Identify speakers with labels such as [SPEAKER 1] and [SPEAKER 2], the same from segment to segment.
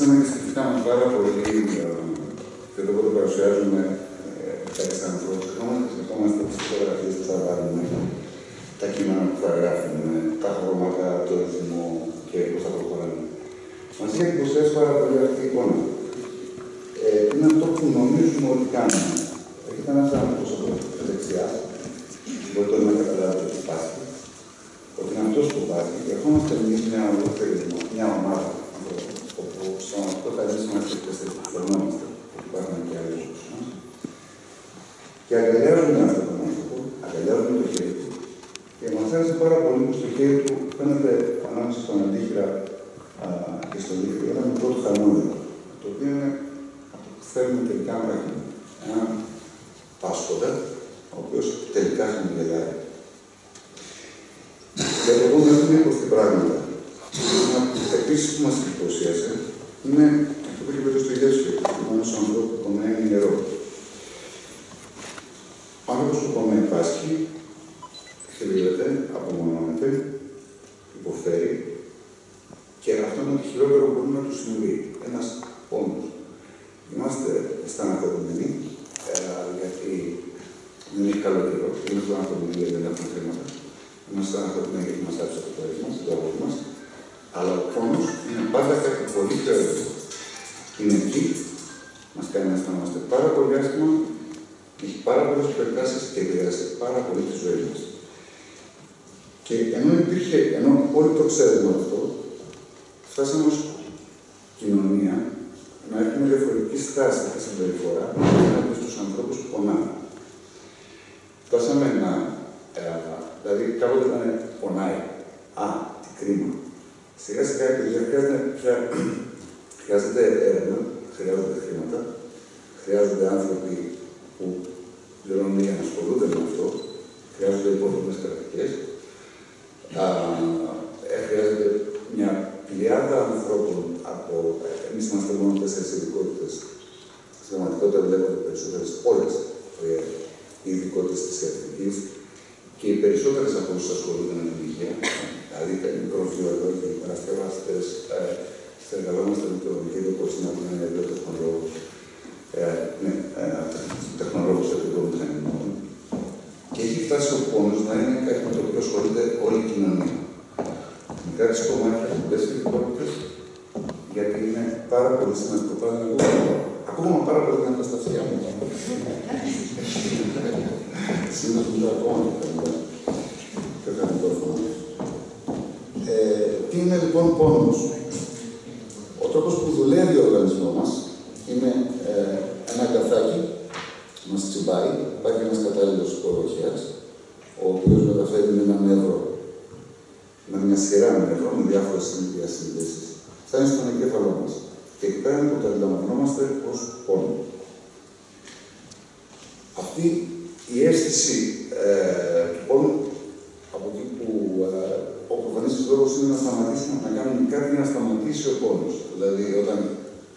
[SPEAKER 1] καθίσαμε και σκεφτήκαμε πάρα πολύ και εδώ που το παρουσιάζουμε κάτι σαν ανθρώπου. Καθόμαστε και σκεφτόμαστε τι φωτογραφίες που θα βάλουμε, τα κείμενα που θα γράφουμε, τα χρώματα, το ρυθμό και πώς θα προχωράμε. Μας είχε εντυπωσιάσει πάρα πολύ αυτή η εικόνα. Ε, είναι αυτό που νομίζουμε ότι κάνουμε. Έχετε ένα άνθρωπο από τα δεξιά, μπορείτε να καταλάβετε τι πάθει ότι είναι αυτός που πάθει και ερχόμαστε εμείς μια ολόκληρη μια ομάδα ανθρώπων, όπου στον αυτό κανεί είμαστε και στεφανόμαστε, ότι υπάρχουν και άλλοι ζώσει μα, και αγκαλιάζουμε αυτόν τον άνθρωπο, αγκαλιάζουμε το χέρι του. Και μας άρεσε πάρα πολύ που στο χέρι του φαίνεται ανάμεσα στον αντίχειρα και στο δίχτυ ένα μικρό του χαμόγελο, το οποίο είναι αυτό που θέλουμε τελικά να έχουμε. Ένα πάσχοντα, ο οποίος τελικά χαμογελάει. Μια σειρά νεύρο, με διάφορες διασύνδεσεις, φτάνει στον εγκέφαλό μας. Και εκεί πέρα που το αντιλαμβανόμαστε ως πόνο. Αυτή η αίσθηση ε, του πόνου από εκεί που ε, ο προφανής λόγος είναι να σταματήσουμε να κάνουμε κάτι για να σταματήσει ο πόνος. Δηλαδή, όταν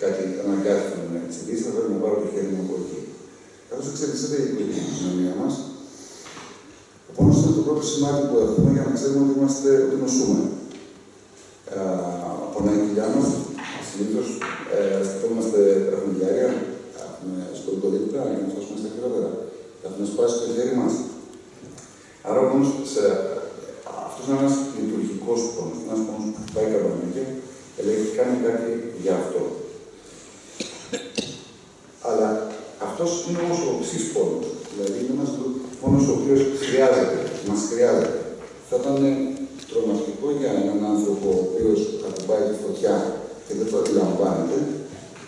[SPEAKER 1] κάτι αναγκάστηκε να εξελίσσει, θα πρέπει να πάρω το χέρι μου από εκεί. Καθώς εξελίσσεται η κοινωνία μας, ο πόνο είναι το πρώτο σημάδι που έχουμε για να ξέρουμε ότι, είμαστε, ότι νοσούμε. Ε, πονάει η κοιλιά μα, συνήθω ε, σκεφτόμαστε, έχουμε διάρκεια, έχουμε σκολικοδίπτα για να φτάσουμε στα χειρότερα. Έχουμε σπάσει το χέρι μας. Άρα όμως αυτός είναι ένας λειτουργικός πόνο. Ένας πόνο που πάει καμπανίκια και λέει κάνει κάτι για αυτό. Αλλά αυτός είναι όμως ο οξύς πόνος. Δηλαδή είναι ένας πόνος ο οποίος χρειάζεται, μας χρειάζεται. Θα ήταν τρομακτικό για έναν άνθρωπο ο οποίος ακουμπάει τη φωτιά και δεν το αντιλαμβάνεται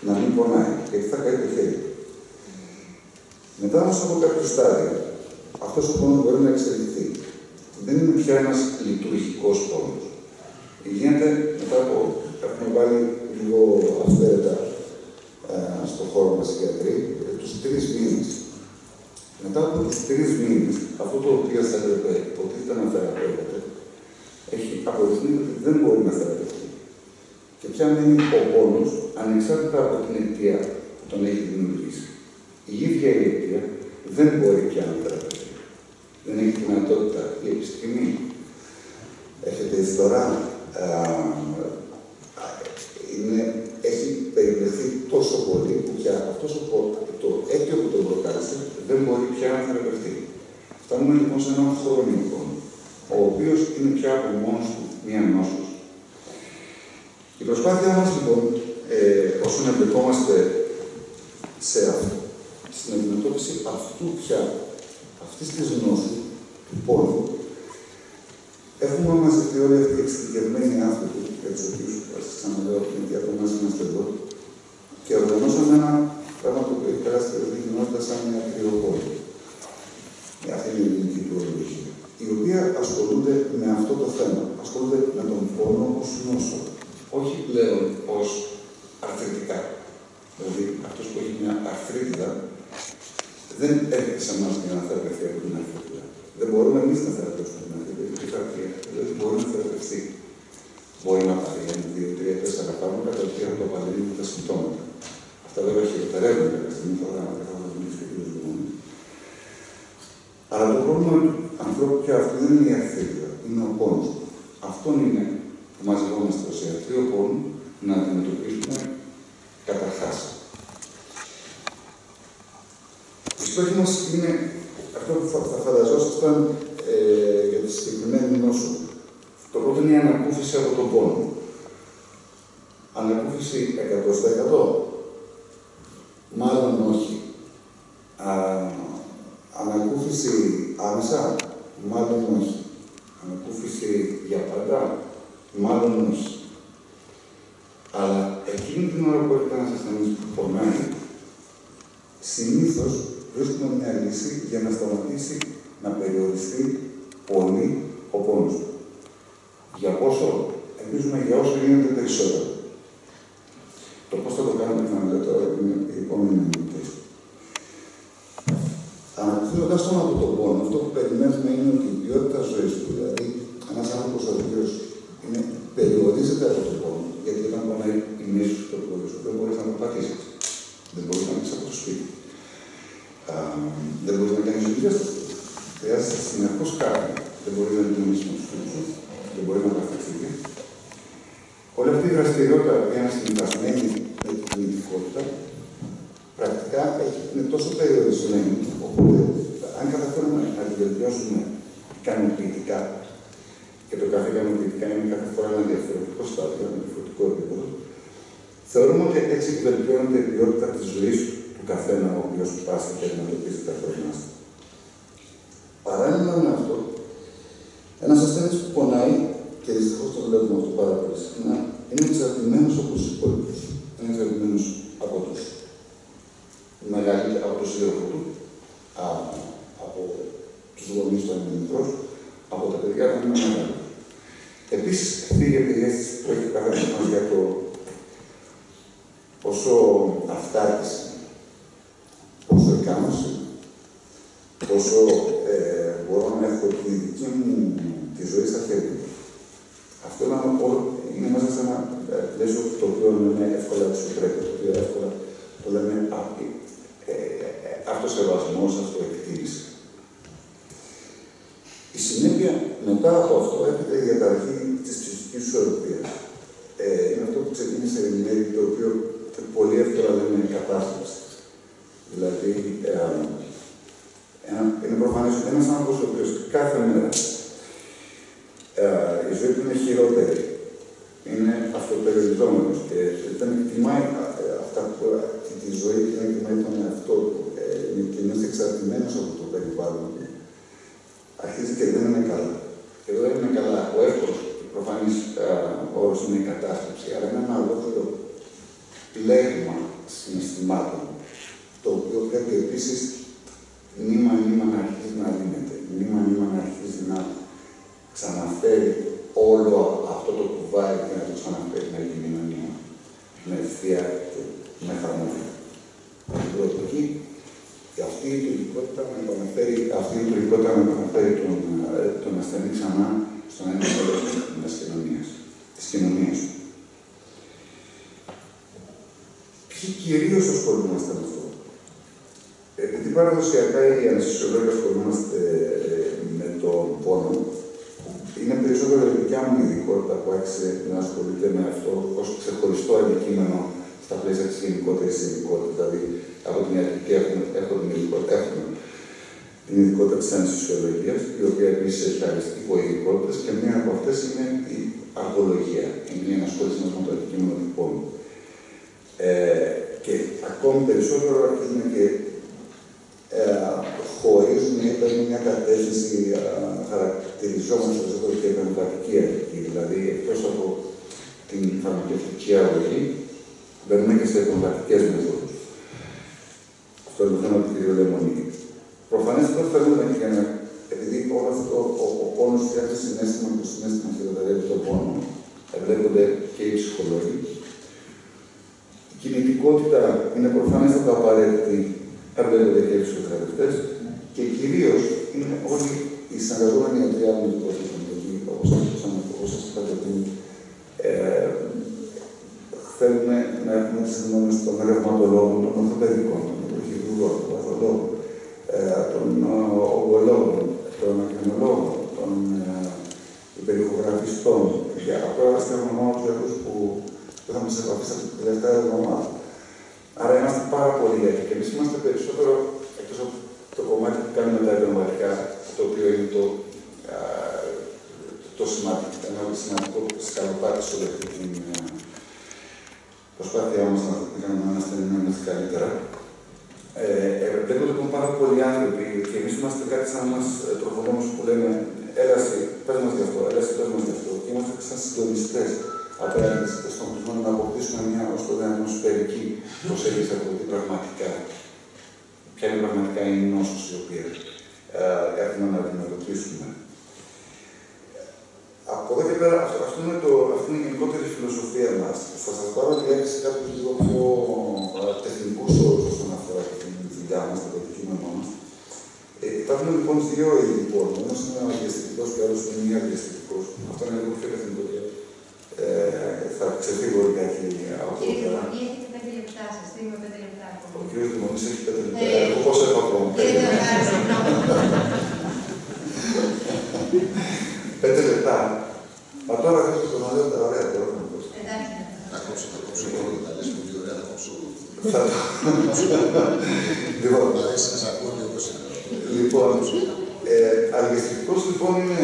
[SPEAKER 1] να μην πονάει, γιατί θα κάνει το χέρι. Μετά όμως από κάποιο στάδιο, αυτός ο πόνος μπορεί να εξελιχθεί. Δεν είναι πια ένας λειτουργικός πόνος. Γίνεται μετά από. Έχουμε βάλει λίγο αυθαίρετα ε, στον χώρο μας οι γιατροί τους τρεις μήνες. Μετά από του τρεις μήνες, αυτό το οποίο θα έπρεπε υποτίθεται να θεραπεύεται, έχει αποδειχθεί ότι δεν μπορεί να θεραπευτεί. Και πια μείνει ο πόνος ανεξάρτητα από την αιτία που τον έχει δημιουργήσει. Η ίδια η αιτία δεν μπορεί πια να θεραπευτεί. Δεν έχει δυνατότητα η επιστήμη. Έχετε εις τώρα ε, είναι, έχει περιπλεχθεί τόσο πολύ που πια αυτός ο, το αίτιο που τον προκάλεσε δεν μπορεί πια να θεραπευτεί. Φτάνουμε λοιπόν σε έναν χρόνο ο οποίος είναι πια από μόνος του μία νόσος. Η προσπάθειά μας λοιπόν, ε, όσον εμπλεκόμαστε σε αυτό, στην αντιμετώπιση αυτού πια, αυτής της νόσου, του πόνου, έχουμε μαζευτεί όλοι αυτοί οι εξειδικευμένοι άνθρωποι, για του οποίου σα ξαναλέω γιατί από εμά είμαστε εδώ, και οργανώσαμε ένα πράγμα το οποίο έχει περάσει τη κοινότητα σαν μια κρυοπόλη. Αυτή είναι η ελληνική του ορολογία. Η οποία ασχολούνται με αυτό το θέμα. Ασχολούνται με τον πόνο ως νόσο. Όχι πλέον ως αρθρητικά. Δηλαδή, αυτός που έχει μια αρθρίτιδα δεν έρχεται σε εμάς για να θεραπευτεί από την αρθρίτιδα. Δεν μπορούμε εμείς να θεραπεύσουμε την αρθρίτιδα. Δηλαδή, μπορεί να θεραπευτεί. Μπορεί να πάρει ένα, δύο, τρία, τέσσερα φάρμακα τα οποία θα το απαντήσουν τα συμπτώματα. Αυτά βέβαια χειροτερεύουν κάποια στιγμή, τώρα να τα μιλήσει και ο κ. Αλλά το πρόβλημα του ανθρώπου και αυτού δεν είναι η αρθρίτιδα, είναι ο πόνος του. Αυτό είναι που μαζευόμαστε ως ιατροί πόνου να αντιμετωπίσουμε καταρχάς. Η στόχη μας είναι αυτό που θα, θα φανταζόσασταν ε, για τη συγκεκριμένη νόσο. Το πρώτο είναι η ανακούφιση από τον πόνο. Ανακούφιση 100%. Μάλλον όχι. Α, ανακούφιση άμεσα. Μάλλον όχι. Ανακούφιση για πάντα. Μάλλον όχι. Αλλά εκείνη την ώρα που έρχεται ένα ασθενή που πονάει, συνήθως βρίσκουμε μια λύση για να σταματήσει να περιοριστεί πολύ ο πόνος του. Για πόσο, ελπίζουμε για όσο γίνεται περισσότερο. Το πώς θα το κάνουμε θα είναι τώρα είναι η επόμενη μηνύτε. Αναπτύσσοντα τον από τον πόνο, αυτό που περιμένουμε είναι ότι η ποιότητα ζωής του, δηλαδή ένας άνθρωπος ο οποίος είναι, περιορίζεται από τον πόνο, γιατί όταν πονάει η μέση του το σου, δεν μπορεί να το πατήσει. Δεν μπορεί να βγει από το σπίτι. Α, δεν μπορεί να κάνει δουλειά στο σπίτι. Χρειάζεται συνεχώς κάτι. Δεν μπορεί να λειτουργήσει με τους φίλους σου, δεν μπορεί να καθεξήγει. Όλη αυτή η δραστηριότητα που είναι συνδυασμένη με την κινητικότητα, πρακτικά είναι τόσο περιορισμένη, οπότε αν καταφέρουμε να την βελτιώσουμε ικανοποιητικά, και το κάθε ικανοποιητικά είναι κάθε φορά ένα διαφορετικό στάδιο, ένα διαφορετικό επίπεδο, θεωρούμε ότι έτσι βελτιώνεται η ποιότητα της ζωής του καθένα ο οποίος πάσχει και αντιμετωπίζει τα χρόνια Είναι η ενασχόληση μα με το αντικείμενο του πόνου. Ε, και ακόμη περισσότερο αρχίζουμε και ε, χωρίζουν ή παίρνουν μια κατεύθυνση, ε, χαρακτηριζόμαστε περισσότερο και επεμβατική αρχική. Δηλαδή, εκτός από την φαρμακευτική αγωγή, μπαίνουμε και σε επεμβατικές μεθόδους. Αυτό είναι το θέμα του κ. Λεμονίκη. Προφανέστατα θέλουμε και να, επειδή όλο αυτό ο, ο πόνος φτιάχνει συνέστημα και το συνέστημα χειροτερεύει τον πόνο, εμπλέκονται και οι ψυχολόγοι. Η κινητικότητα είναι προφανέστατα απαραίτητη, εμπλέκονται και οι ψυχοθεραπευτές και κυρίως είναι όλοι οι συνεργαζόμενοι ιατροί άλλων όπως ακούσαμε, όπως σας είπατε πριν, ε, θέλουμε να έχουμε τις γνώμες των ρευματολόγων, των ορθοπαιδικών, των χειρουργών, των παθολόγων, ε, των ογκολόγων, των ακρινολόγων, των ε, περιχογραφιστών. Και αυτό έχουμε μόνο τους έργου που είχαμε σε επαφή την τελευταία εβδομάδα. Άρα είμαστε πάρα πολύ γιατί και εμείς είμαστε περισσότερο εκτός από το κομμάτι που κάνουμε τα επεμβατικά, το οποίο είναι το, α, το σημαντικό, ένα σημαντικό σκαλοπάτι σε όλη αυτή την προσπάθειά μας να κάνουμε ένα ασθενή καλύτερα. Ε, βλέπω λοιπόν πάρα πολλοί άνθρωποι και εμείς είμαστε κάτι σαν μα τροφοδόμου που λέμε έλα πες μας γι' αυτό, έλα πες μας γι' αυτό. Και είμαστε σαν συντονιστές απέναντι στον χρησμό να αποκτήσουμε μια ως το ατμοσφαιρική προσέγγιση από τι πραγματικά, ποια είναι πραγματικά η νόσος η οποία ε, έχουμε να αντιμετωπίσουμε. Από εδώ και πέρα, αυτό, αυτό, είναι, το, αυτό είναι η γενικότερη φιλοσοφία μας. Θα σας πάρω διάρκεια σε κάποιους λίγο πιο τεχνικούς όρους όσον αφορά την δουλειά μας, το αντικείμενό μας. Ε, υπάρχουν λοιπόν δύο είδη πόρου. Ένας είναι ο αδιαστητικό και ο άλλος είναι μη αδιαστητικό. Αυτό είναι λίγο πιο τεχνικό και ε, θα ξεφύγω λιγάκι από
[SPEAKER 2] εδώ πέρα. Κύριε έχετε πέντε λεπτά, σας δίνουμε πέντε λεπτά.
[SPEAKER 1] Ο κ. Δημονή έχει πέντε λεπτά. Ε, Εγώ πόσο έχω ακόμα. Πέντε λεπτά. Μα τώρα θέλω το να λέω τα ωραία τώρα.
[SPEAKER 2] Εντάξει.
[SPEAKER 3] Θα κόψω, θα κόψω εγώ τα λες πολύ ωραία, θα κόψω.
[SPEAKER 1] Λοιπόν,
[SPEAKER 3] Μ' αρέσει να σε ακούω και όπως είναι.
[SPEAKER 1] Λοιπόν, ε, αργιστικός λοιπόν είναι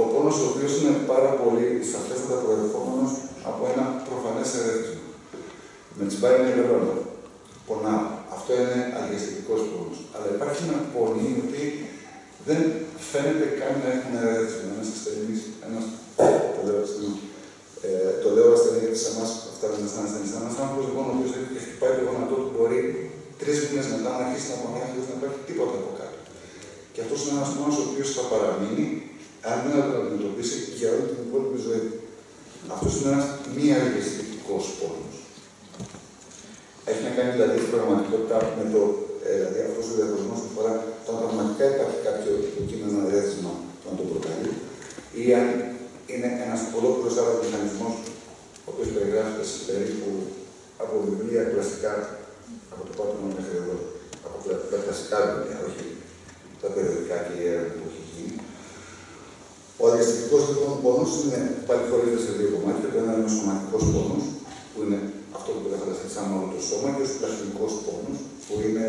[SPEAKER 1] ο πόνος ο οποίος είναι πάρα πολύ σαφέστατα προερχόμενος από ένα προφανές ερέθισμα. Με τσιμπάει μια γελώνα. Πονάω. Αυτό είναι αργιστικός πόνος. Αλλά υπάρχει ένα πονί ότι δεν φαίνεται καν να έχουν ερέθισμα. Ένας ασθενής, ένας, το λέω ασθενής, ε, το λέω ασθενή γιατί σε εμάς φτάνουμε σαν ασθενής. Ένας άνθρωπος λοιπόν ο οποίος έχει χτυπάει το γόνατό του μπορεί τρεις μήνες μετά να αρχίσει να πονάει χωρίς να υπάρχει τίποτα από κάτω. Και αυτός είναι ένας πόνο ο οποίος θα παραμείνει αν δεν το αντιμετωπίσει για όλη την υπόλοιπη ζωή. Αυτός είναι ένας μη αργιστικό πόνο. Έχει να κάνει δηλαδή στην πραγματικότητα με το. Ε, δηλαδή αυτός ο διαχωρισμός που αφορά το αν πραγματικά υπάρχει κάποιο κείμενο ερέθισμα που να το προκαλεί ή αν είναι ένας ολόκληρος άλλος μηχανισμός ο οποίος περιγράφεται σε περίπου από βιβλία κλασικά από το πάτωμα μέχρι εδώ, από τα κλασικά βιβλία, όχι τα περιοδικά και η έρευνα που έχει γίνει. Ο αδιαστητικό λοιπόν πόνος είναι πάλι χωρίζεται σε δύο κομμάτια. Το ένα είναι ο σωματικός πόνος, που είναι αυτό που δεν φανταστήσαμε όλο το σώμα, και ο πλαστικό πόνος, που είναι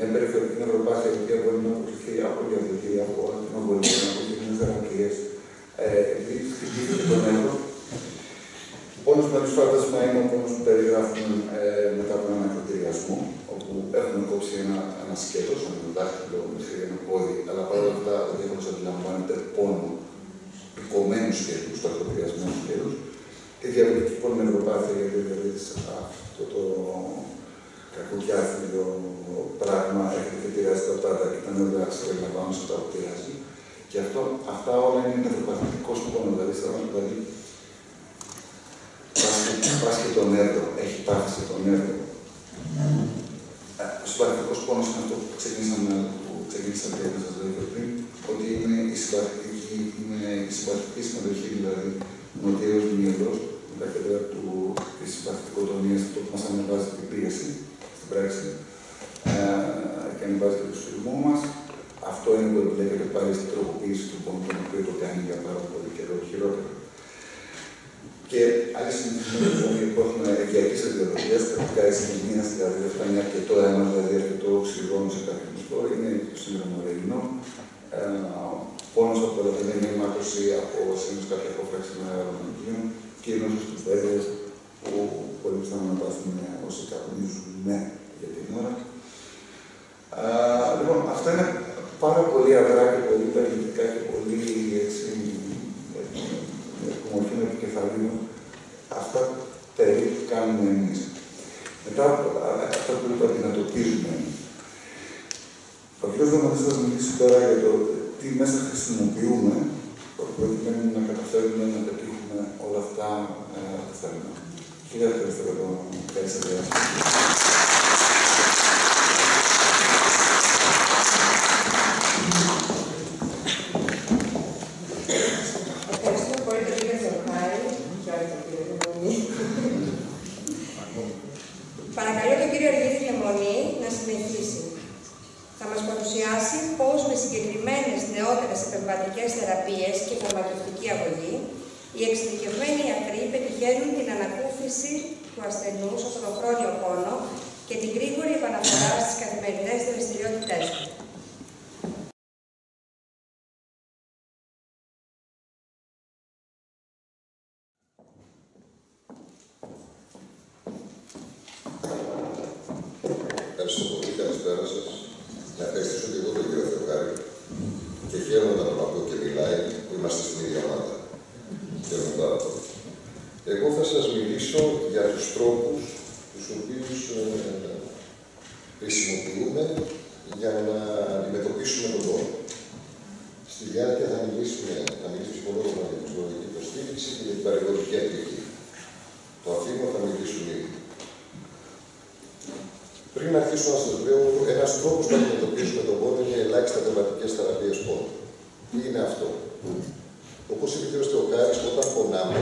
[SPEAKER 1] Μια περιφερειακή νευροπάθεια η οποία μπορεί να αποκλειθεί από διαδοχή, από ακτινοβολία, από κοινέ θεραπείε, επειδή χτυπήθηκε τον νεύρο. Πόνο με του φάντασμα είναι ο πόνο που περιγράφουν ε, μετά από έναν ακροτηριασμό, όπου έχουμε κόψει ένα, ένα σκέτο, ένα δάχτυλο μέχρι ένα πόδι, αλλά παρόλα αυτά ο διάβολο αντιλαμβάνεται πόνο πικωμένου σκέτου, του ακροτηριασμένου σκέτου. Τη διαβολική πολυνευροπάθεια, γιατί δηλαδή αυτό το κακοκιάθλιο πράγμα έρχεται και πειράζει τα πάντα και τα νεύρα συλλαμβάνουν σε αυτά που πειράζει. Και αυτό, αυτά όλα είναι νευροπαθητικό πόνος, δηλαδή, δηλαδή πάσχει τον νεύρο, έχει πάθηση τον νεύρο. Ο συμπαρακτικό πόνος είναι αυτό που ξεκινήσαμε, που ξεκινήσαμε να σας λέω πριν, ότι είναι η συμπαρακτική, είναι η συμπαρακτική συμμετοχή, δηλαδή νοτιέω μυελός, με τα κέντρα της συμπαρακτικοτονία, αυτό που μας ανεβάζει την πίεση στην πράξη ε, και ανεβάζει και το σφυγμό μας. Αυτό είναι που εμπλέκεται πάλι στην τροποποίηση του πόνου, τον οποίο το κάνει για πάρα πολύ καιρό χειρότερο. Και άλλε συνηθισμένε που έχουν εγκυακή αντιδραστικέ, κρατικά η συγκεκριμένα δηλαδή δεν φτάνει αρκετό αίμα, δηλαδή αρκετό οξυγόνο σε κάποιο μισθό, είναι το σύνδρομο ρεϊνό. Ε, Πόνος από το είναι η μάκρωση από συνήθω κάποια απόφραξη με αερονομικίων και οι νόσου του πέδε που πολύ πιθανό να πάθουν όσοι καπνίζουν ναι για την ώρα. Ε, λοιπόν, αυτά είναι πάρα πολύ αδρά και πολύ περιληπτικά και πολύ έτσι, που μορφή με επικεφαλίου, αυτά περίπου κάνουμε εμείς. Μετά αυτά που είπα αντιμετωπίζουμε εμεί. Ο κ. Δωματής θα μιλήσει τώρα για το τι μέσα χρησιμοποιούμε προκειμένου να καταφέρουμε να πετύχουμε όλα αυτά ε, που θέλουμε. Κύριε ευχαριστώ για το καλή σας
[SPEAKER 4] Ευχαριστούμε πολύ τον κύριο Ζευγάρη και όχι τον κύριο Λεμονή. Παρακαλώ τον κύριο Αργύρη Λεμονή να συνεχίσει. Θα μας παρουσιάσει πώς με συγκεκριμένες νεότερες επεμβατικές θεραπείες και φαρμακευτική αγωγή οι εξειδικευμένοι ιατροί πετυχαίνουν την ανακούφιση του ασθενούς από τον χρόνιο πόνο και την γρήγορη επαναφορά στις καθημερινές δραστηριότητές του.
[SPEAKER 3] Ευχαριστώ πολύ. Καλησπέρα σα. Να ευχαριστήσω και εγώ τον κύριο Θεοχάρη και χαίρομαι να τον ακούω και μιλάει που είμαστε στην ίδια ομάδα. Χαίρομαι πάρα πολύ. Εγώ θα σας μιλήσω για τους τρόπους τους οποίους ε, χρησιμοποιούμε για να αντιμετωπίσουμε τον πόνο. Στη διάρκεια θα μιλήσουμε, θα μιλήσει ψυχολόγο για την ψυχολογική υποστήριξη και για την παρηγορική ατρική. Το αφήνω θα μιλήσουν ήδη. Πριν αρχίσω να σα λέω, ένα τρόπο να αντιμετωπίσουμε τον πόνο είναι ελάχιστα θεματικέ θεραπείε πόνου. Τι είναι αυτό. Όπω είπε ο κ. Θεοκάρη, όταν πονάμε,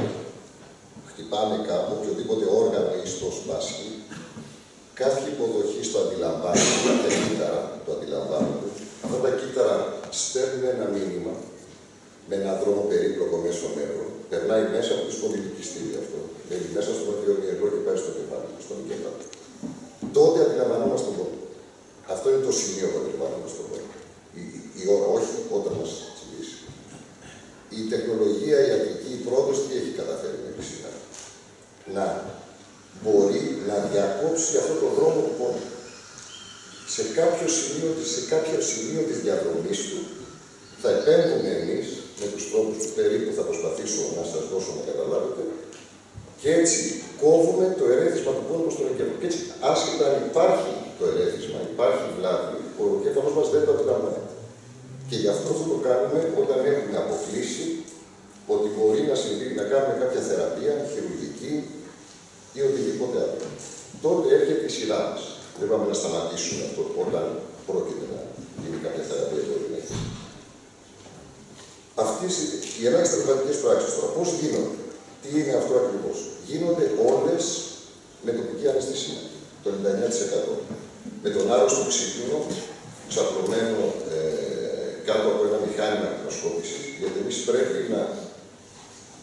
[SPEAKER 3] χτυπάμε κάπου, οποιοδήποτε όργανο ή στο σπάσχη, κάθε υποδοχή στο αντιλαμβάνεται, κάποια κύτταρα το αντιλαμβάνονται. Αυτά τα κύτταρα στέλνουν ένα μήνυμα με έναν δρόμο περίπλοκο μέσω νεύρο. Περνάει μέσα από το σπονδυλικιστήριο αυτό. Μπαίνει μέσα στο βαθιό νερό και πάει στο κεφάλι, στον εγκέφαλο. Τότε αντιλαμβανόμαστε τον πόνο. Αυτό είναι το σημείο που αντιλαμβανόμαστε τον πόνο. Η, η, η ώρα, όχι όταν μας τσιμπήσει. Η τεχνολογία, η ιατρική, η πρόοδος τι έχει καταφέρει μέχρι σήμερα. Να μπορεί να διακόψει αυτό το δρόμο του πόνου. Σε κάποιο σημείο, σε κάποιο σημείο της διαδρομής του θα επέμβουμε εμείς με τους τρόπους του περίπου θα προσπαθήσω να σας δώσω να καταλάβετε και έτσι κόβουμε το ερέθισμα του πόνου στον εγκέφαλο. Και έτσι, άσχετα αν υπάρχει το ερέθισμα, υπάρχει βλάβη, ο εγκέφαλος μας δεν το αντιλαμβάνεται. Και γι' αυτό αυτό το κάνουμε όταν έχουμε αποκλείσει ότι μπορεί να συμβεί, να κάνουμε κάποια θεραπεία, χειρουργική ή οτιδήποτε άλλο. Τότε έρχεται η σειρά μας. Δεν πάμε να σταματήσουμε αυτό όταν πρόκειται να γίνει κάποια θεραπεία που μπορεί να έχει. Αυτέ οι ελάχιστε πνευματικέ πράξει τώρα, πώς γίνονται, τι είναι αυτό ακριβώς; Γίνονται όλες με τοπική αναισθησία, το 99%. Με τον άρρωστο ξύπνιο, ξαπλωμένο ε, κάτω από ένα μηχάνημα μικροσκόπηση, γιατί εμείς πρέπει να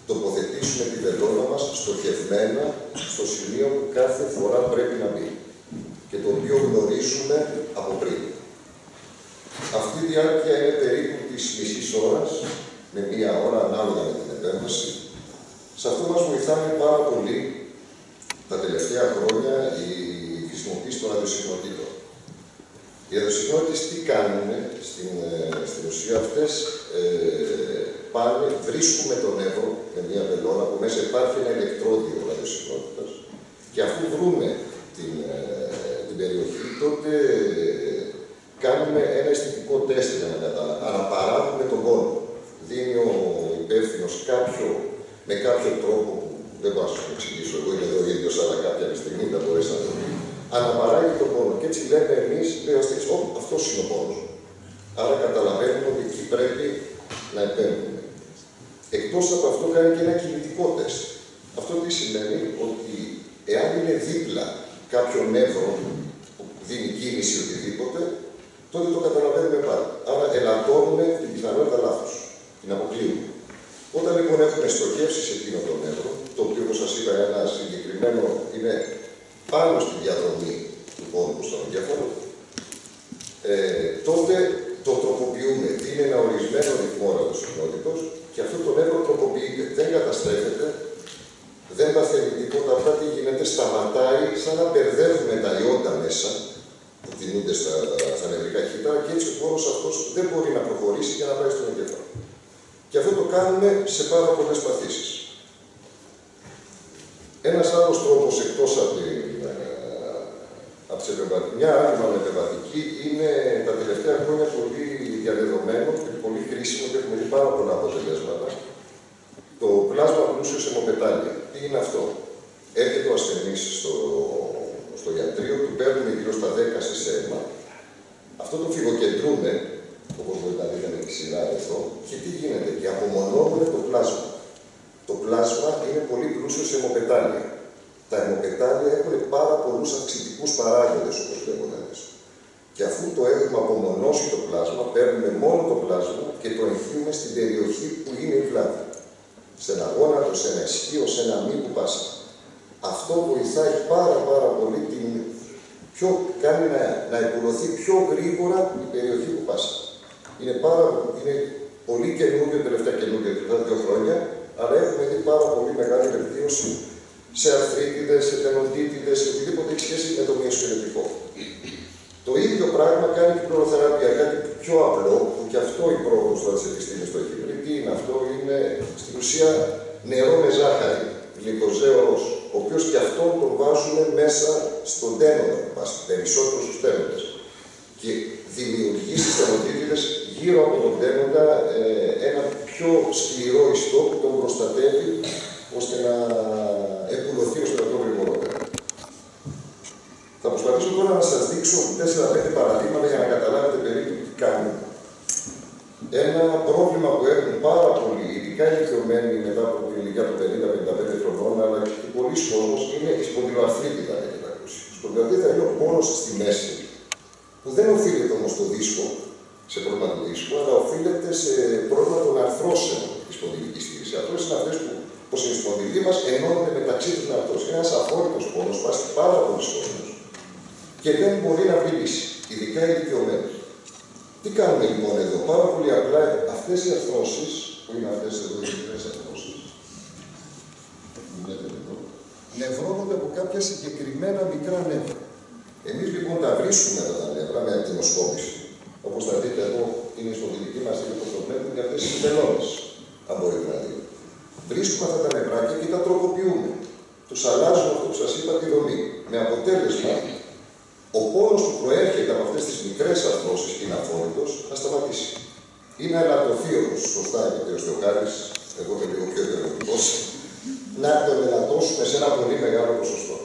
[SPEAKER 3] τοποθετήσουμε τη βελόνα μας στοχευμένα στο σημείο που κάθε φορά πρέπει να μπει και το οποίο γνωρίζουμε από πριν. Αυτή η διάρκεια είναι περίπου της μισής ώρας, με μία ώρα ανάλογα με την επέμβαση. Σε αυτό μας βοηθάνε πάρα πολύ τα τελευταία χρόνια η χρησιμοποίηση των ραδιοσυχνοτήτων. Οι ραδιοσυχνότητες τι κάνουν στην, στην ουσία αυτές, ε, πάνε, βρίσκουμε τον νεύρο με μια βελόνα που μέσα υπάρχει ένα ηλεκτρόδιο ραδιοσυχνότητας και αφού βρούμε την, ε, την περιοχή, τότε κάνουμε ένα αισθητικό τεστ για να καταλάβουμε. Αναπαράγουμε τον πόνο. Δίνει ο υπεύθυνος κάποιο, με κάποιο τρόπο που δεν μπορώ να σας το εξηγήσω, εγώ είμαι εδώ ο ίδιο, αλλά κάποια στιγμή θα μπορέσει να το πει. Αναπαράγει τον πόνο. Και έτσι λέμε εμείς, λέει ο αυτός είναι ο πόνο. Άρα καταλαβαίνουμε ότι εκεί πρέπει να επέμβουμε. Εκτός από αυτό κάνει και ένα κινητικό τεστ. Αυτό τι σημαίνει ότι εάν είναι δίπλα κάποιο νεύρο που δίνει κίνηση οτιδήποτε, τότε το καταλαβαίνουμε πάλι. Άρα ελαττώνουμε την πιθανότητα λάθος. Την αποκλείουμε. Όταν λοιπόν έχουμε στοχεύσει σε εκείνο το νεύρο, το οποίο όπως σας είπα ένα συγκεκριμένο είναι πάνω στη διαδρομή του πόνου στον εγκέφαλο, ε, τότε το τροποποιούμε. Είναι ένα ορισμένο ρυθμό ραδιοσυχνότητος και αυτό το νεύρο τροποποιείται. Δεν καταστρέφεται, δεν παθαίνει τίποτα. Απλά τι γίνεται, σταματάει σαν να μπερδεύουμε τα ιόντα μέσα που κινούνται στα, στα νευρικά κύτταρα και έτσι ο πόνος αυτός δεν μπορεί να προχωρήσει και να πάει στον εγκέφαλο. Και αυτό το κάνουμε σε πάρα πολλές παθήσεις. Ένας άλλος τρόπος εκτός από την από τις μια άλλη επεμβατική είναι τα τελευταία χρόνια πολύ διαδεδομένο και πολύ χρήσιμο και έχουμε δει πάρα πολλά αποτελέσματα. Το πλάσμα πλούσιο σε αιμοπετάλια. Τι είναι αυτό; Έρχεται ο ασθενής στο, στο ιατρείο, του παίρνουμε γύρω στα 10 σε αίμα. Αυτό το φυγοκεντρούμε, όπως μπορείτε να δείτε με τη σειρά εδώ, και τι γίνεται, και απομονώνουμε το πλάσμα. Το πλάσμα είναι πολύ πλούσιο σε αιμοπετάλια. Τα αιμοπετάλια έχουν πάρα πολλούς αυξητικούς παράγοντες, όπως λέγονται μέσα. Και αφού το έχουμε απομονώσει το πλάσμα, παίρνουμε μόνο το πλάσμα και το εγχύουμε στην περιοχή που είναι η βλάβη. Σε ένα γόνατο, σε ένα ισχύο, σε ένα μη που πάσα. Αυτό βοηθάει πάρα πάρα πολύ την πιο, κάνει να, να υποδοθεί πιο γρήγορα η περιοχή που πάσα. Είναι, πάρα, είναι πολύ καινούργιο, τελευταία καινούργια, τελευταία δύο χρόνια, αλλά έχουμε δει πάρα πολύ μεγάλη βελτίωση σε αρθρίτιδες, σε τενοντίτιδες, σε οτιδήποτε έχει σχέση με το μυοσκελετικό. Το ίδιο πράγμα κάνει και η πληροθεραπεία, κάτι πιο απλό, που και αυτό η πρόοδος τώρα της επιστήμης το έχει βρει. Τι είναι αυτό, είναι στην ουσία νερό με ζάχαρη, γλυκοζέωρος, ο οποίος και αυτόν τον βάζουμε μέσα στον τένοντα, περισσότερο στους τένοντες. Και δημιουργεί στις τενοτήτηδες γύρω από τον τένοντα ε, ένα πιο σκληρό ιστό που τον προστατεύει ώστε να επουλωθεί ώστε να το γρηγορότερα. Θα προσπαθήσω τώρα να σας δείξω 4-5 παραδείγματα για να καταλάβετε περίπου τι κάνουμε. Ένα πρόβλημα που έχουν πάρα πολλοί, ειδικά ηλικιωμένοι μετά από την ηλικία των 50-55 χρονών, αλλά και πολλοί κόσμος, είναι η σπονδυλοαρθρίτιδα, έχετε ακούσει. Η σπονδυλοαρθρίτιδα είναι ο πόνος στη μέση, που δεν οφείλεται όμως στο δίσκο, σε πρόβλημα του δίσκου, αλλά οφείλεται σε πρόβλημα των αρθρώσεων της σπονδυλικής στήριξη. Οι αρθρώσεις είναι αυτές που, όπως η σπονδυλή μας, ενώνονται μεταξύ τους αρθρώσεων. Είναι ένας αφόρητο πόνος, πάσχει πάρα πολλούς κόσμους και δεν μπορεί να βρει λύση, ειδικά οι ηλικιωμένοι. Τι κάνουμε λοιπόν εδώ, πάρα πολύ απλά αυτές οι αρθρώσεις, που είναι αυτές εδώ οι μικρέ αρθρώσει, νευρώνονται από κάποια συγκεκριμένα μικρά νεύρα. Εμείς λοιπόν τα βρίσκουμε αυτά τα νεύρα με ακτινοσκόπηση Όπως θα δείτε εδώ, είναι στο δική μας που το βλέπουμε για αυτές τι πελώνε. Αν μπορείτε να δείτε. Βρίσκουμε αυτά τα νευράκια και τα τροποποιούμε. Τους αλλάζουμε αυτό που σας είπα τη δομή. Με αποτέλεσμα ο πόνος που προέρχεται από αυτές τις μικρές αρθρώσεις και είναι αφόρητος να σταματήσει. Είναι ελαττωθείωτο, σωστά είπε ο Θεοκάρη, εγώ είμαι λίγο πιο ιδεολογικός, να το ελαττώσουμε σε ένα πολύ μεγάλο ποσοστό.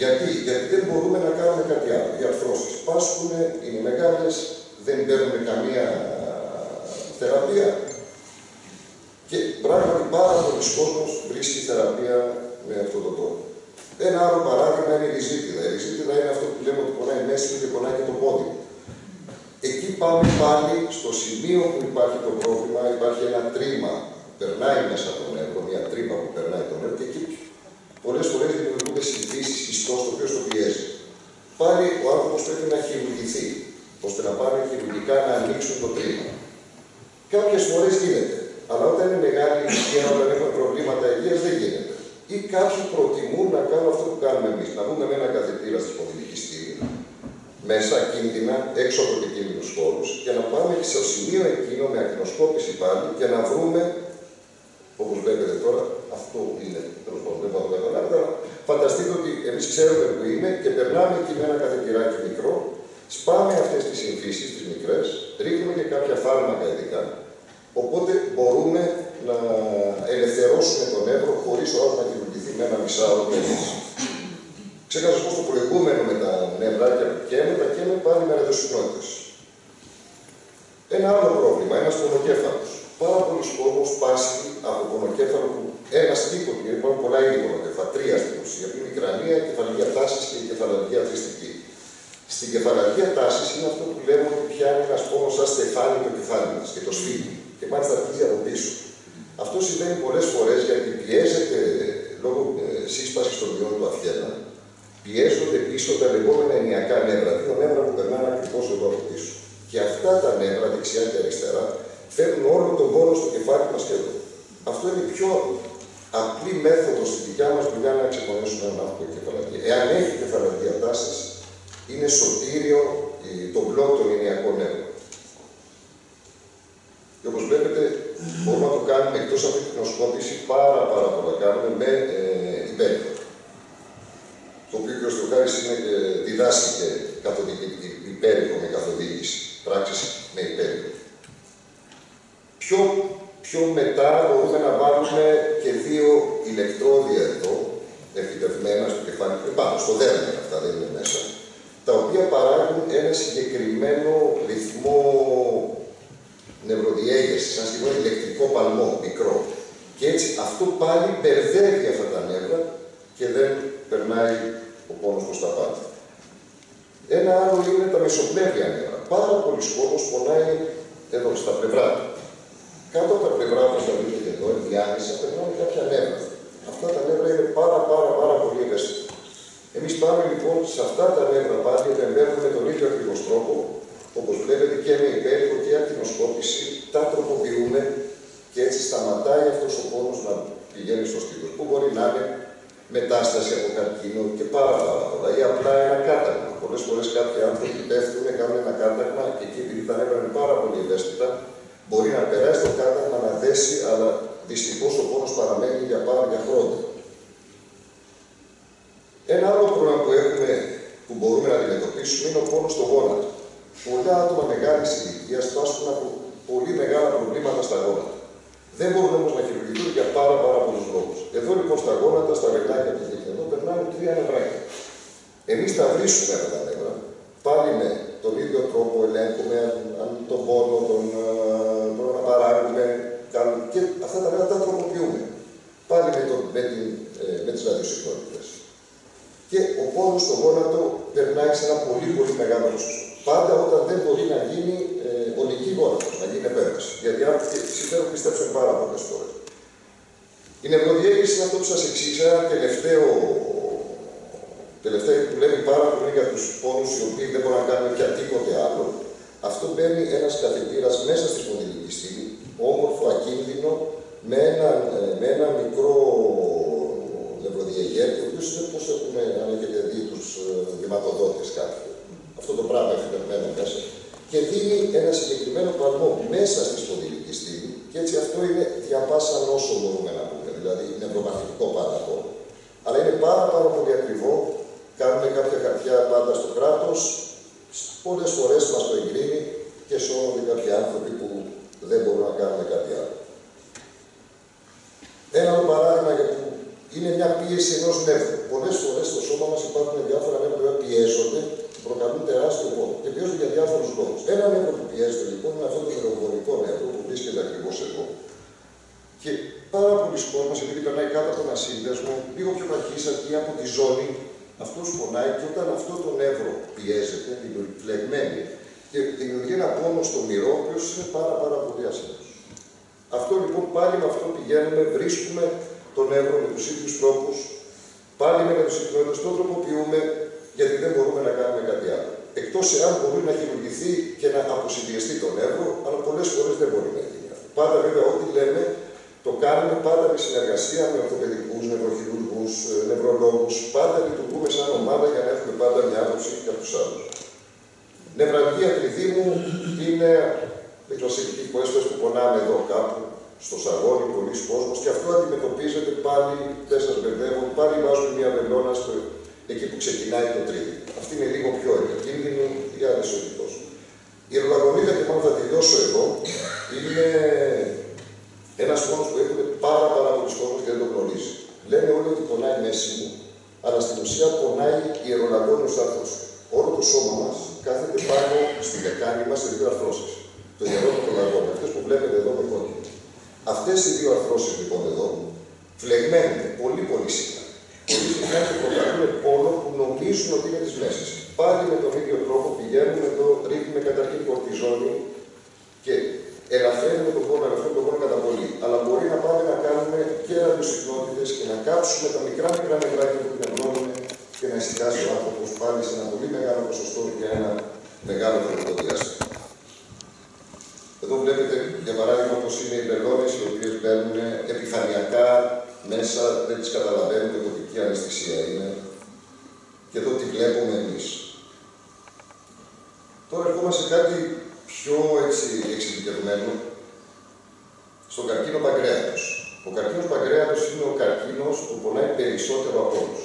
[SPEAKER 3] Γιατί, Γιατί δεν μπορούμε να κάνουμε κάτι άλλο. Οι αρθρώσεις πάσχουν, είναι μεγάλες, δεν παίρνουν καμία θεραπεία. Και πράγματι πάρα πολλοί κόσμος βρίσκει θεραπεία με αυτόν τον τρόπο. Ένα άλλο παράδειγμα είναι η ριζίτιδα. Η ριζίτιδα είναι αυτό που λέμε ότι πονάει μέση και πονάει και το πόδι. Εκεί πάμε πάλι στο σημείο που υπάρχει το πρόβλημα, υπάρχει ένα τρίμα που περνάει μέσα από τον νεύρο, μια τρύπα που περνάει τον νεύρο και εκεί πολλές φορές δημιουργούνται συνθήσεις ιστός το οποίο το πιέζει. Πάλι ο άνθρωπος πρέπει να χειρουργηθεί ώστε να πάνε χειρουργικά να ανοίξουν το τρίμα. Κάποιες φορές γίνεται. Αλλά όταν είναι μεγάλη ηλικία, όταν έχουμε προβλήματα υγείας, δεν γίνεται. Ή κάποιοι προτιμούν να κάνουν αυτό που κάνουμε εμείς. Να βγούμε με ένα καθετήρα στη σπονδυλική στήλη, μέσα κίνδυνα, έξω από επικίνδυνου χώρου, και να πάμε στο σημείο εκείνο με ακτινοσκόπηση πάλι και να βρούμε, όπως βλέπετε τώρα, αυτό είναι, τέλος πάντων δεν μπορώ να το καταλάβετε, φανταστείτε ότι εμείς ξέρουμε που είναι και περνάμε εκεί με ένα καθετηράκι μικρό Σπάμε αυτές τις συμφίσει, τις μικρές, ρίχνουμε και κάποια φάρμακα ειδικά. Οπότε μπορούμε να ελευθερώσουμε τον νεύρο χωρίς ο άλλος να δημιουργηθεί με ένα μισάωρο Ξέχασα πως το προηγούμενο με τα νευράκια που καίμε, τα καίμε πάλι με ρεδοσυνότητε. Ένα άλλο πρόβλημα, ένας πονοκέφαλος. Πάρα πολλοί κόσμοι πάσχει από πονοκέφαλο που ένας τύπος, γιατί υπάρχουν πολλά είδη πονοκέφαλα, τρία στην ουσία, που είναι η κρανία, η κεφαλική τάσης και η κεφαλική αθρηστική. Στην κεφαλαρχία τάση είναι αυτό που λέμε ότι πιάνει ένας πόνος σαν στεφάνι το κεφάλι μας και το σφίγγει. Και μάλιστα αρχίζει από πίσω. Αυτό συμβαίνει πολλές φορές γιατί πιέζεται λόγω ε, σύσπασης των ιών του αφιένα, πιέζονται πίσω τα λεγόμενα ενιακά νεύρα, δύο νεύρα που περνάνε ακριβώς εδώ από πίσω. Και αυτά τα νεύρα, δεξιά και αριστερά, φέρνουν όλο τον πόνο στο κεφάλι μας και εδώ. Αυτό είναι η πιο απλή μέθοδος στη δικιά μας δουλειά να ξεκονίσουμε έναν άνθρωπο κεφαλαρχία. Εάν έχει κεφαλαρχία τάση, είναι σωτήριο το μπλοκ των ενιακών έργων. Και όπως βλέπετε, μπορούμε να το κάνουμε εκτός από την νοσκόπηση πάρα πάρα πολλά κάνουμε με ε, Το οποίο και ο Στροκάρης είναι και διδάσκηκε υπέροχο με καθοδήγηση, πράξεις με υπέροχο. Πιο, πιο μετά μπορούμε να βάλουμε και δύο ηλεκτρόδια εδώ, εφητευμένα στο κεφάλι, πάνω στο δέρμα αυτά, δεν είναι μέσα, τα οποία παράγουν ένα συγκεκριμένο ρυθμό νευροδιέγερσης, σαν συγκεκριμένο ηλεκτρικό παλμό, μικρό. Και έτσι αυτό πάλι μπερδεύει αυτά τα νεύρα και δεν περνάει ο πόνος προς τα πάνω. Ένα άλλο είναι τα μεσοπλέβια νεύρα. Πάρα πολλοί κόσμος πονάει εδώ, στα πλευρά του. Κάτω από τα πλευρά του, τα δείτε εδώ, ενδιάμεσα, περνάνε κάποια νεύρα. Αυτά τα νεύρα είναι πάρα πάρα πάρα πολύ ευαίσθητα. Εμείς πάμε λοιπόν σε αυτά τα νεύρα πάλι, επεμβαίνουμε με τον ίδιο ακριβώς τρόπο, όπως βλέπετε και με υπέροχο και ακτινοσκόπηση, τα τροποποιούμε και έτσι σταματάει αυτός ο πόνος να πηγαίνει στο στήθος. Που μπορεί να είναι μετάσταση από καρκίνο και πάρα, πάρα πολλά ή απλά ένα κάταγμα. Πολλές φορές κάποιοι άνθρωποι πέφτουν, κάνουν ένα κάταγμα και εκεί επειδή τα νεύρα είναι πάρα πολύ ευαίσθητα, μπορεί να περάσει το κάταγμα να δέσει, αλλά δυστυχώς ο πόνος παραμένει για πάρα για χρόνια. Ένα άλλο πρόβλημα που έχουμε που μπορούμε να αντιμετωπίσουμε είναι ο πόνος στο γόνατο. Πολλά άτομα μεγάλης ηλικίας πάσχουν από πολύ μεγάλα προβλήματα στα γόνατα. Δεν μπορούν όμως να χειρουργηθούν για πάρα, πάρα πολλούς λόγους. Εδώ λοιπόν στα γόνατα, στα βελάκια και εδώ περνάνε τρία νευράκια. Εμείς τα βρίσκουμε αυτά τα νεύρα, πάλι με τον ίδιο τρόπο ελέγχουμε αν τον πόνο, τον, ε, τον αναπαράγουμε και αυτά τα νεύρα τα τροποποιούμε. Πάλι με, το, με, την, ε, με τις ραδιοσυχνότητες. Και ο πόνος στο γόνατο περνάει σε ένα πολύ πολύ μεγάλο ποσοστό. Πάντα όταν δεν μπορεί να γίνει ε, ολική γόνατος, να γίνει επέμβαση. Γιατί άνθρωποι συμφέρον πιστέψουν πάρα πολλές φορές. Η νευροδιέγερση είναι αυτό που σας εξήγησα, τελευταίο, τελευταίο που λέμε πάρα πολύ για τους πόνους οι οποίοι δεν μπορούν να κάνουν πια τίποτε άλλο. Αυτό μπαίνει ένας καθηγητήρα μέσα στη σπονδυλική στήλη, όμορφο, ακίνδυνο, με ένα, ε, με ένα μικρό νευροδιαγέρτη, ο οποίος είναι πώς έχουμε, αν έχετε δει τους βηματοδότε ε, κάποιοι. Αυτό το πράγμα έχει περμένο μέσα. Και δίνει ένα συγκεκριμένο παλμό μέσα στη σπονδυλική στήλη, και έτσι αυτό είναι διαπάσα νόσο μπορούμε να πούμε. Δηλαδή είναι προμαθητικό πάντα αυτό. Αλλά είναι πάρα, πάρα πολύ ακριβό. Κάνουμε κάποια χαρτιά πάντα στο κράτος. Πολλές φορές μας το εγκρίνει και σώονται κάποιοι άνθρωποι που δεν μπορούν να κάνουν κάτι άλλο. Ένα άλλο παράδειγμα για που είναι μια πίεση ενός νεύρου. Πολλές φορές στο σώμα μας υπάρχουν διάφορα νεύρα που πιέζονται, προκαλούν τεράστιο πόνο και πιέζονται για διάφορους λόγους. Ένα νεύρο που πιέζεται λοιπόν είναι αυτό το νευροβολικό νεύρο που βρίσκεται ακριβώς εδώ. Και πάρα πολλοί κόσμοι, επειδή περνάει κάτω από ένα σύνδεσμο, λίγο πιο παχύσατη από τη ζώνη, αυτός πονάει και όταν αυτό το νεύρο πιέζεται, φλεγμένη, και δημιουργεί ένα πόνο στο μυρό, ο οποίος είναι πάρα, πάρα πολύ άσχημο. Αυτό λοιπόν πάλι με αυτό πηγαίνουμε, βρίσκουμε τον νεύρο με τους ίδιους τρόπους, πάλι με τους συχνότητε, το τροποποιούμε, γιατί δεν μπορούμε να κάνουμε κάτι άλλο. Εκτός εάν μπορεί να χειρουργηθεί και να αποσυνδυαστεί το νεύρο, αλλά πολλές φορές δεν μπορεί να γίνει αυτό. Πάντα βέβαια ό,τι λέμε το κάνουμε πάντα με συνεργασία με ορθοπαιδικούς, νευροχειρουργούς, ε, νευρολόγους. Πάντα λειτουργούμε σαν ομάδα για να έχουμε πάντα μια άποψη για τους άλλους. Νευραλγία κλειδί μου είναι μικροσυντική πολλές που πονάμε εδώ κάπου, στο σαγόνι, πολλοί κόσμος και αυτό αντιμετωπίζεται πάλι, δεν σας μπερδεύω, πάλι βάζουμε μια βελόνα στο, εκεί που ξεκινάει το τρίτη. Αυτή είναι λίγο πιο επικίνδυνη για ανεσοδητός. Η ρολαγονίδα και μόνο θα τελειώσω εδώ, είναι ένας πόνο που έχουν πάρα, πάρα πολλοί κόσμοι και δεν το γνωρίζει. Λένε όλοι ότι πονάει μέση μου, αλλά στην ουσία πονάει η αερολαγόνιο άρθρος. Όλο το σώμα μας κάθεται πάνω στη λεκάνη μας σε δύο αρθρώσεις. Το ιερό και το λαγόνο. Αυτές που βλέπετε εδώ με κόκκινο. Αυτές οι δύο αρθρώσεις λοιπόν εδώ φλεγμένουν πολύ πολύ συχνά. Πολύ συχνά και προκαλούν πόνο που νομίζουν ότι είναι τη μέση. Πάλι με τον ίδιο τρόπο πηγαίνουμε εδώ, ρίχνουμε καταρχήν κορτιζόνη και ελαφρύνουμε τον πόνο, ελαφρύνουμε τον πόνο κατά πολύ. Αλλά μπορεί να πάμε να κάνουμε και ραδιοσυχνότητε και να κάψουμε τα μικρά μικρά νευράκια που πνευμώνουν και να εισηκάσει ο άνθρωπος πάλι σε ένα πολύ μεγάλο ποσοστό για ένα μεγάλο χρονικό διάστημα. Εδώ βλέπετε για παράδειγμα πώς είναι οι βελόνε οι οποίες μπαίνουν επιφανειακά μέσα, δεν τις καταλαβαίνουμε το τι αναισθησία είναι. Και εδώ τι βλέπουμε εμείς. Τώρα ερχόμαστε σε κάτι πιο έτσι εξειδικευμένο στον καρκίνο παγκρέατος. Ο καρκίνος παγκρέατος είναι ο καρκίνος που πονάει περισσότερο από όλους.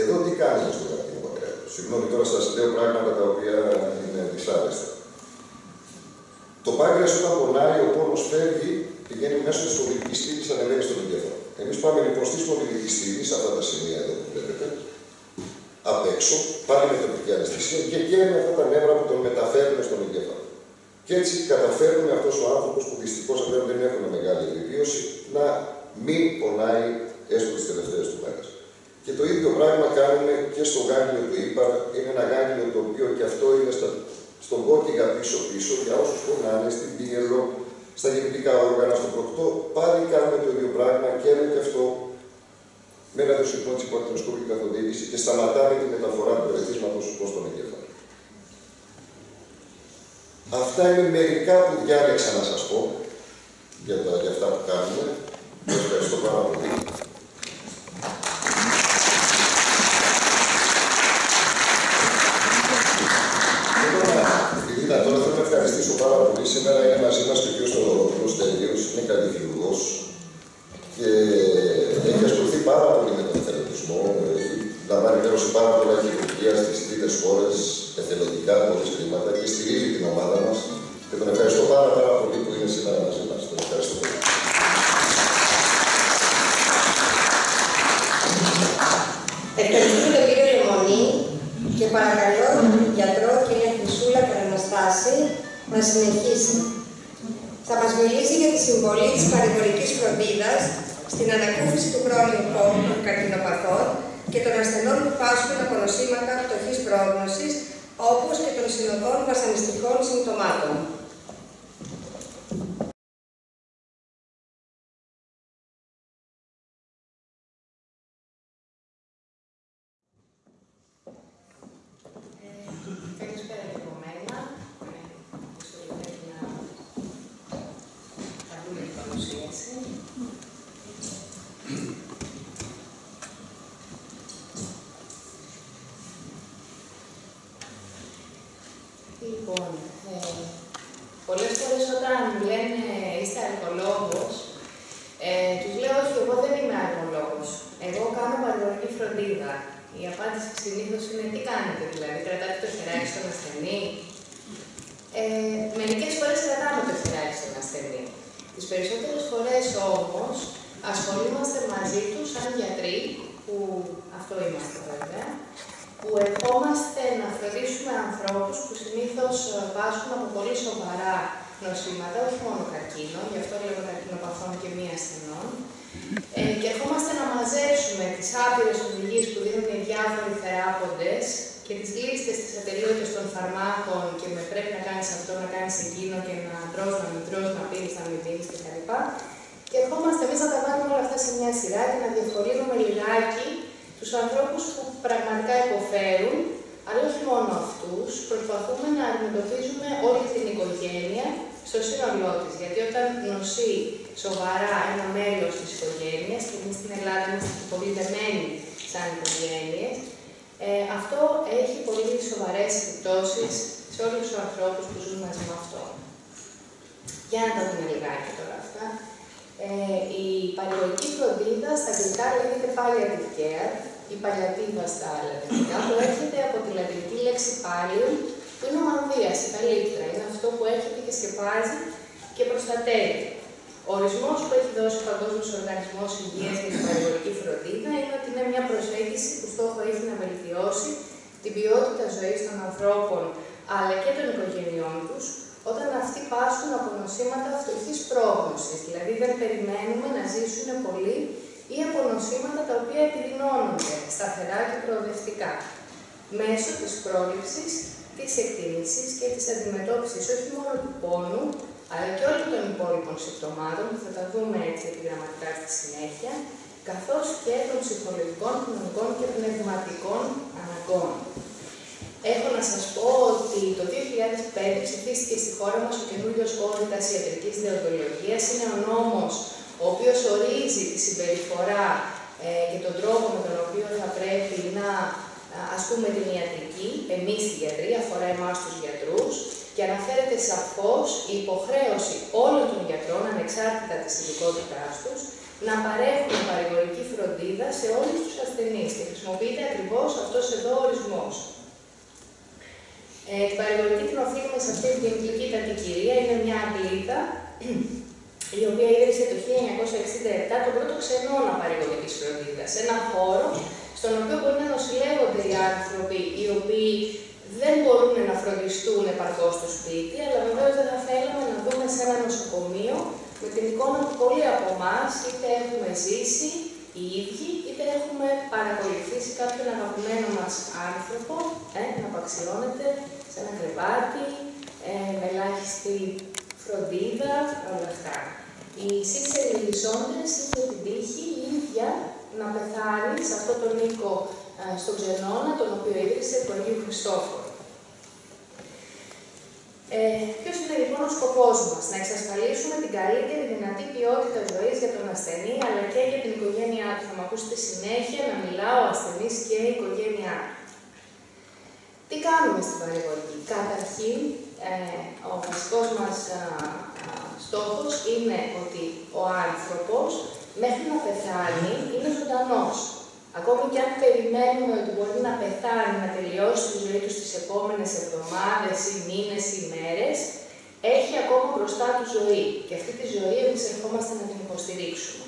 [SPEAKER 3] Εδώ τι κάνουμε στον καρκίνο παγκρέατος. Συγγνώμη, τώρα σας λέω πράγματα τα οποία είναι δυσάρεστα. Το πάγκρεας όταν πονάει, ο πόνος φεύγει, πηγαίνει μέσα στη σπονδυλική στήλη, ανεβαίνει στον εγκέφαλο. Εμείς πάμε λοιπόν στη σπονδυλική στήλη, σε αυτά τα σημεία εδώ που βλέπετε, απ' έξω, πάλι με τοπική αναισθησία και καίμε αυτά τα νεύρα που τον μεταφέρουν στον εγκέφαλο. Και έτσι καταφέρνουμε αυτός ο άνθρωπος που δυστυχώς δεν έχουν μεγάλη επιβίωση να μην πονάει έστω τις τελευταίες του μέρες. Και το ίδιο πράγμα κάνουμε και στο γάγγλιο του ύπαρ. Είναι ένα γάγγλιο το οποίο και αυτό είναι στα, στον κόκκιγα πίσω-πίσω για όσους πονάνε, στην πίελο, στα γεννητικά όργανα, στο προκτό. Πάλι κάνουμε το ίδιο πράγμα και και αυτό με ένα δοσυχνότηση υπό καθοδήγηση και σταματάμε τη μεταφορά του ερεθίσματος προς τον εγκέφαλο. Αυτά είναι μερικά που διάλεξα να σας πω για, τα, για αυτά που κάνουμε. Ευχαριστώ πάρα πολύ. Σήμερα είναι μαζί μας και ο κ. Στοδωρόπουλος Τελείος, είναι καλλιτεχνικός και έχει ασχοληθεί πάρα πολύ με τον εθελοντισμό. Έχει λαμβάνει μέρος σε πάρα πολλά χειρουργία στις τρίτες χώρες, εθελοντικά, χωρίς χρήματα και στηρίζει την ομάδα μας. Και τον ευχαριστώ πάρα, πάρα πολύ που είναι σήμερα μαζί μας. Τον ευχαριστώ πολύ.
[SPEAKER 5] Ευχαριστούμε τον κύριο Λεμονή και παρακαλώ τον γιατρό κυρία Χρυσούλα Καραναστάση να συνεχίσει. Θα μας μιλήσει για τη συμβολή της παρηγορικής φροντίδας στην ανακούφιση του χρόνιου χώρου των καρκινοπαθών και των ασθενών που πάσχουν από νοσήματα πτωχής πρόγνωσης, όπως και των συνοδών βασανιστικών συμπτωμάτων.
[SPEAKER 6] Σαφώς η υποχρέωση όλων των γιατρών, ανεξάρτητα της ειδικότητάς τους, να παρέχουν παρηγορική φροντίδα σε όλους τους ασθενείς και χρησιμοποιείται ακριβώς αυτός εδώ ο ορισμός. Ε, την παρηγορική την οφείλουμε σε αυτή την γλυκύτατη κυρία, είναι μια Αγγλίδα, η οποία ίδρυσε το 1967 τον πρώτο ξενώνα παρηγορικής φροντίδας. Ένα χώρο στον οποίο μπορεί να νοσηλεύονται οι άνθρωποι οι οποίοι δεν μπορούν να φροντιστούν επαρκώς στο σπίτι, αλλά βεβαίως δεν θα θέλαμε να δούμε σε ένα νοσοκομείο με την εικόνα που πολλοί από εμάς είτε έχουμε ζήσει οι ίδιοι, είτε έχουμε παρακολουθήσει κάποιον αγαπημένο μας άνθρωπο ε, να απαξιώνεται σε ένα κρεβάτι, ε, με ελάχιστη φροντίδα, όλα αυτά. Η Σίσερ Λισόντρες είχε την τύχη η ίδια να πεθάνει σε αυτό τον οίκο ε, στον Ξενώνα, τον οποίο ίδρυσε του Αγίου Χριστόφορου. Ε, Ποιος είναι λοιπόν ο σκοπός μας, να εξασφαλίσουμε την καλύτερη δυνατή ποιότητα ζωής για τον ασθενή αλλά και για την οικογένειά του. Θα με ακούσετε συνέχεια να μιλάω ασθενής και η οικογένειά του. Τι κάνουμε στην παρηγορική. Καταρχήν,
[SPEAKER 5] ε, ο βασικός μας α, α, στόχος είναι ότι ο άνθρωπος μέχρι να πεθάνει είναι ζωντανός. Ακόμη και αν περιμένουμε ότι μπορεί να πεθάνει, να τελειώσει τη ζωή τους στις επόμενες εβδομάδες ή μήνες ή μέρες, έχει ακόμα μπροστά του ζωή και αυτή τη ζωή εμείς ερχόμαστε να την υποστηρίξουμε.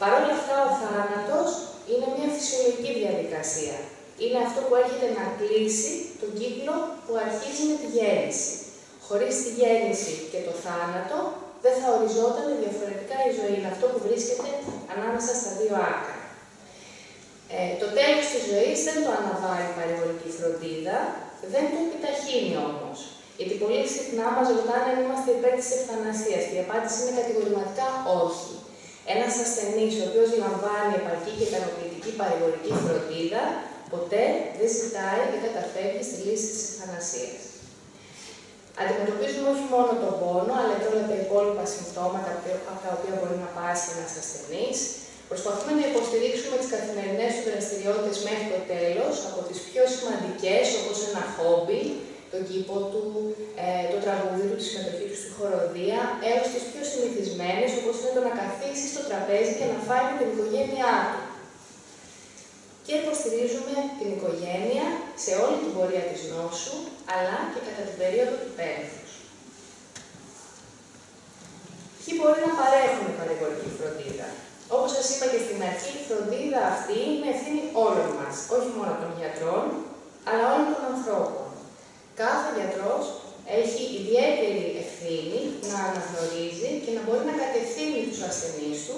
[SPEAKER 5] Παρ' όλα αυτά, ο θάνατος είναι μια φυσιολογική διαδικασία. Είναι αυτό που έρχεται να κλείσει τον κύκλο που αρχίζει με τη γέννηση. Χωρίς τη γέννηση και το θάνατο, δεν θα οριζόταν διαφορετικά η ζωή. Είναι αυτό που βρίσκεται ανάμεσα στα δύο άκρα. Ε, το τέλος της ζωής δεν το αναβάλει η παρηγορική φροντίδα, δεν το επιταχύνει όμως. Γιατί πολύ συχνά μας ρωτάνε αν είμαστε υπέρ της ευθανασίας και η απάντηση είναι κατηγορηματικά όχι. Ένας ασθενής ο οποίος λαμβάνει επαρκή και ικανοποιητική παρηγορική φροντίδα, ποτέ δεν ζητάει και καταφεύγει στη λύση της ευθανασίας. Αντιμετωπίζουμε όχι μόνο τον πόνο, αλλά και όλα τα υπόλοιπα συμπτώματα από τα οποία μπορεί να πάσει ένας ασθενής. Προσπαθούμε να υποστηρίξουμε τις καθημερινές του δραστηριότητες μέχρι το τέλος, από τις πιο σημαντικές, όπως ένα χόμπι, τον κήπο του, ε, το τραγούδι του, τη συμμετοχή του στη χοροδία, έως τις πιο συνηθισμένες, όπως είναι το να καθίσεις στο τραπέζι και να φάει με την οικογένειά του. Και υποστηρίζουμε την οικογένεια σε όλη την πορεία της νόσου, αλλά και κατά την περίοδο του πένθους. Ποιοι μπορεί να παρέχουν παρηγορική φροντίδα; Όπως σας είπα και στην αρχή, η φροντίδα αυτή είναι ευθύνη όλων μας, όχι μόνο των γιατρών, αλλά όλων των ανθρώπων. Κάθε γιατρός έχει ιδιαίτερη ευθύνη να αναγνωρίζει και να μπορεί να κατευθύνει τους ασθενείς του,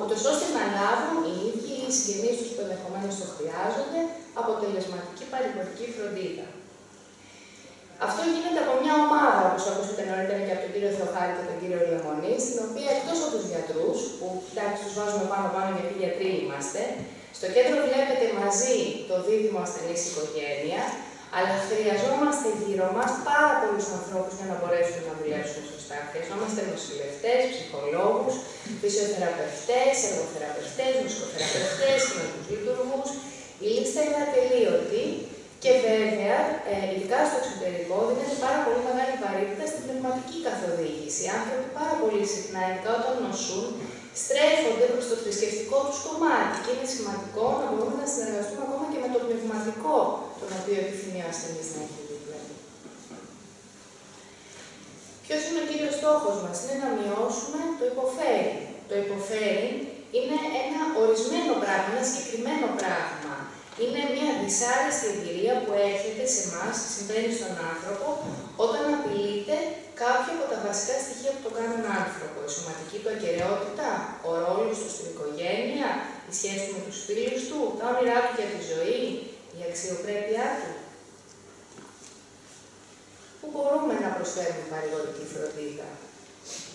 [SPEAKER 5] ούτως ώστε να λάβουν οι ίδιοι οι συγγενείς τους που ενδεχομένως το χρειάζονται αποτελεσματική παρηγορική φροντίδα. Αυτό γίνεται από μια ομάδα, όπως ακούσατε νωρίτερα και από τον κύριο Θεοχάρη και τον κύριο Λεμονή, στην οποία εκτός από τους γιατρούς, που εντάξει τους βάζουμε πάνω-πάνω γιατί γιατροί είμαστε, στο κέντρο βλέπετε μαζί το δίδυμο ασθενής οικογένεια, αλλά χρειαζόμαστε γύρω μας πάρα πολλούς ανθρώπους για να μπορέσουν να δουλέψουν σωστά. Χρειαζόμαστε νοσηλευτές, ψυχολόγους, φυσιοθεραπευτές, εργοθεραπευτές, μουσικοθεραπευτές, κοινωνικούς λειτουργούς. Η λίστα είναι ατελείωτη και βέβαια, ε, ειδικά στο εξωτερικό, δίνεται πάρα πολύ μεγάλη βαρύτητα στην πνευματική καθοδήγηση. Οι άνθρωποι πάρα πολύ συχνά, ειδικά όταν νοσούν, στρέφονται προς το θρησκευτικό τους κομμάτι. Και είναι σημαντικό να μπορούμε να συνεργαστούμε ακόμα και με το πνευματικό, τον οποίο επιθυμεί ο ασθενής να έχει δίπλα. Ποιος είναι ο κύριος στόχος μας, είναι να μειώσουμε το υποφέρει. Το υποφέρει είναι ένα ορισμένο πράγμα, ένα συγκεκριμένο πράγμα. Είναι μια δυσάρεστη εμπειρία που έρχεται σε εμάς, συμβαίνει στον άνθρωπο, όταν απειλείται κάποιο από τα βασικά στοιχεία που το κάνουν άνθρωπο. Η σωματική του ακαιρεότητα, ο ρόλος του στην οικογένεια, η σχέση του με τους φίλους του, τα όνειρά του για τη ζωή, η αξιοπρέπειά του. Πού μπορούμε να προσφέρουμε παρηγορική φροντίδα;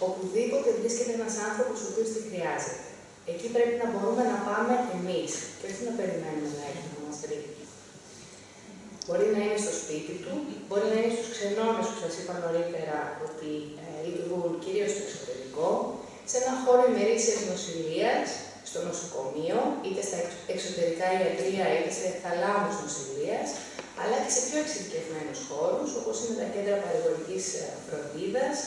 [SPEAKER 5] Οπουδήποτε βρίσκεται ένας άνθρωπος ο οποίος τη χρειάζεται. Εκεί πρέπει να μπορούμε να πάμε εμείς και όχι να περιμένουμε να έρθει να μα βρει. Μπορεί να είναι στο σπίτι του, μπορεί να είναι στους ξενώνες που σας είπα νωρίτερα ότι ε, λειτουργούν κυρίως στο εξωτερικό, σε ένα χώρο ημερήσιας νοσηλείας, στο νοσοκομείο, είτε στα εξωτερικά ιατρία, είτε σε θαλάμους νοσηλείας, αλλά και σε πιο εξειδικευμένους χώρους, όπως είναι τα κέντρα παρηγορικής ε, φροντίδας,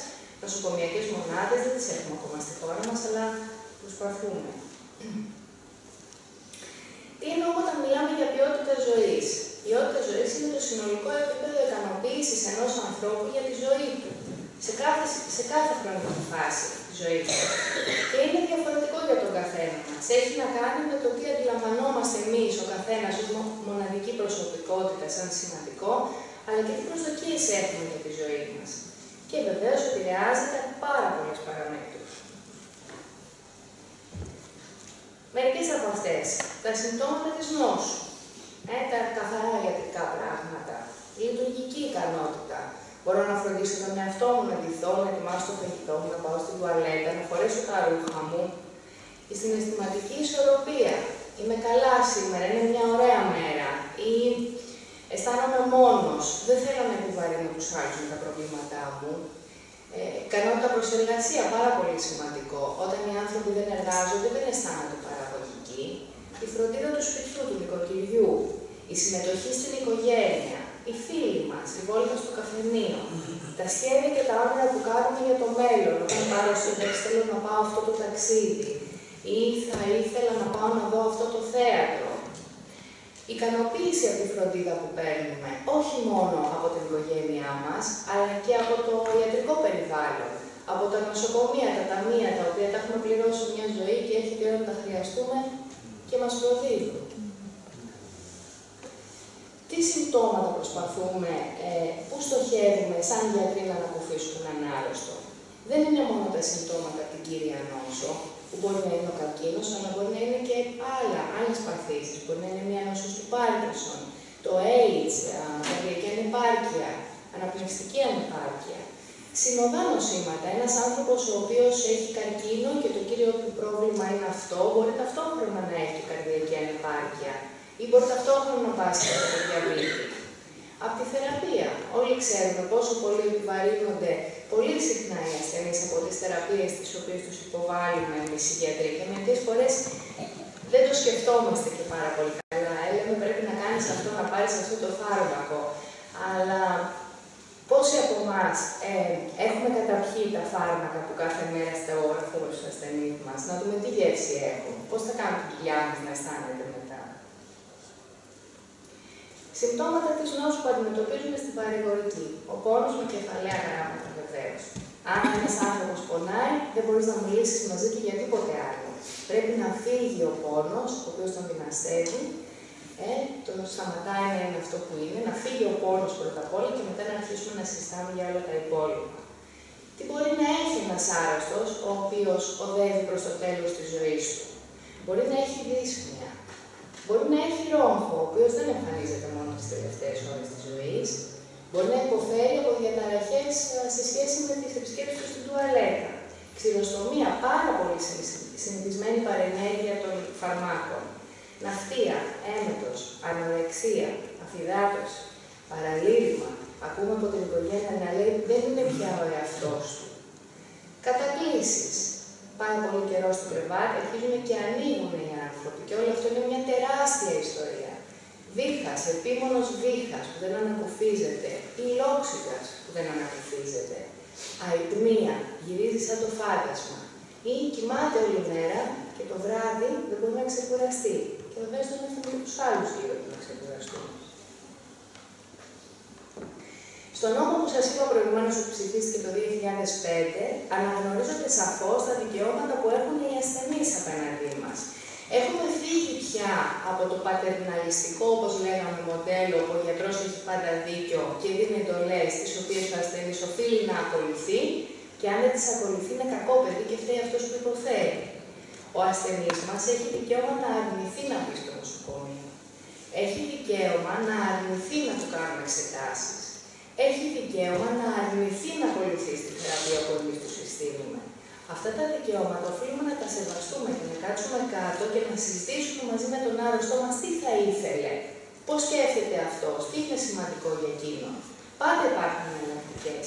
[SPEAKER 5] νοσοκομιακές μονάδες, δεν τις έχουμε ακόμα στη χώρα μας, αλλά προσπαθούμε. Τι εννοούμε όταν μιλάμε για ποιότητα ζωής. Η ποιότητα ζωής είναι το συνολικό επίπεδο ικανοποίησης ενός ανθρώπου για τη ζωή του. Σε κάθε, σε κάθε χρονική φάση της ζωής του. Και είναι διαφορετικό για τον καθένα μας. Έχει να κάνει με το τι αντιλαμβανόμαστε εμείς ο καθένας ως μοναδική προσωπικότητα σαν σημαντικό, αλλά και τι προσδοκίες έχουμε για τη ζωή μας. Και βεβαίως επηρεάζεται από πάρα πολλέ παραμέτρους. Μερικές από αυτές. Τα συμπτώματα της νόσου. Ε, τα καθαρά ιατρικά πράγματα. Η λειτουργική ικανότητα. Μπορώ να φροντίσω τον εαυτό μου να ντυθώ, να ετοιμάσω το φαγητό μου, να πάω στην τουαλέτα, να φορέσω τα ρούχα μου. Η συναισθηματική ισορροπία. Είμαι καλά σήμερα, είναι μια ωραία μέρα. Ή αισθάνομαι μόνος. Δεν θέλω να επιβαρύνω τους άλλους με τα προβλήματά μου. Ε, ικανότητα προσεργασία, πάρα πολύ σημαντικό. Όταν οι άνθρωποι δεν εργάζονται, δεν αισθάνονται παραγωγικοί. Η φροντίδα του σπιτιού, του νοικοκυριού, η συμμετοχή στην οικογένεια, η οι φίλοι μας, η βόλτα στο καφενείο, τα σχέδια και τα όνειρα που κάνουμε για το μέλλον, όταν πάρω συνέντευξη θέλω να πάω αυτό το ταξίδι ή θα ήθελα να πάω να δω αυτό το θέατρο. Ικανοποίηση από τη φροντίδα που παίρνουμε, όχι μόνο από την οικογένειά μας, αλλά και από το ιατρικό περιβάλλον, από τα νοσοκομεία, τα ταμεία, τα οποία τα έχουμε πληρώσει μια ζωή και έχει και ώρα να τα χρειαστούμε και μας προδίδουν. Τι συμπτώματα προσπαθούμε, ε, πού στοχεύουμε σαν γιατροί να ανακουφίσουμε έναν άρρωστο; Δεν είναι μόνο τα συμπτώματα από την κύρια νόσο, που μπορεί να είναι ο καρκίνος, αλλά μπορεί να είναι και άλλα, άλλες παθήσεις. Μπορεί να είναι μια νόσος του Πάρκινσον, το AIDS, καρδιακή ανεπάρκεια, αναπνευστική ανεπάρκεια. Συνοδά νοσήματα. Ένας άνθρωπος ο οποίος έχει καρκίνο και το κύριο του πρόβλημα είναι αυτό, μπορεί ταυτόχρονα να έχει καρδιακή ανεπάρκεια ή μπορεί ταυτόχρονα να πάσει από διαβήτη. Από τη θεραπεία. Όλοι ξέρουμε πόσο πολύ επιβαρύνονται πολύ συχνά οι ασθενείς από τις θεραπείες τις οποίες τους υποβάλλουμε εμείς οι γιατροί. Και μερικές φορές δεν το σκεφτόμαστε και πάρα πολύ καλά. Ε, λέμε πρέπει να κάνεις αυτό, να πάρεις αυτό το φάρμακο. Αλλά πόσοι από εμάς ε, έχουμε καταπιεί τα φάρμακα που κάθε μέρα στεγογραφούμε στου ασθενείς μας, να δούμε τι γεύση έχουν, πώς θα κάνουν τη δουλειά μας να αισθάνεται μετά. Συμπτώματα της νόσου που αντιμετωπίζουμε στην παρηγορική. Ο πόνος με κεφαλαία γράμματα βεβαίως. Αν ένας άνθρωπος πονάει, δεν μπορείς να μιλήσεις μαζί του για τίποτε άλλο. Πρέπει να φύγει ο πόνος, ο οποίος τον δυναστεύει, ε, το σταματάει να είναι αυτό που είναι, να φύγει ο πόνος πρώτα απ' όλα και μετά να αρχίσουμε να συζητάμε για όλα τα υπόλοιπα. Τι μπορεί να έχει ένας άρρωστος, ο οποίος οδεύει προς το τέλος της ζωής του. Μπορεί να έχει δύσπνοια. Μπορεί να έχει ρόμφο, ο οποίος δεν εμφανίζεται μόνο τις τελευταίες ώρες της ζωής. Μπορεί να υποφέρει από διαταραχές σε σχέση με τις επισκέψεις του στην τουαλέτα. Ξηροστομία, πάρα πολύ συνηθισμένη παρενέργεια των φαρμάκων. Ναυτία, έμετος, ανορεξία, αφυδάτωση, παραλήρημα. Ακούμε από την οικογένεια να λέει δεν είναι πια ο εαυτός του. Κατακλήσεις. Πάρα πολύ καιρό στο κρεβάτι, αρχίζουν και ανοίγουν οι άνθρωποι. Και όλο αυτό είναι μια τεράστια ιστορία. Βήχας, επίμονος βήχας που δεν ανακουφίζεται. Ή λόξιγας που δεν ανακουφίζεται. Αϊπνία, γυρίζει σαν το φάντασμα. Ή κοιμάται όλη μέρα και το βράδυ δεν μπορεί να ξεκουραστεί. Και βεβαίω δεν έχουν και τους άλλους γύρω του να ξεκουραστούν. Στον νόμο που σας είπα προηγουμένως που ψηφίστηκε το 2005, αναγνωρίζονται σαφώς τα δικαιώματα που έχουν οι ασθενείς απέναντί μας. Έχουμε φύγει πια από το πατερναλιστικό, όπως λέγαμε, μοντέλο, που ο γιατρός έχει πάντα δίκιο και δίνει εντολές, τις οποίες ο ασθενή οφείλει να ακολουθεί, και αν δεν τις ακολουθεί, είναι κακό παιδί και φταίει αυτός που υποφέρει. Ο ασθενής μας έχει δικαίωμα να αρνηθεί να μπει στο νοσοκομείο. Έχει δικαίωμα να αρνηθεί να του κάνουμε εξετάσεις. Έχει δικαίωμα να αρνηθεί να ακολουθήσει τη θεραπεία που εμείς του συστήνουμε. Αυτά τα δικαιώματα οφείλουμε να τα σεβαστούμε και να κάτσουμε κάτω και να συζητήσουμε μαζί με τον άρρωστό μας τι θα ήθελε, πώς σκέφτεται αυτός, τι είναι σημαντικό για εκείνο. Πάντα υπάρχουν εναλλακτικέ.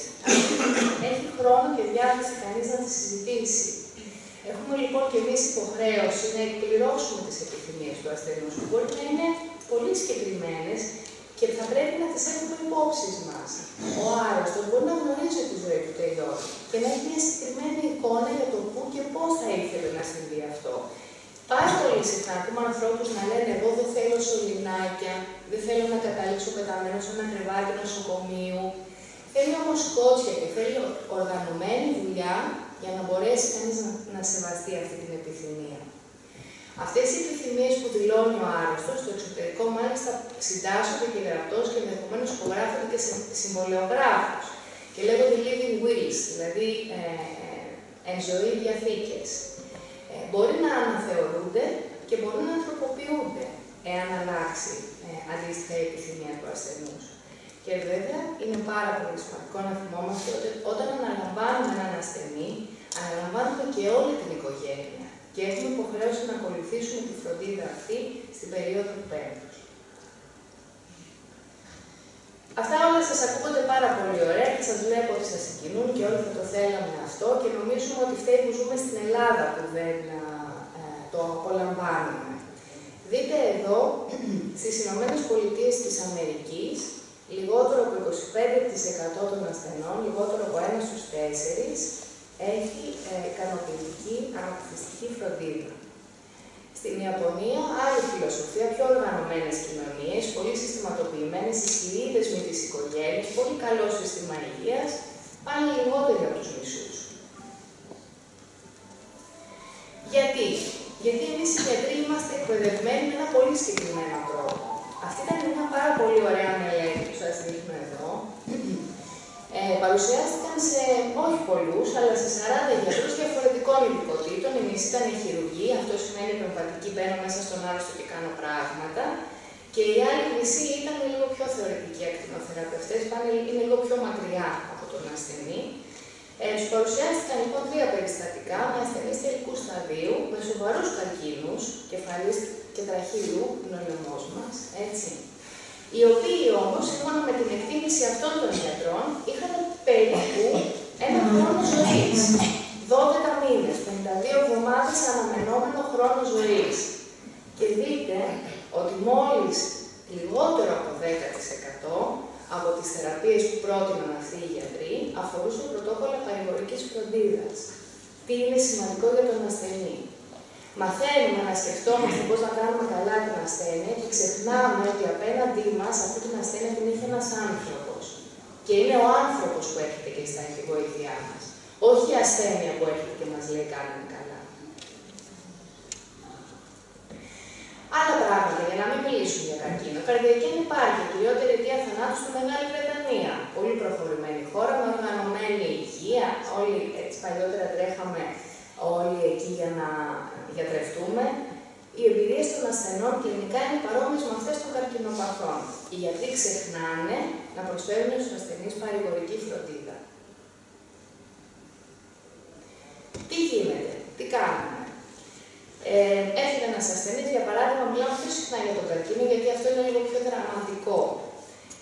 [SPEAKER 5] Έχει χρόνο και διάθεση κανείς να τι συζητήσει. Έχουμε λοιπόν και εμείς υποχρέωση να εκπληρώσουμε τις επιθυμίες του ασθενούς, που μπορεί να είναι πολύ συγκεκριμένες και θα πρέπει να τις έχουμε υπόψη μας. Ο άρρωστο μπορεί να γνωρίζει ότι η ζωή του τελειώνει και να έχει μια συγκεκριμένη εικόνα για το πού και πώς θα ήθελε να συμβεί αυτό. Πάρα πολύ συχνά ακούμε ανθρώπους να λένε: Εγώ δεν θέλω σωληνάκια, δεν θέλω να καταλήξω πεταμένο σε ένα κρεβάτι νοσοκομείου. Θέλει όμως κότσια και θέλει οργανωμένη δουλειά για να μπορέσει κανείς να, να σεβαστεί αυτή την επιθυμία. Αυτές οι επιθυμίες που δηλώνει ο άρρωστος στο εξωτερικό, μάλιστα συντάσσονται και γραπτός και ενδεχομένως υπογράφονται και σε συμβολεογράφους. Και λέγονται living wills, δηλαδή ε, ε, εν ζωή διαθήκες. Ε, μπορεί να αναθεωρούνται και μπορεί να ανθρωποποιούνται, εάν αλλάξει ε, αντίστοιχα η επιθυμία του ασθενούς. Και βέβαια είναι πάρα πολύ σημαντικό να θυμόμαστε ότι όταν αναλαμβάνουμε έναν ασθενή, αναλαμβάνουμε και όλη την οικογένεια και έχουμε υποχρέωση να ακολουθήσουμε τη φροντίδα αυτή στην περίοδο του πέμπτους. Αυτά όλα σας ακούγονται πάρα πολύ ωραία και σας βλέπω ότι σας συγκινούν και όλοι θα το θέλαμε αυτό και νομίζουμε ότι φταίει που ζούμε στην Ελλάδα που δεν ε, το απολαμβάνουμε. Δείτε εδώ, στις Ηνωμένες Πολιτείες της Αμερικής λιγότερο από 25% των ασθενών, λιγότερο από ένα στους τέσσερις, έχει ε, ικανοποιητική αναπτυστική φροντίδα. Στην Ιαπωνία, άλλη φιλοσοφία, πιο οργανωμένες κοινωνίες, πολύ συστηματοποιημένες, ισχυροί δεσμοί της οικογένειας, πολύ καλό σύστημα υγείας, πάνε λιγότεροι από τους μισούς. Γιατί; Γιατί εμείς οι γιατροί είμαστε εκπαιδευμένοι με ένα πολύ συγκεκριμένο τρόπο. Αυτή ήταν μια πάρα πολύ ωραία μελέτη που σας δείχνω εδώ. Ε, παρουσιάστηκαν σε όχι πολλούς, αλλά σε 40 γιατρούς διαφορετικών ειδικοτήτων. Εμεί ήταν η χειρουργοί, αυτό σημαίνει πνευματική, μπαίνω μέσα στον άρρωστο και κάνω πράγματα. Και οι άλλοι μισοί ήταν λίγο πιο θεωρητικοί ακτινοθεραπευτές, πάνε είναι λίγο πιο μακριά από τον ασθενή. Ε, σου παρουσιάστηκαν λοιπόν τρία περιστατικά με ασθενείς τελικού σταδίου, με σοβαρούς καρκίνους, κεφαλής και τραχύλου, είναι ο λαιμό μας, έτσι. Οι οποίοι όμως, σύμφωνα με την εκτίμηση αυτών των γιατρών, είχαν περίπου ένα χρόνο ζωής. 12 μήνες, 52 εβδομάδες αναμενόμενο χρόνο ζωής. Και δείτε ότι μόλις λιγότερο από 10% από τις θεραπείες που πρότειναν αυτοί οι γιατροί αφορούσαν πρωτόκολλα παρηγορικής φροντίδας. Τι είναι σημαντικό για τον ασθενή. Μαθαίνουμε να σκεφτόμαστε πώς να κάνουμε καλά την ασθένεια και ξεχνάμε ότι απέναντί μας αυτή την ασθένεια την έχει ένας άνθρωπος. Και είναι ο άνθρωπος που έρχεται και στα έχει βοήθειά μας. Όχι η ασθένεια που έρχεται και μας λέει κάνουμε καλά. Άλλα πράγματα, για να μην μιλήσουμε για καρκίνο. Καρδιακή υπάρχει, η κυριότερη αιτία θανάτου στη Μεγάλη Βρετανία. Πολύ προχωρημένη χώρα, με οργανωμένη υγεία. Όλοι έτσι παλιότερα τρέχαμε όλοι εκεί για να γιατρευτούμε. Οι εμπειρίες των ασθενών κλινικά είναι παρόμοιες με αυτές των καρκινοπαθών. Οι γιατροί ξεχνάνε να προσφέρουν στους ασθενείς παρηγορική φροντίδα. Τι γίνεται, τι κάνουμε; Ε, έρχεται ένας ασθενής, για παράδειγμα, μιλάω πιο συχνά για τον καρκίνο, γιατί αυτό είναι λίγο πιο δραματικό.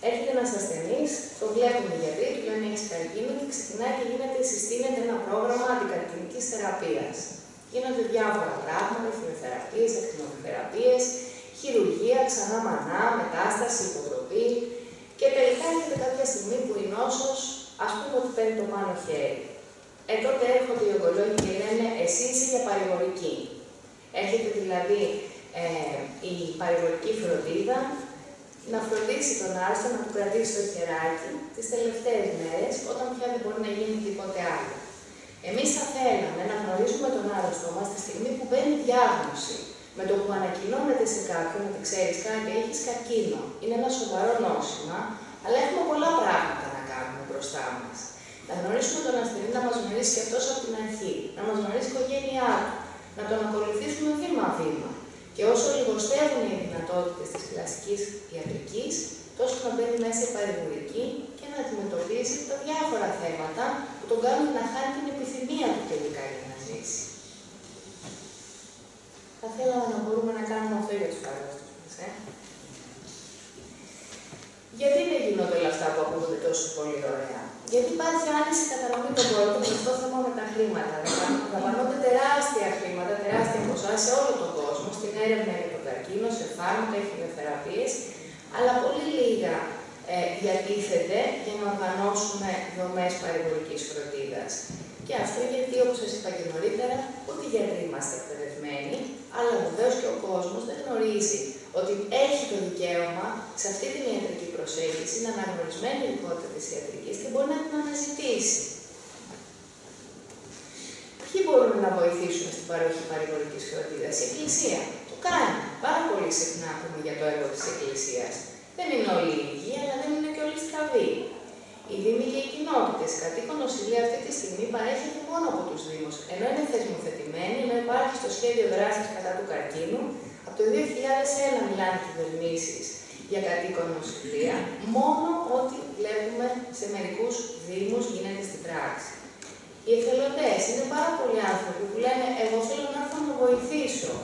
[SPEAKER 5] Έρχεται ένας ασθενής, το βλέπουν οι γιατροί, του λένε έχεις καρκίνο και ξεκινάει και γίνεται, συστήνεται ένα πρόγραμμα αντικαρκινικής θεραπείας. Γίνονται διάφορα πράγματα, χημειοθεραπείε, ακτινοθεραπείε, χειρουργία, ξανά μανά, μετάσταση, υποτροπή. Και τελικά έρχεται κάποια στιγμή που η νόσος, ας πούμε ότι παίρνει το πάνω χέρι. Ε, τότε έρχονται οι ογκολόγοι και λένε εσύ είσαι για παρηγορική. Έχετε δηλαδή ε, η παρηγορική φροντίδα να φροντίσει τον άρρωστο να του κρατήσει το χεράκι τις τελευταίες μέρες, όταν πια δεν μπορεί να γίνει τίποτε άλλο. Εμείς θα θέλαμε να γνωρίζουμε τον άρρωστο μας τη στιγμή που μπαίνει διάγνωση. Με το που ανακοινώνεται σε κάποιον ότι ξέρεις κάτι, έχεις καρκίνο. Είναι ένα σοβαρό νόσημα, αλλά έχουμε πολλά πράγματα να κάνουμε μπροστά μας. Να γνωρίσουμε τον ασθενή, να μας γνωρίσει και αυτός από την αρχή, να μας γνωρίσει η οικογένειά του, να τον ακολουθήσουμε βήμα-βήμα. Και όσο λιγοστεύουν οι δυνατότητες της κλασικής ιατρικής, τόσο να μπαίνει μέσα η παρηγορική και να αντιμετωπίζει τα διάφορα θέματα που τον κάνουν να χάνει την επιθυμία του τελικά για να ζήσει. Θα θέλαμε να μπορούμε να κάνουμε αυτό για τους παρόντες μας. Ε; Γιατί δεν γίνονται όλα αυτά που ακούγονται τόσο πολύ ωραία; Γιατί υπάρχει άνηση κατανομή των πόρων και αυτό θέμα με τα χρήματα. Δαπανώνται τεράστια χρήματα, τεράστια ποσά σε όλο τον κόσμο, στην έρευνα για τον καρκίνο, σε φάρμακα, χημειοθεραπείε, αλλά πολύ λίγα ε, διατίθεται για να οργανώσουμε δομές παρηγορική φροντίδας. Και αυτό γιατί, όπως σας είπα και νωρίτερα, ούτε οι γιατροί είμαστε εκπαιδευμένοι, αλλά βεβαίως και ο κόσμος δεν γνωρίζει ότι έχει το δικαίωμα σε αυτή την ιατρική προσέγγιση να αναγνωρισμένη ειδικότητα της ιατρικής και μπορεί να την αναζητήσει. Ποιοι μπορούν να βοηθήσουν στην παροχή παρηγορική φροντίδας, η Εκκλησία. Το κάνει. Πάρα πολύ συχνά ακούμε για το έργο της Εκκλησίας. Δεν είναι όλοι οι ίδιοι, αλλά δεν είναι και όλοι στραβοί. Οι Δήμοι και οι κοινότητες. Η κατοίκον νοσηλεία αυτή τη στιγμή παρέχεται μόνο από τους Δήμους, ενώ είναι θεσμοθετημένη, ενώ υπάρχει στο σχέδιο δράσης κατά του καρκίνου. Από το 2001 μιλάνε κυβερνήσεις για κατοίκον νοσηλεία, μόνο ό,τι βλέπουμε σε μερικούς Δήμους γίνεται στην πράξη. Οι εθελοντές είναι πάρα πολλοί άνθρωποι που λένε: Εγώ θέλω να έρθω να βοηθήσω.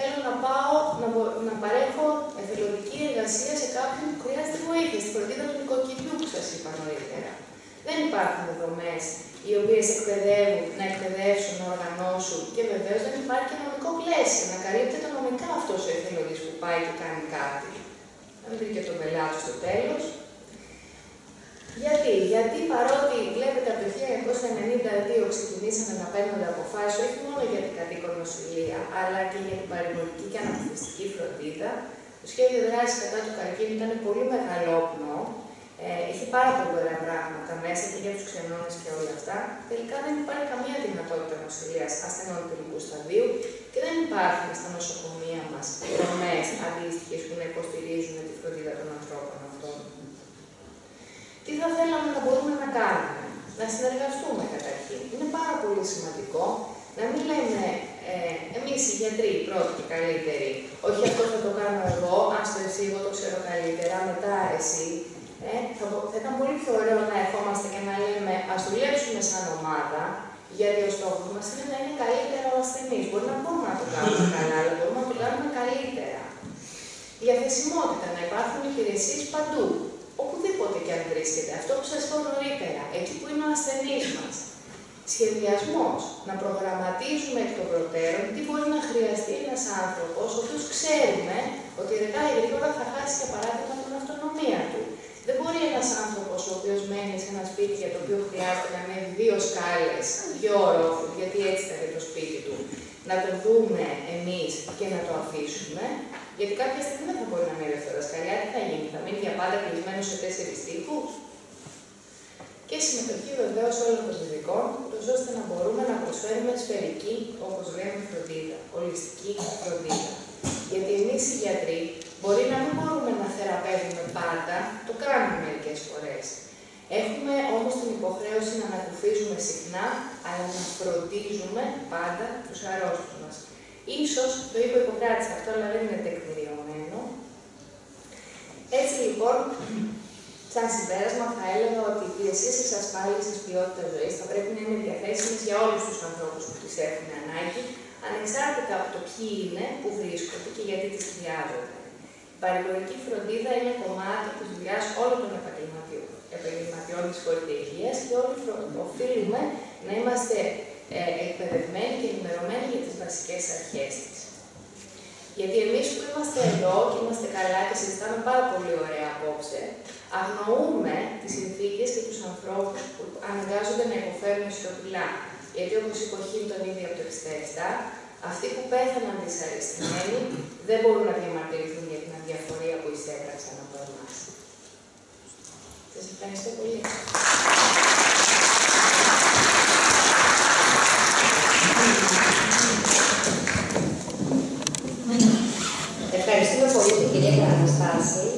[SPEAKER 5] Θέλω να πάω να, να παρέχω εθελοντική εργασία σε κάποιον που χρειάζεται βοήθεια, στη φροντίδα του νοικοκυριού που σας είπα νωρίτερα. Δεν υπάρχουν δομές οι οποίες εκπαιδεύουν, να εκπαιδεύσουν, να οργανώσουν και βεβαίως δεν υπάρχει και νομικό πλαίσιο να καλύπτεται νομικά αυτός ο εθελοντής που πάει και κάνει κάτι. Να μην βρει και τον πελάτη στο τέλος. Γιατί, γιατί παρότι βλέπετε από το 1992 ξεκινήσαμε να παίρνονται αποφάσεις όχι μόνο για την κατοίκον νοσηλεία, αλλά και για την παρεμβολική και αναπτυστική φροντίδα, το σχέδιο δράσης κατά του καρκίνου ήταν πολύ μεγαλόπνο, ε, είχε πάρα πολλά ωραία πράγματα μέσα και για τους ξενώνες και όλα αυτά. Τελικά δεν υπάρχει καμία δυνατότητα νοσηλείας ασθενών τελικού σταδίου και δεν υπάρχουν στα νοσοκομεία μας δομές αντίστοιχες που να υποστηρίζουν τη φροντίδα των ανθρώπων αυτών. Τι θα θέλαμε να μπορούμε να κάνουμε, να συνεργαστούμε καταρχήν. Είναι πάρα πολύ σημαντικό να μην λέμε ε, εμείς οι γιατροί πρώτοι και καλύτεροι, όχι αυτός θα το κάνω εγώ, άστο εσύ, εγώ το ξέρω καλύτερα, μετά εσύ. Ε, θα, θα ήταν πολύ πιο ωραίο να ερχόμαστε και να λέμε ας δουλέψουμε σαν ομάδα, γιατί ο στόχος μας είναι να είναι καλύτερα ο ασθενή. Μπορεί να μπορούμε να το κάνουμε καλά, αλλά μπορούμε να το κάνουμε καλύτερα. Διαθεσιμότητα, να υπάρχουν υπηρεσίες παντού. Οπουδήποτε και αν βρίσκεται. Αυτό που σας είπα νωρίτερα, εκεί που είναι ο ασθενής μας. Σχεδιασμός. Να προγραμματίζουμε εκ των προτέρων τι μπορεί να χρειαστεί ένας άνθρωπος, ο οποίος ξέρουμε ότι αργά ή γρήγορα θα χάσει για παράδειγμα την αυτονομία του. Δεν μπορεί ένας άνθρωπος ο οποίος μένει σε ένα σπίτι για το οποίο χρειάζεται να μένει δύο σκάλες, δύο ορόφου, γιατί έτσι θα είναι το σπίτι του, να το δούμε εμείς και να το αφήσουμε, γιατί κάποια στιγμή δεν θα μπορεί να μείνει δεύτερα σκαλιά. Τι θα γίνει, θα μείνει για πάντα κλεισμένος σε τέσσερις τείχου. Και συμμετοχή βεβαίως όλων των ειδικών, ώστε να μπορούμε να προσφέρουμε σφαιρική, όπως λέμε, φροντίδα, ολιστική φροντίδα. Γιατί εμείς οι γιατροί μπορεί να μην μπορούμε να θεραπεύουμε πάντα, το κάνουμε μερικές φορές. Έχουμε όμως την υποχρέωση να ανακουφίζουμε συχνά, αλλά να φροντίζουμε πάντα τους αρρώστους μας. Ίσως, το είπε ο Ιπποκράτης αυτό, αλλά δεν είναι τεκμηριωμένο. Έτσι λοιπόν, σαν συμπέρασμα θα έλεγα ότι οι υπηρεσίε εξασφάλιση ποιότητα ζωής θα πρέπει να είναι διαθέσιμε για όλους τους ανθρώπους που τις έχουν ανάγκη, ανεξάρτητα από το ποιοι είναι, που βρίσκονται και γιατί τις χρειάζονται. Η παρηγορική φροντίδα είναι κομμάτι της δουλειάς όλων των επαγγελματιών, επαγγελματιών της υγεία και όλοι οφείλουμε να είμαστε ε, εκπαιδευμένοι και ενημερωμένοι για τις βασικές αρχές της. Γιατί εμείς που είμαστε εδώ και είμαστε καλά και συζητάμε πάρα πολύ ωραία απόψε, αγνοούμε τις συνθήκες και τους ανθρώπους που αναγκάζονται να υποφέρουν σιωπηλά. Γιατί όπως είπε ο Χίλτον ήδη από το 67, αυτοί που πέθαναν δυσαρεστημένοι δεν μπορούν να διαμαρτυρηθούν για την αδιαφορία που εισέπραξαν από εμάς. Σας ευχαριστώ πολύ.
[SPEAKER 4] Ευχαριστούμε πολύ την κυρία Καραναστάση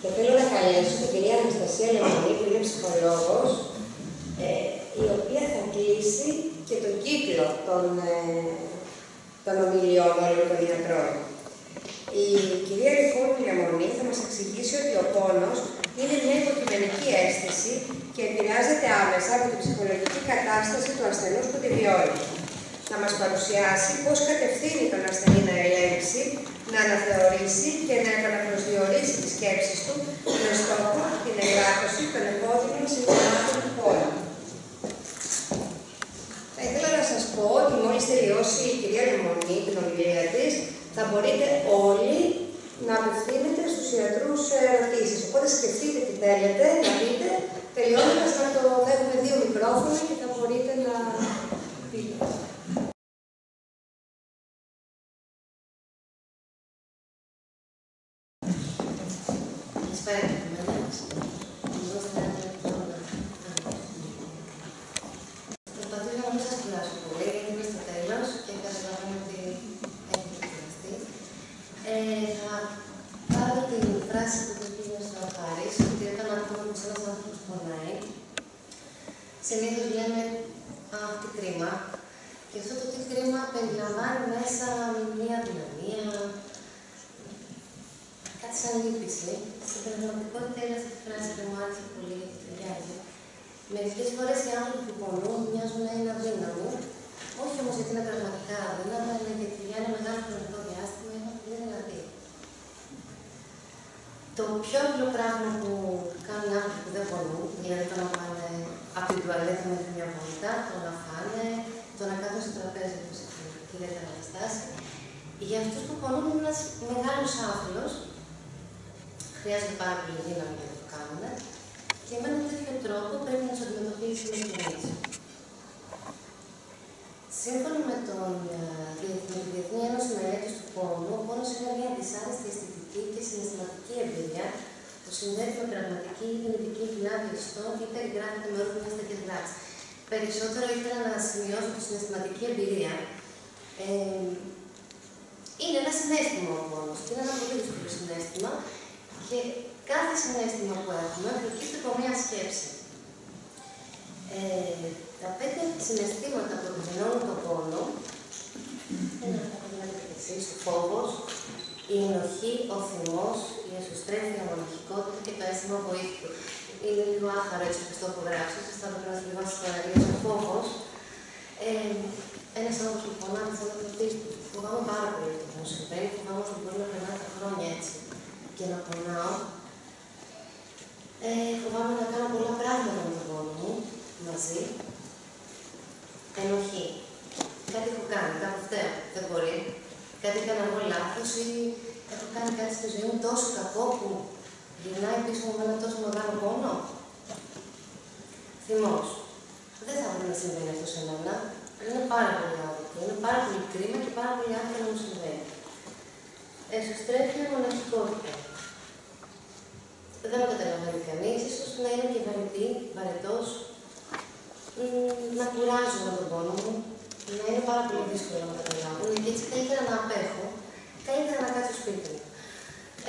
[SPEAKER 4] και θέλω να καλέσω την κυρία Αναστασία Λεμονή, που είναι ψυχολόγος, ε, η οποία θα κλείσει και τον κύκλο των, ε, των ομιλιών όλων των ιατρών. Η κυρία λοιπόν Λεμονή θα μας εξηγήσει ότι ο πόνος είναι μια υποκειμενική αίσθηση και επηρεάζεται άμεσα από την ψυχολογική κατάσταση του ασθενούς που τη βιώνει. Θα μας παρουσιάσει πώς κατευθύνει τον ασθενή να ελέγξει, να αναθεωρήσει και να επαναπροσδιορίσει τις σκέψεις του με στόχο την ελάττωση των επόμενων συμπτωμάτων του πόνου. Θα ήθελα να σας πω ότι μόλις τελειώσει η κυρία Λεμονή την ομιλία της, θα μπορείτε όλοι να απευθύνετε στους ιατρούς ερωτήσεις. Οπότε σκεφτείτε τι θέλετε να πείτε, τελειώνοντας να το έχουμε δύο μικρόφωνα και θα μπορείτε να πείτε.
[SPEAKER 7] Καλησπέρα και από μένα. Προσπαθήσω να μην σας κουράσω πολύ, γιατί είμαι στο τέλος και καταλαβαίνω ότι έχετε κουραστεί. Ε, θα πάρω την φράση που είπε ο κύριος Θεοχάρης, ότι όταν ακούμε πως ένας άνθρωπος πονάει, συνήθως λέμε «Α, τι κρίμα». Και αυτό το τι κρίμα περιλαμβάνει μέσα μια δυναμία, κάτι σαν λύπηση. Στην πραγματικότητα είναι αυτή τη φράση που μου άρεσε πολύ γιατί ταιριάζει. Μερικέ φορέ οι άνθρωποι που πονούν μοιάζουν να είναι αδύναμοι, όχι όμω γιατί είναι πραγματικά αδύναμοι, αλλά γιατί για ένα μεγάλο χρονικό διάστημα είναι πολύ δυνατοί. Το πιο απλό πράγμα που κάνουν οι άνθρωποι που δεν πονούν, δηλαδή το να πάνε από την τουαλέτα μέχρι μια βόλτα, το να φάνε, το να κάθονται στο τραπέζι όπω έχει ιδιαίτερα καταστάσει, για αυτού που πονούν είναι ένα μεγάλο άθλο Χρειάζεται πάρα πολύ δύναμη για να το κάνουν. και με έναν τέτοιο τρόπο πρέπει να του αντιμετωπίσει με εμείς. Σύμφωνα με, τον, ε, δι- με τη Διεθνή Ένωση Μελέτης του Πόνου, ο πόνος είναι μια δυσάρεστη αισθητική και συναισθηματική εμπειρία που συνδέεται με πραγματική ή δυνητική βλάβη ιστών ή περιγράφεται με όρους μιας τέτοιας δράσης. Περισσότερο ήθελα να σημειώσω τη συναισθηματική εμπειρία. Ε, είναι ένα συνέστημα ο πόνος και είναι ένα πολύ δύσκολο συνέστημα και κάθε συνέστημα που έχουμε προκύπτει από μια σκέψη. Ε, τα πέντε συναισθήματα που επιδεινώνουν τον πόνο είναι αυτά που βλέπετε και εσείς, ο φόβος, η ενοχή, ο θυμός, η εσωστρέφεια, η μοναχικότητα και το αίσθημα βοήθειου. Είναι λίγο άχαρο έτσι όπως το έχω γράψει, σας θα έπρεπε να σας διαβάσω το αναλύσω. Ο φόβος, ε, ένας άνθρωπος που πονά, που θέλω να ρωτήσει, φοβάμαι πάρα πολύ αυτό που μου συμβαίνει, φοβάμαι ότι μπορεί να περνάει τα χρόνια έτσι και να πονάω. Ε, φοβάμαι να κάνω πολλά πράγματα με τον πόνο μου, μαζί. Ενοχή. Κάτι έχω κάνει, κάπου φταίω, δεν μπορεί. Κάτι έκανα εγώ λάθος ή έχω κάνει κάτι στη ζωή μου τόσο κακό που γυρνάει πίσω μου με ένα τόσο μεγάλο πόνο. Θυμός. Δεν θα έπρεπε να συμβαίνει αυτό σε μένα. Είναι πάρα πολύ άδικο. Είναι πάρα πολύ κρίμα και πάρα πολύ άδικο να μου συμβαίνει. Εσωστρέφεια μοναχικότητα. Δεν με καταλαβαίνει κανείς, ίσως να είναι και βαρετή, βαρετός, να κουράζω με τον πόνο μου, να είναι πάρα πολύ δύσκολο να καταλάβω. Και έτσι καλύτερα να απέχω, καλύτερα να κάτσω σπίτι μου.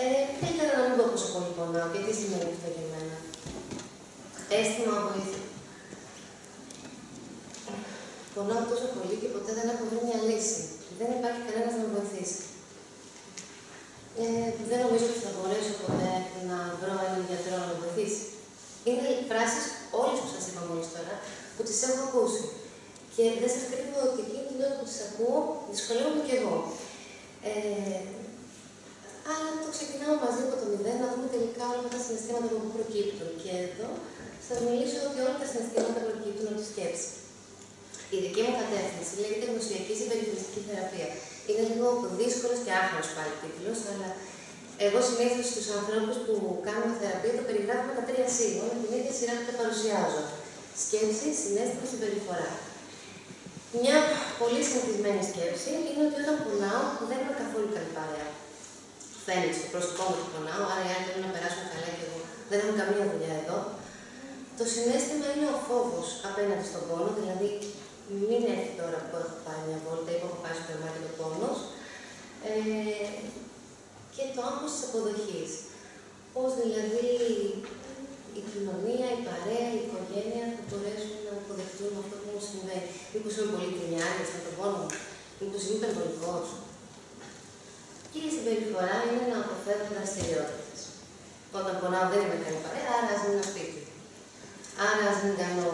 [SPEAKER 7] Ε, καλύτερα να μην πω πόσο πολύ πονάω και τι σημαίνει αυτό για μένα. Αίσθημα βοήθειας. Πονάω τόσο πολύ και ποτέ δεν έχω βρει μια λύση. Δεν υπάρχει κανένας να με βοηθήσει. Ε, δεν νομίζω ότι θα μπορέσω ποτέ να βρω έναν γιατρό να με βοηθήσει. Είναι φράσεις όλες που σας είπα μόλις τώρα που τις έχω ακούσει. Και δεν σας κρύβω ότι εκείνη την ώρα που τις ακούω, δυσκολεύομαι κι εγώ. Ε, αλλά το ξεκινάμε μαζί από το μηδέν, να δούμε τελικά όλα αυτά τα συναισθήματα που προκύπτουν. Και εδώ θα μιλήσω ότι όλα τα συναισθήματα προκύπτουν από τη σκέψη. Η δική μου κατεύθυνση λέγεται γνωσιακή συμπεριφοριστική θεραπεία. Είναι λίγο δύσκολος και άχρηστο πάλι τίτλος, αλλά εγώ συνήθως στους ανθρώπους που κάνουμε θεραπεία το περιγράφω με τα τρία σίγουρα, με την ίδια σειρά που τα παρουσιάζω. Σκέψη, συνέστημα, συμπεριφορά. Μια πολύ συνηθισμένη σκέψη είναι ότι όταν πονάω δεν είμαι καθόλου καλή παρέα. Φαίνεται στο πρόσωπό μου ότι πονάω, άρα οι άλλοι θέλουν να περάσουν καλά και εγώ δεν έχω καμία δουλειά εδώ. Το συνέστημα είναι ο φόβος απέναντι στον πόνο, δηλαδή μην έρθει τώρα που έχω πάει μια βόλτα ή που έχω πάει στο δωμάτιο του πόνος. Ε, και το άγχος της αποδοχής. Πώς δηλαδή η κοινωνία, η παρέα, η οικογένεια θα μπορέσουν να αποδεχτούν αυτό που μου συμβαίνει. Μήπως είμαι πολύ κρινιάρης με τον πόνο μου, μήπως είμαι υπερβολικός. Και η συμπεριφορά είναι να αποφεύγω δραστηριότητε. Όταν πονάω δεν είμαι καλή παρέα, άρα ας μην σπίτι. Άρα ας μην κάνω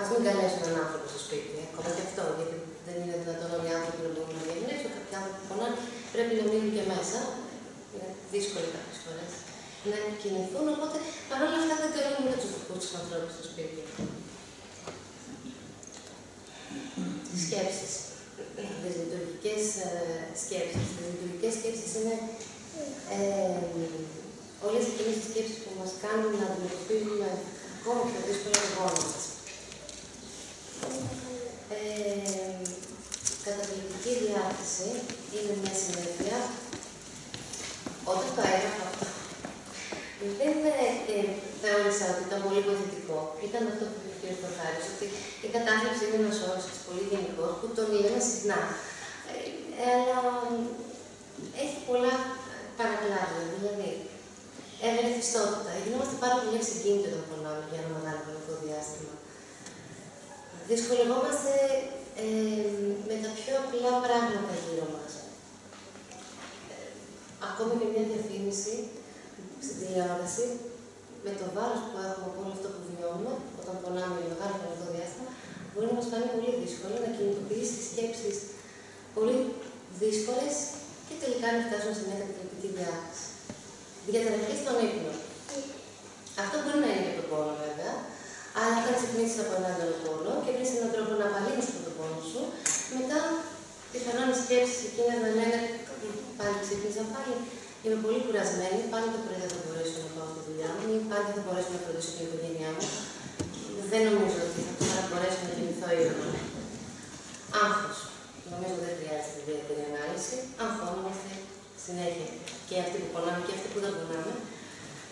[SPEAKER 7] Α μην καλέσω έναν άνθρωπο στο σπίτι, ακόμα και αυτό, γιατί δεν είναι δυνατόν όλοι οι άνθρωποι να μπορούν να βγαίνουν έξω. Κάποιοι άνθρωποι που πονάνε πρέπει να μείνουν και μέσα. Είναι δύσκολο κάποιες φορές να κινηθούν. Οπότε παρόλα αυτά δεν καλούμε ούτε τους δικού του ανθρώπου στο σπίτι. Σκέψεις. Δυσλειτουργικές σκέψεις. Δυσλειτουργικές σκέψεις είναι ε, όλες εκείνες οι σκέψεις που μας κάνουν να αντιμετωπίζουμε ακόμα πιο δύσκολα τον πόνο μας. Ε, καταπληκτική διάθεση είναι μια συνέπεια. Όταν το έγραφα αυτό, δεν ε, θεώρησα ότι ήταν πολύ βοηθητικό. Ήταν αυτό που είπε ο κ. Προχάρης, ότι η κατάθλιψη είναι ένας όρος πολύ γενικός που τον λέμε συχνά. Ε, αλλά έχει πολλά παρακλάδια. Δηλαδή, ευελευθιστότητα. Γινόμαστε πάρα πολύ ευσυγκίνητοι όταν πονάμε για ένα μεγάλο χρονικό διάστημα. Δυσκολευόμαστε ε, με τα πιο απλά πράγματα γύρω μας. Ε, ακόμη και μια διαφήμιση στην τηλεόραση, με το βάρος που έχουμε από όλο αυτό που βιώνουμε, όταν πονάμε για μεγάλο χρονικό διάστημα, μπορεί να μας κάνει πολύ δύσκολο να κινητοποιήσει σκέψεις πολύ δύσκολες και τελικά να φτάσουμε σε μια καταπληκτική διάθεση. Διαταραχή στον ύπνο. Αυτό μπορεί να είναι και το πόνο βέβαια, αλλά όταν ξυπνήσει από έναν άλλο πόνο και βρεις έναν τρόπο να απαλύνει αυτό το πόνο σου, μετά πιθανόν οι σκέψει εκείνε να λένε πάλι ξύπνησα πάλι. Είμαι πολύ κουρασμένη, πάλι το πρωί δεν θα μπορέσω να πάω στη δουλειά μου ή πάλι δεν θα μπορέσω να φροντίσω την οικογένειά μου. Δεν νομίζω ότι θα μπορέσω να κοιμηθώ ήρεμα. Άγχος. Νομίζω δεν χρειάζεται ιδιαίτερη ανάλυση. Αγχώνομαστε συνέχεια. Και αυτοί που πονάμε και αυτοί που δεν πονάμε.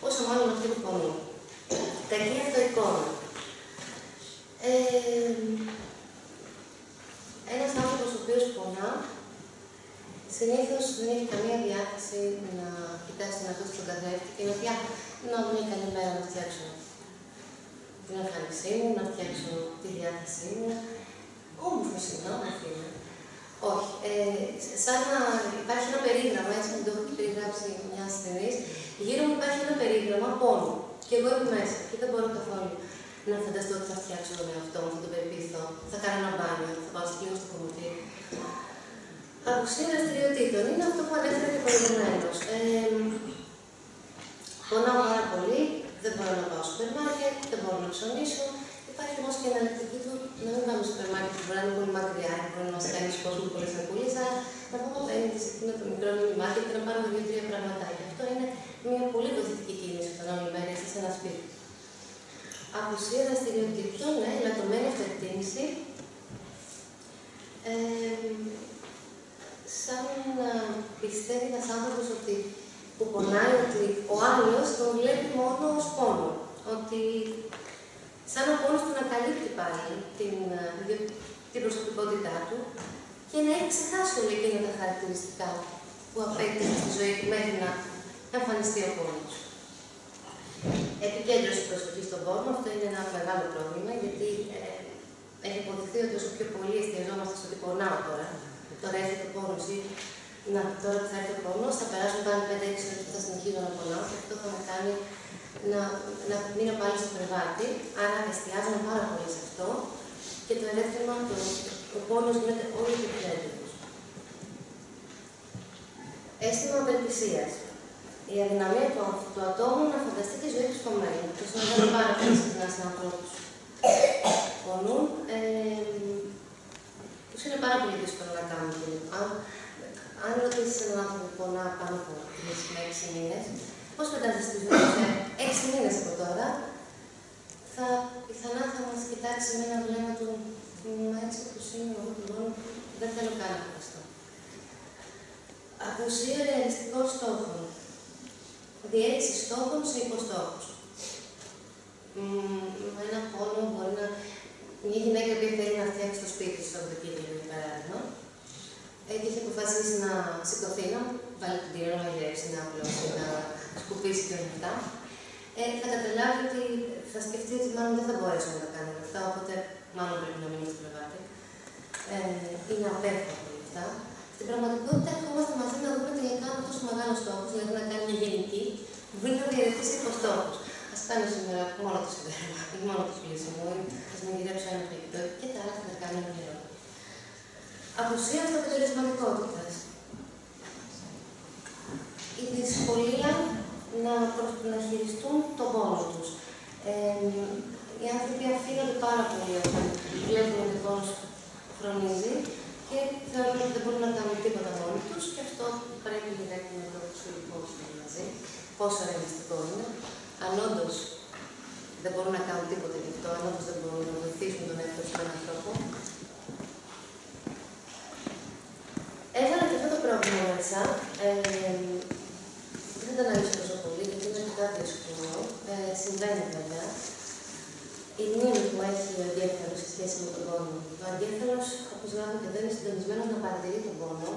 [SPEAKER 7] Όσο μάλλον αυτοί που πονούν. Κακή αυτοεικόνα. Ε, ένας άνθρωπος ο οποίος πονά, συνήθως δεν έχει καμία διάθεση να κοιτάξει να εαυτό στον καθρέφτη και να πει να μια καλή μέρα να φτιάξω την εμφάνισή μου, να φτιάξω τη διάθεσή μου. Όμορφο είναι, όμορφο είναι. Όχι. Ε, σαν να υπάρχει ένα περίγραμμα, έτσι μου το έχει περιγράψει μια ασθενή, γύρω μου υπάρχει ένα περίγραμμα πόνου. Και εγώ είμαι μέσα και δεν μπορώ καθόλου να φανταστώ ότι θα φτιάξω τον εαυτό μου, θα τον πεπίθω, θα κάνω ένα μπάνιο, θα πάω στο στο κομμωτή. Απουσία δραστηριοτήτων είναι αυτό που ανέφερα και προηγουμένω. Ε, πονάω πάρα πολύ, δεν μπορώ να πάω στο σούπερ μάρκετ, δεν μπορώ να ψωνίσω. Υπάρχει όμως και εναλλακτική του να μην πάμε στο σούπερ μάρκετ που μπορεί να είναι πολύ μακριά, μπορεί να μα κάνει κόσμο πολλέ αγκούλε, αλλά να πούμε απέναντι σε εκείνο το μικρό μήνυμα και να πάρουμε δύο-τρία πραγματάκια. Αυτό είναι μια πολύ βοηθητική κίνηση όταν όλη μέρα είσαι σε ένα σπίτι. Απουσία δραστηριοτήτων, ναι, ελαττωμένη αυτοεκτίμηση. Ε, σαν να πιστεύει ένας άνθρωπος ότι που πονάει ότι ο άλλος τον βλέπει μόνο ως πόνο. Ότι σαν ο πόνος του να καλύπτει πάλι την, την προσωπικότητά του και να έχει ξεχάσει όλα εκείνα τα χαρακτηριστικά που απέκτησε στη ζωή του μέχρι να εμφανιστεί ο πόνος. Επικέντρωση προσοχή στον πόνο, αυτό είναι ένα μεγάλο πρόβλημα, γιατί ε, έχει αποδειχθεί ότι όσο πιο πολύ εστιαζόμαστε στο ότι πονάω τώρα, τώρα έρχεται ο πόνος ή να, τώρα που θα έρθει ο πόνος, θα περάσουν πάλι 5-6 ώρες που θα συνεχίζω να πονάω και αυτό θα με κάνει να, να μείνω πάλι στο κρεβάτι. Άρα εστιάζομαι πάρα πολύ σε αυτό και το ερέθρημα, το, ο πόνος γίνεται όλο και πιο έντονος. Αίσθημα απελπισίας. Η αδυναμία του, του ατόμου να φανταστεί τη ζωή του στο μέλλον. Το συμβαίνει πάρα πολύ συχνά σε ανθρώπου πονούν. Ε, τους είναι πάρα πολύ δύσκολο να κάνουν κλπ. Αν ρωτήσεις έναν άνθρωπο που πονά πάνω από 3 με 6 μήνες, πώς φαντάζεσαι τη ζωή σε 6 μήνες από τώρα, θα πιθανά θα μας κοιτάξει με ένα βλέμμα του Μα έτσι όπως είναι εγώ του λόγου, δεν θέλω καν να φανταστώ. Απουσία ρεαλιστικών στόχων. Διέλυση στόχων σε υποστόχους. Με ένα πόνο μπορεί να μια γυναίκα που θέλει να φτιάξει το σπίτι στο Σαββατοκύριακο, για παράδειγμα, και έχει αποφασίσει να σηκωθεί, να βάλει την τυρό να μαγειρέψει, να απλώσει, να σκουπίσει και όλα αυτά, ε, θα καταλάβει ότι θα σκεφτεί ότι μάλλον δεν θα μπορέσω να τα κάνω όλα αυτά, οπότε μάλλον πρέπει να μείνω στο κρεβάτι. Ε, είναι απέφυγα όλα αυτά. Στην πραγματικότητα, ερχόμαστε μαζί να δούμε τελικά με τόσο μεγάλος στόχος, δηλαδή να κάνει μια γενική, που μπορεί να διαιρεθεί σε υποστόχου. Α κάνω σήμερα μόνο το σιδέρμα, ή μόνο το σπλήσιμο, ή α μαγειρέψω ένα φαγητό, και τα άλλα θα τα κάνω ένα καιρό. Απουσία αποτελεσματικότητας. Η δυσκολία να, να χειριστούν τον πόνο τους. Ε, οι άνθρωποι αφήνονται πάρα πολύ όταν βλέπουν ότι ο πόνος φρονίζει και θεωρούν ότι δεν μπορούν να κάνουν τίποτα μόνοι τους και αυτό πρέπει direct να το εξηγήσουμε μαζί. Πόσο ρεαλιστικό είναι. Αν όντως δεν μπορούν να κάνουν τίποτα γι' αυτό, αν όντως δεν μπορούν να βοηθήσουν τον εαυτό του έναν τρόπο. Έβαλα και αυτό το πρόβλημα μέσα. Ε, δεν θα το αναλύσω τόσο πολύ, γιατί είναι αρκετά δύσκολο. Ε, συμβαίνει βέβαια. Η μνήμη που έχει ο εγκέφαλο σε σχέση με τον πόνο. Ο εγκέφαλο, όπως γράφω και δεν είναι συντονισμένος να παρατηρεί τον πόνο.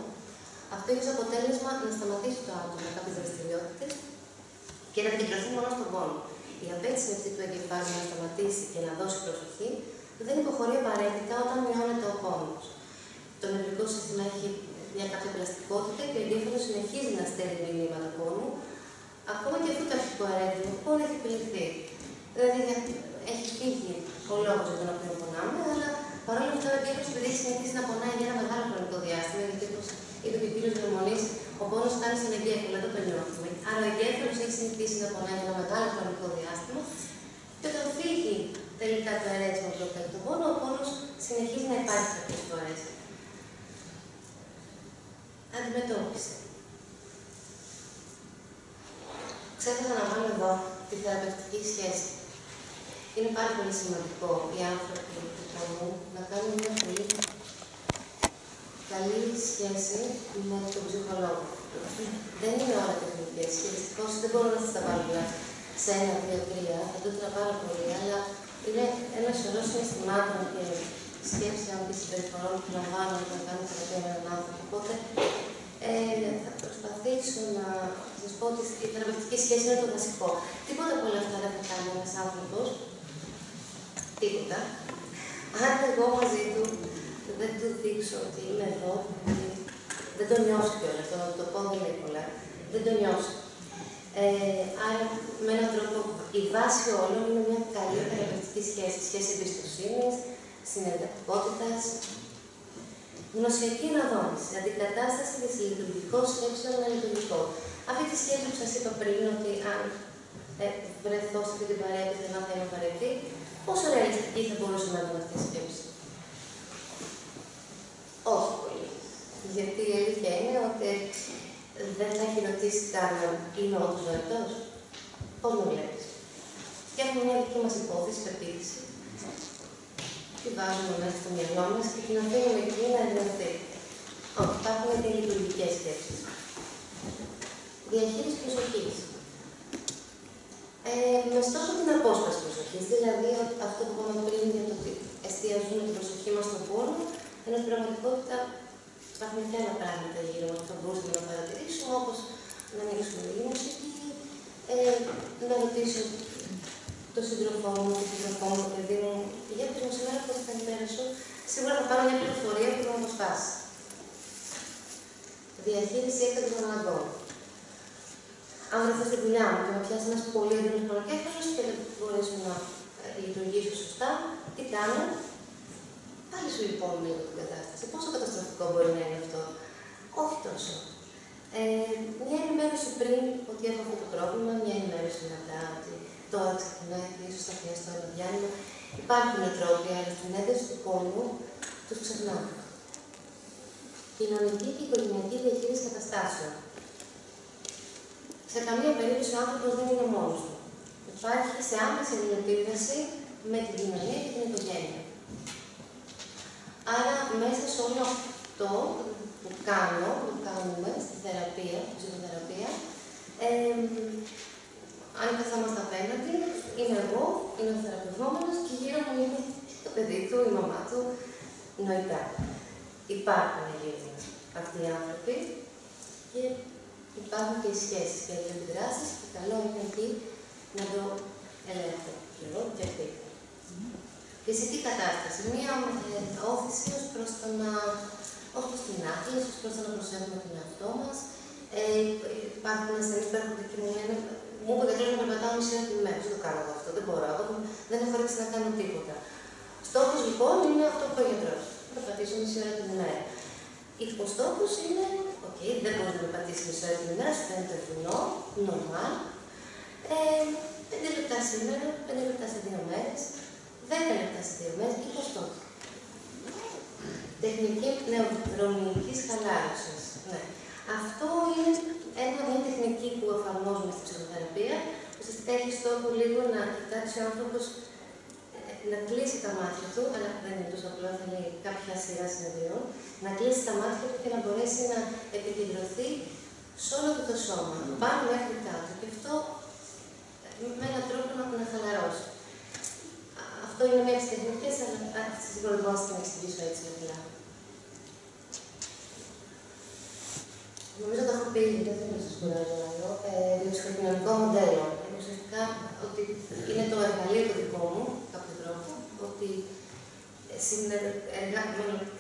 [SPEAKER 7] Αυτό έχει ως αποτέλεσμα να σταματήσει το άτομο με κάποιε δραστηριότητες και να επικεντρωθεί μόνο στον πόνο. Η απέτηση αυτή του εγκεφάλου να σταματήσει και να δώσει προσοχή δεν υποχωρεί απαραίτητα όταν μειώνεται ο πόνος. Το νευρικό σύστημα έχει μια κάποια πλαστικότητα και ο εγκέφαλο συνεχίζει να στέλνει μηνύματα πόνου, ακόμα και αυτό το αρχικό ερέθιμο πόνο έχει επιληθεί. Δηλαδή έχει φύγει ο λόγος για τον οποίο πονάμε, αλλά παρόλα αυτά ο εγκέφαλο επειδή έχει συνεχίσει να πονάει για ένα μεγάλο χρονικό διάστημα, γιατί όπως είπε και ο κύριος Γερμανή, ο πόνος φτάνει στον εγκέφαλο, δεν το νιώθουμε. Άρα ο εγκέφαλος έχει συνηθίσει να πονάει για ένα μεγάλο χρονικό διάστημα και όταν φύγει τελικά το ερέθιμο που προκαλεί τον πόνο, ο πόνος συνεχίζει να υπάρχει κάποιες φορές. Αντιμετώπιση. ξέχασα να βάλω εδώ τη θεραπευτική σχέση. Είναι πάρα πολύ σημαντικό οι άνθρωποι του τρόμου να κάνουν μια πολύ καλή σχέση με τον ψυχολόγο. Δεν είναι όλα τεχνικές και δυστυχώ δεν μπορώ να σας τα βάλω όλα σε ένα, δύο, τρία. Θα το ήθελα πάρα πολύ, αλλά είναι ένα σωρός συναισθημάτων και σκέψεων και συμπεριφορών που λαμβάνω όταν κάνω θεραπεία με έναν άνθρωπο. Οπότε ε, θα προσπαθήσω να σας πω ότι η θεραπευτική σχέση είναι το βασικό. Τίποτα από όλα αυτά δεν θα κάνει ένας άνθρωπος. Τίποτα. Αν εγώ μαζί του δεν του δείξω ότι είμαι εδώ, δεν το νιώσω κιόλας, το, το πω δεν λέει πολλά, δεν το νιώσω. Ε, άρα, με έναν τρόπο, η βάση όλων είναι μια καλή θεραπευτική σχέση, σχέση εμπιστοσύνης, συνεργατικότητας, γνωσιακή αναδόμηση, αντικατάσταση δυσλειτουργικών σκέψεων με λειτουργικό. Αυτή τη σχέση που σας είπα πριν, ότι αν ε, βρεθώ σε αυτή την παρέα και δεν θα είμαι απαραίτητη, πόσο ρεαλιστική θα μπορούσε να είναι αυτή η σκέψη; Όχι πολύ. Γιατί η αλήθεια είναι ότι δεν θα έχει ρωτήσει καν είναι όντως νοητό. Πώς μου βλέπεις; Φτιάχνουμε μια δική μας υπόθεση, πεποίθηση, τη βάζουμε μέσα στο μυαλό μας και την αφήνουμε εκεί να ενδυναμωθεί. Όχι, υπάρχουν και λειτουργικές σκέψεις. Διαχείριση προσοχής. Ε, με στόχο την απόσπαση προσοχής, δηλαδή αυτό που είπαμε πριν για το ότι εστιαζούμε την προσοχή μας στον πόνο, ενώ στην πραγματικότητα υπάρχουν και άλλα πράγματα γύρω μας που θα μπορούσαμε να παρατηρήσουμε, όπως να μιλήσουμε λίγη μουσική, ε, να ρωτήσω τον σύντροφό μου, τον σύντροφό μου, το παιδί μου, για πες μου σήμερα πώς ήταν η μέρα σου, σίγουρα θα πάρω μια πληροφορία που θα μου αποσπάσει. Διαχείριση έκτακτων αναγκών. Αν βρεθώ στη δουλειά μου και με πιάσει ένας πολύ έντονος χρονοκέφαλο και δεν μπορέσω να ε, λειτουργήσω σωστά, τι κάνω, πάλι σου λοιπόν λίγο την κατάσταση. Πόσο καταστροφικό μπορεί να είναι αυτό; Όχι τόσο. Ε, μια ενημέρωση πριν ότι έχω αυτό το πρόβλημα, μια ενημέρωση μετά ότι τώρα ξεκινάει και ίσως θα χρειαστώ ένα διάλειμμα. Υπάρχουν τρόποι, αλλά στην ένταση του πόνου τους ξεχνάμε. Κοινωνική και οικογενειακή διαχείριση καταστάσεων. Σε καμία περίπτωση ο άνθρωπος δεν είναι μόνος του. Υπάρχει σε άμεση αλληλεπίδραση με την κοινωνία και την οικογένεια. Άρα, μέσα σε όλο αυτό που κάνω, που κάνουμε στη θεραπεία, στη ψυχοθεραπεία, ε, αν καθόμαστε απέναντι, είναι εγώ, είναι ο θεραπευόμενος και γύρω μου είναι το παιδί του, η μαμά του, νοητά. Υπάρχουν γύρω μας αυτοί οι άνθρωποι και υπάρχουν και οι σχέσεις και οι αντιδράσεις και καλό είναι εκεί να το ελέγχω και εγώ και αυτή. Φυσική κατάσταση. Μία ε, ώθηση ως προς το να, ως προς την άθληση, ως προς το να προσέχουμε τον εαυτό μας. Ε, υπάρχουν ασθενείς που έρχονται και μου λένε μου είπε γιατρός να περπατάω μισή ώρα την ημέρα. Δεν το κάνω αυτό, δεν μπορώ. Εγώ δεν έχω όρεξη να κάνω τίποτα. Στόχος λοιπόν είναι αυτό που είπε ο γιατρός. Να περπατήσω μισή ώρα την ημέρα. Ο στόχος είναι, ok, okay, δεν μπορεί να περπατήσει μισή ώρα την ημέρα, σου φαίνεται βουνό, normal. Ε, πέντε λεπτά σήμερα, πέντε λεπτά σε δύο μέρες, δέκα λεπτά σε δύο μέρες, και το Τεχνική πνευρονική χαλάρωσης. Ναι. Αυτό είναι ένα, μια τεχνική που εφαρμόζουμε στην ψυχοθεραπεία. Ουσιαστικά έχει στόχο λίγο να κοιτάξει ο άνθρωπος ε, να κλείσει τα μάτια του, αλλά δεν είναι τόσο απλό, θέλει κάποια σειρά συνεδριών, να κλείσει τα μάτια του και να μπορέσει να επικεντρωθεί σε όλο το σώμα, πάνω μέχρι κάτω. Και αυτό ε, με έναν τρόπο να, να χαλαρώσει. Αυτό είναι μια από τις τεχνικές, αλλά σίγουρα δεν μπορώ να την εξηγήσω έτσι απλά. Νομίζω το έχω πει, δεν θέλω να σας κουράζω άλλο. Ε, το μοντέλο. Ουσιαστικά ότι είναι το εργαλείο το δικό μου, κάποιο τρόπο, ότι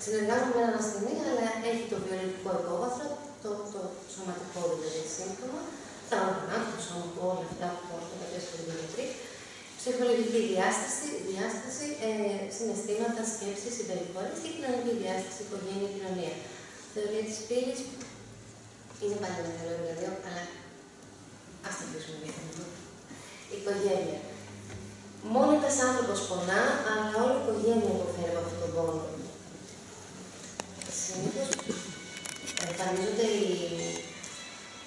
[SPEAKER 7] συνεργάζομαι με έναν ασθενή, αλλά έχει το βιολογικό υπόβαθρο, το, το σωματικό δηλαδή σύμπτωμα, τα όργανα, το σώμα, όλα αυτά που έχουν καταπιέσει το γιατροί, ψυχολογική διάσταση, διάσταση ε, συναισθήματα, σκέψη, συμπεριφορές και κοινωνική διάσταση, οικογένεια, κοινωνία. Θεωρία της πύλης είναι πάντα ένα καλό εργαλείο, αλλά ας το αφήσουμε για αυτό. Οικογένεια ένας άνθρωπος πονά, αλλά όλη η οικογένεια υποφέρει από αυτόν τον πόνο. Συνήθως εμφανίζονται οι,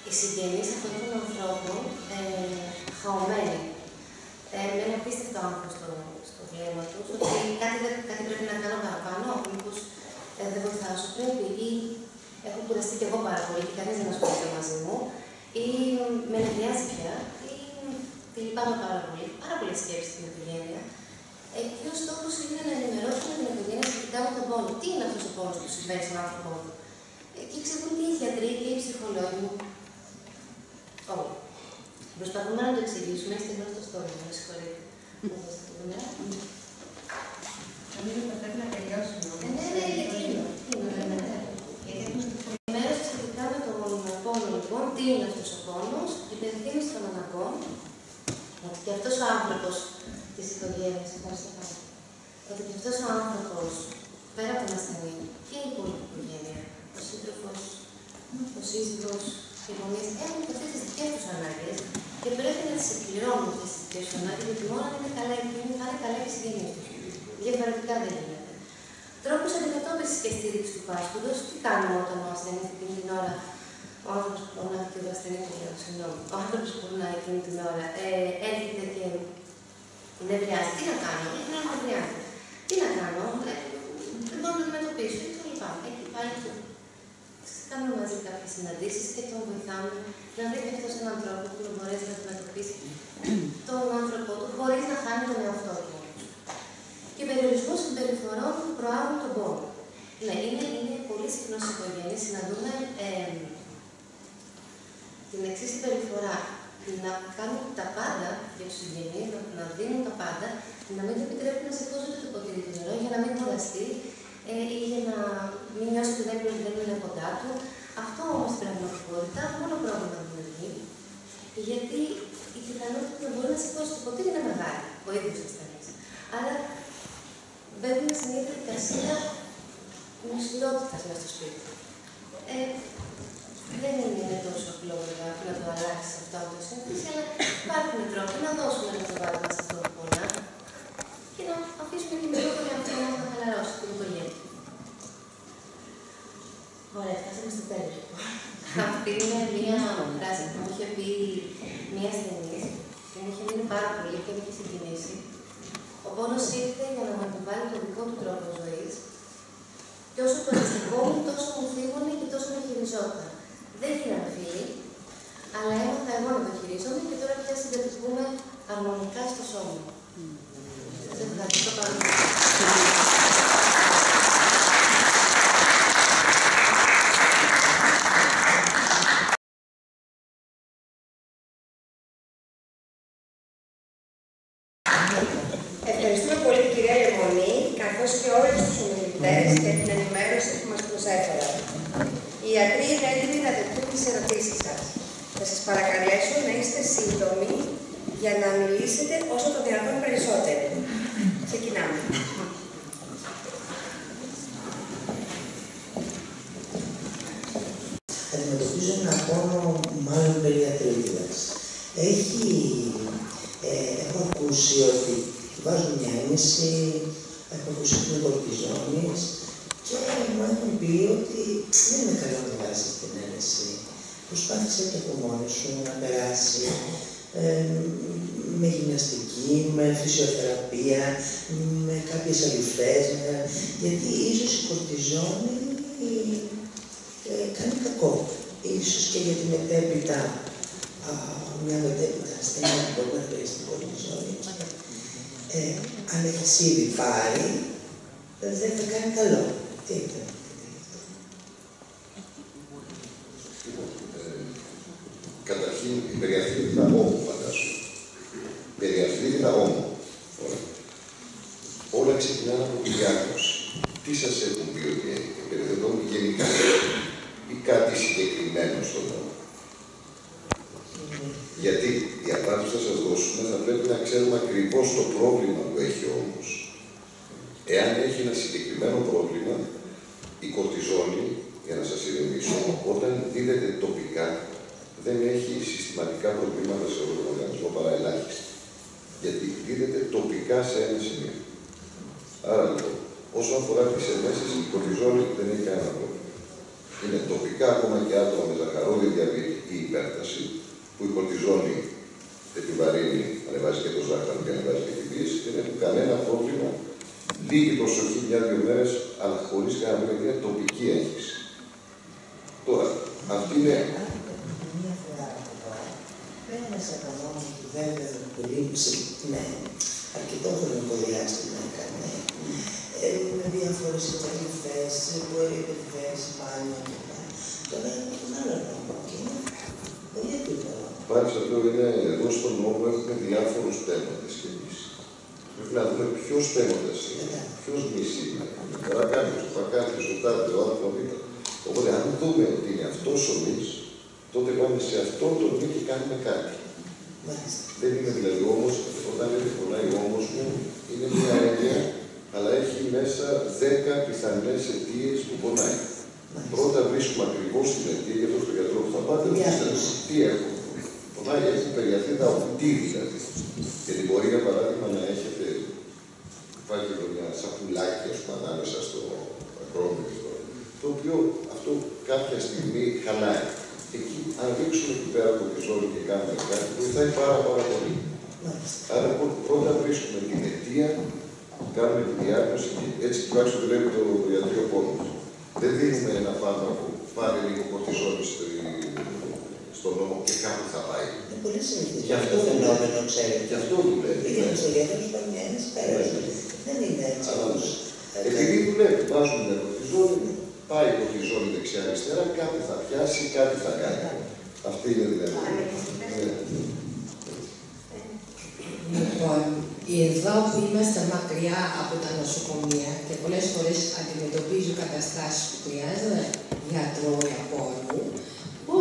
[SPEAKER 7] οι συγγενείς αυτών των ανθρώπων ε, χαωμένοι. Ε, με ένα πίστευτο άνθρωπο στο, στο βλέμμα τους, ότι κάτι, κάτι πρέπει να κάνω παραπάνω, μήπως ε, δεν βοηθάω όσο πρέπει, ή έχω κουραστεί κι εγώ πάρα πολύ και κανείς δεν ασχολείται μαζί μου, ή με νευριάζει πια ή τη λυπάμαι πάρα πολύ. Πάρα πολλές σκέψεις στην οικογένεια. Εκεί ο στόχος είναι να ενημερώσουμε την οικογένεια σχετικά με τον πόνο. Τι είναι αυτός ο πόνος που συμβαίνει στον άνθρωπό μου. Εκεί ξέρουν και οι γιατροί και οι ψυχολόγοι μου. Όλοι. Προσπαθούμε να το εξηγήσουμε, είστε γνώστο στο στόμα, με συγχωρείτε.
[SPEAKER 2] Νομίζω ότι θα πρέπει να τελειώσουμε.
[SPEAKER 7] Ε, Ναι, ναι, γιατί είναι. Ενημέρωση σχετικά με τον πόνο, λοιπόν, τι είναι αυτό ο πόνο, υπενθύμηση των αναγκών, ότι και αυτός ο άνθρωπος της οικογένειας, ευχαριστώ πάρα ότι και αυτός ο άνθρωπος πέρα από τον ασθενή και η υπόλοιπη οικογένεια, ο σύντροφος, ο σύζυγος, οι γονείς έχουν και αυτέ τις δικές τους ανάγκες και πρέπει να τις εκπληρώνουν αυτέ τις δικές τους ανάγκες, γιατί μόνο αν είναι καλά εκείνοι, θα είναι καλά και οι συγγενεί τους. Διαφορετικά δεν γίνεται. Τρόπο αντιμετώπισης και στήριξης του πάσχοντος, τι κάνουμε όταν ο ασθενής εκείνη την ώρα, ο άνθρωπος που πονά και ο ασθενή, συγγνώμη, ο άνθρωπος που πονά εκείνη την ώρα ε, έρχεται και νευριάζει. Τι να κάνω, έχει να νευριάζει. Τι να κάνω, ε, δεν μπορώ να αντιμετωπίσω και το λυπάμαι. Εκεί πάλι του. Κάνουμε μαζί κάποιες συναντήσεις και τον βοηθάμε να βρει και αυτός έναν τρόπο που να μπορέσει να αντιμετωπίσει τον άνθρωπό του χωρίς να χάνει τον εαυτό του. Και περιορισμός συμπεριφορών που προάγουν τον πόνο. Ναι, είναι, είναι πολύ συχνός στι οικογένειες να δούμε ε, την εξής συμπεριφορά. Να κάνουν τα πάντα για τους συγγενείς, να, να δίνουν τα πάντα, να μην τους επιτρέπουν να σηκώσουν το ποτήρι του νερό για να μην κουραστεί ε, ή για να μην νιώσει ότι δεν, δεν είναι κοντά του. Αυτό όμως στην πραγματικότητα μόνο πρόβλημα δημιουργεί, γιατί η πιθανότητα να μπορεί να σηκώσει το ποτήρι είναι μεγάλη, ο ίδιος ασθενής. Άρα μπαίνουμε σε μια διαδικασία νοσηλότητα μέσα στο σπίτι. Ε, δεν είναι τόσο απλό βέβαια να το αλλάξεις αυτό το συνήθιση, αλλά υπάρχουν τρόποι να δώσουμε ένα ζευγάρι σε αυτό που πονά και να αφήσουμε και λίγο τον εαυτό μα να χαλαρώσει την οικογένεια. Ωραία, φτάσαμε στο τέλος. Αυτή είναι μία φράση που μου είχε πει μία ασθενή και μου είχε μείνει πάρα πολύ και με είχε συγκινήσει. Ο πόνος ήρθε για να μου επιβάλλει το δικό του τρόπο ζωής και όσο το αισθανόμουν, τόσο μου θύμωνε και τόσο με χειριζόταν. Δεν γίναμε φίλοι, αλλά έμαθα εγώ να το χειρίζομαι και τώρα πια συγκατοικούμε αρμονικά στο σώμα. Σας ευχαριστώ πάρα πολύ.
[SPEAKER 4] Ευχαριστούμε πολύ την κυρία Λεμονή, καθώς και όλους τους ομιλητές για την ενημέρωση που μας προσέφεραν. Οι ιατροί είναι έτοιμοι να δεχτούν τις ερωτήσεις σας. Θα σας παρακαλέσω να είστε σύντομοι για να μιλήσετε όσο το δυνατόν περισσότερο. Ξεκινάμε.
[SPEAKER 8] αντιμετωπίζω ένα πόνο μάλλον περιατρίδας. Έχει, ε, έχω ακούσει ότι βάζουν μια έμεση, έχω ακούσει ότι είναι κορτιζόνης και μου έχουν πει ότι δεν είναι καλό να βάζει την έμεση. Προσπάθησε και από μόνη σου να περάσει ε, με γυμναστική, με φυσιοθεραπεία, με κάποιες αλυφές, με- γιατί ίσως η κορτιζόνη ε, κάνει κακό. Ίσως και για τη μετέπειτα, α, μια μετέπειτα ασθένεια που μπορεί να χρειαστεί κορτιζόνη. Ε, αν έχεις ήδη πάρει, ε, δεν θα κάνει καλό. Τι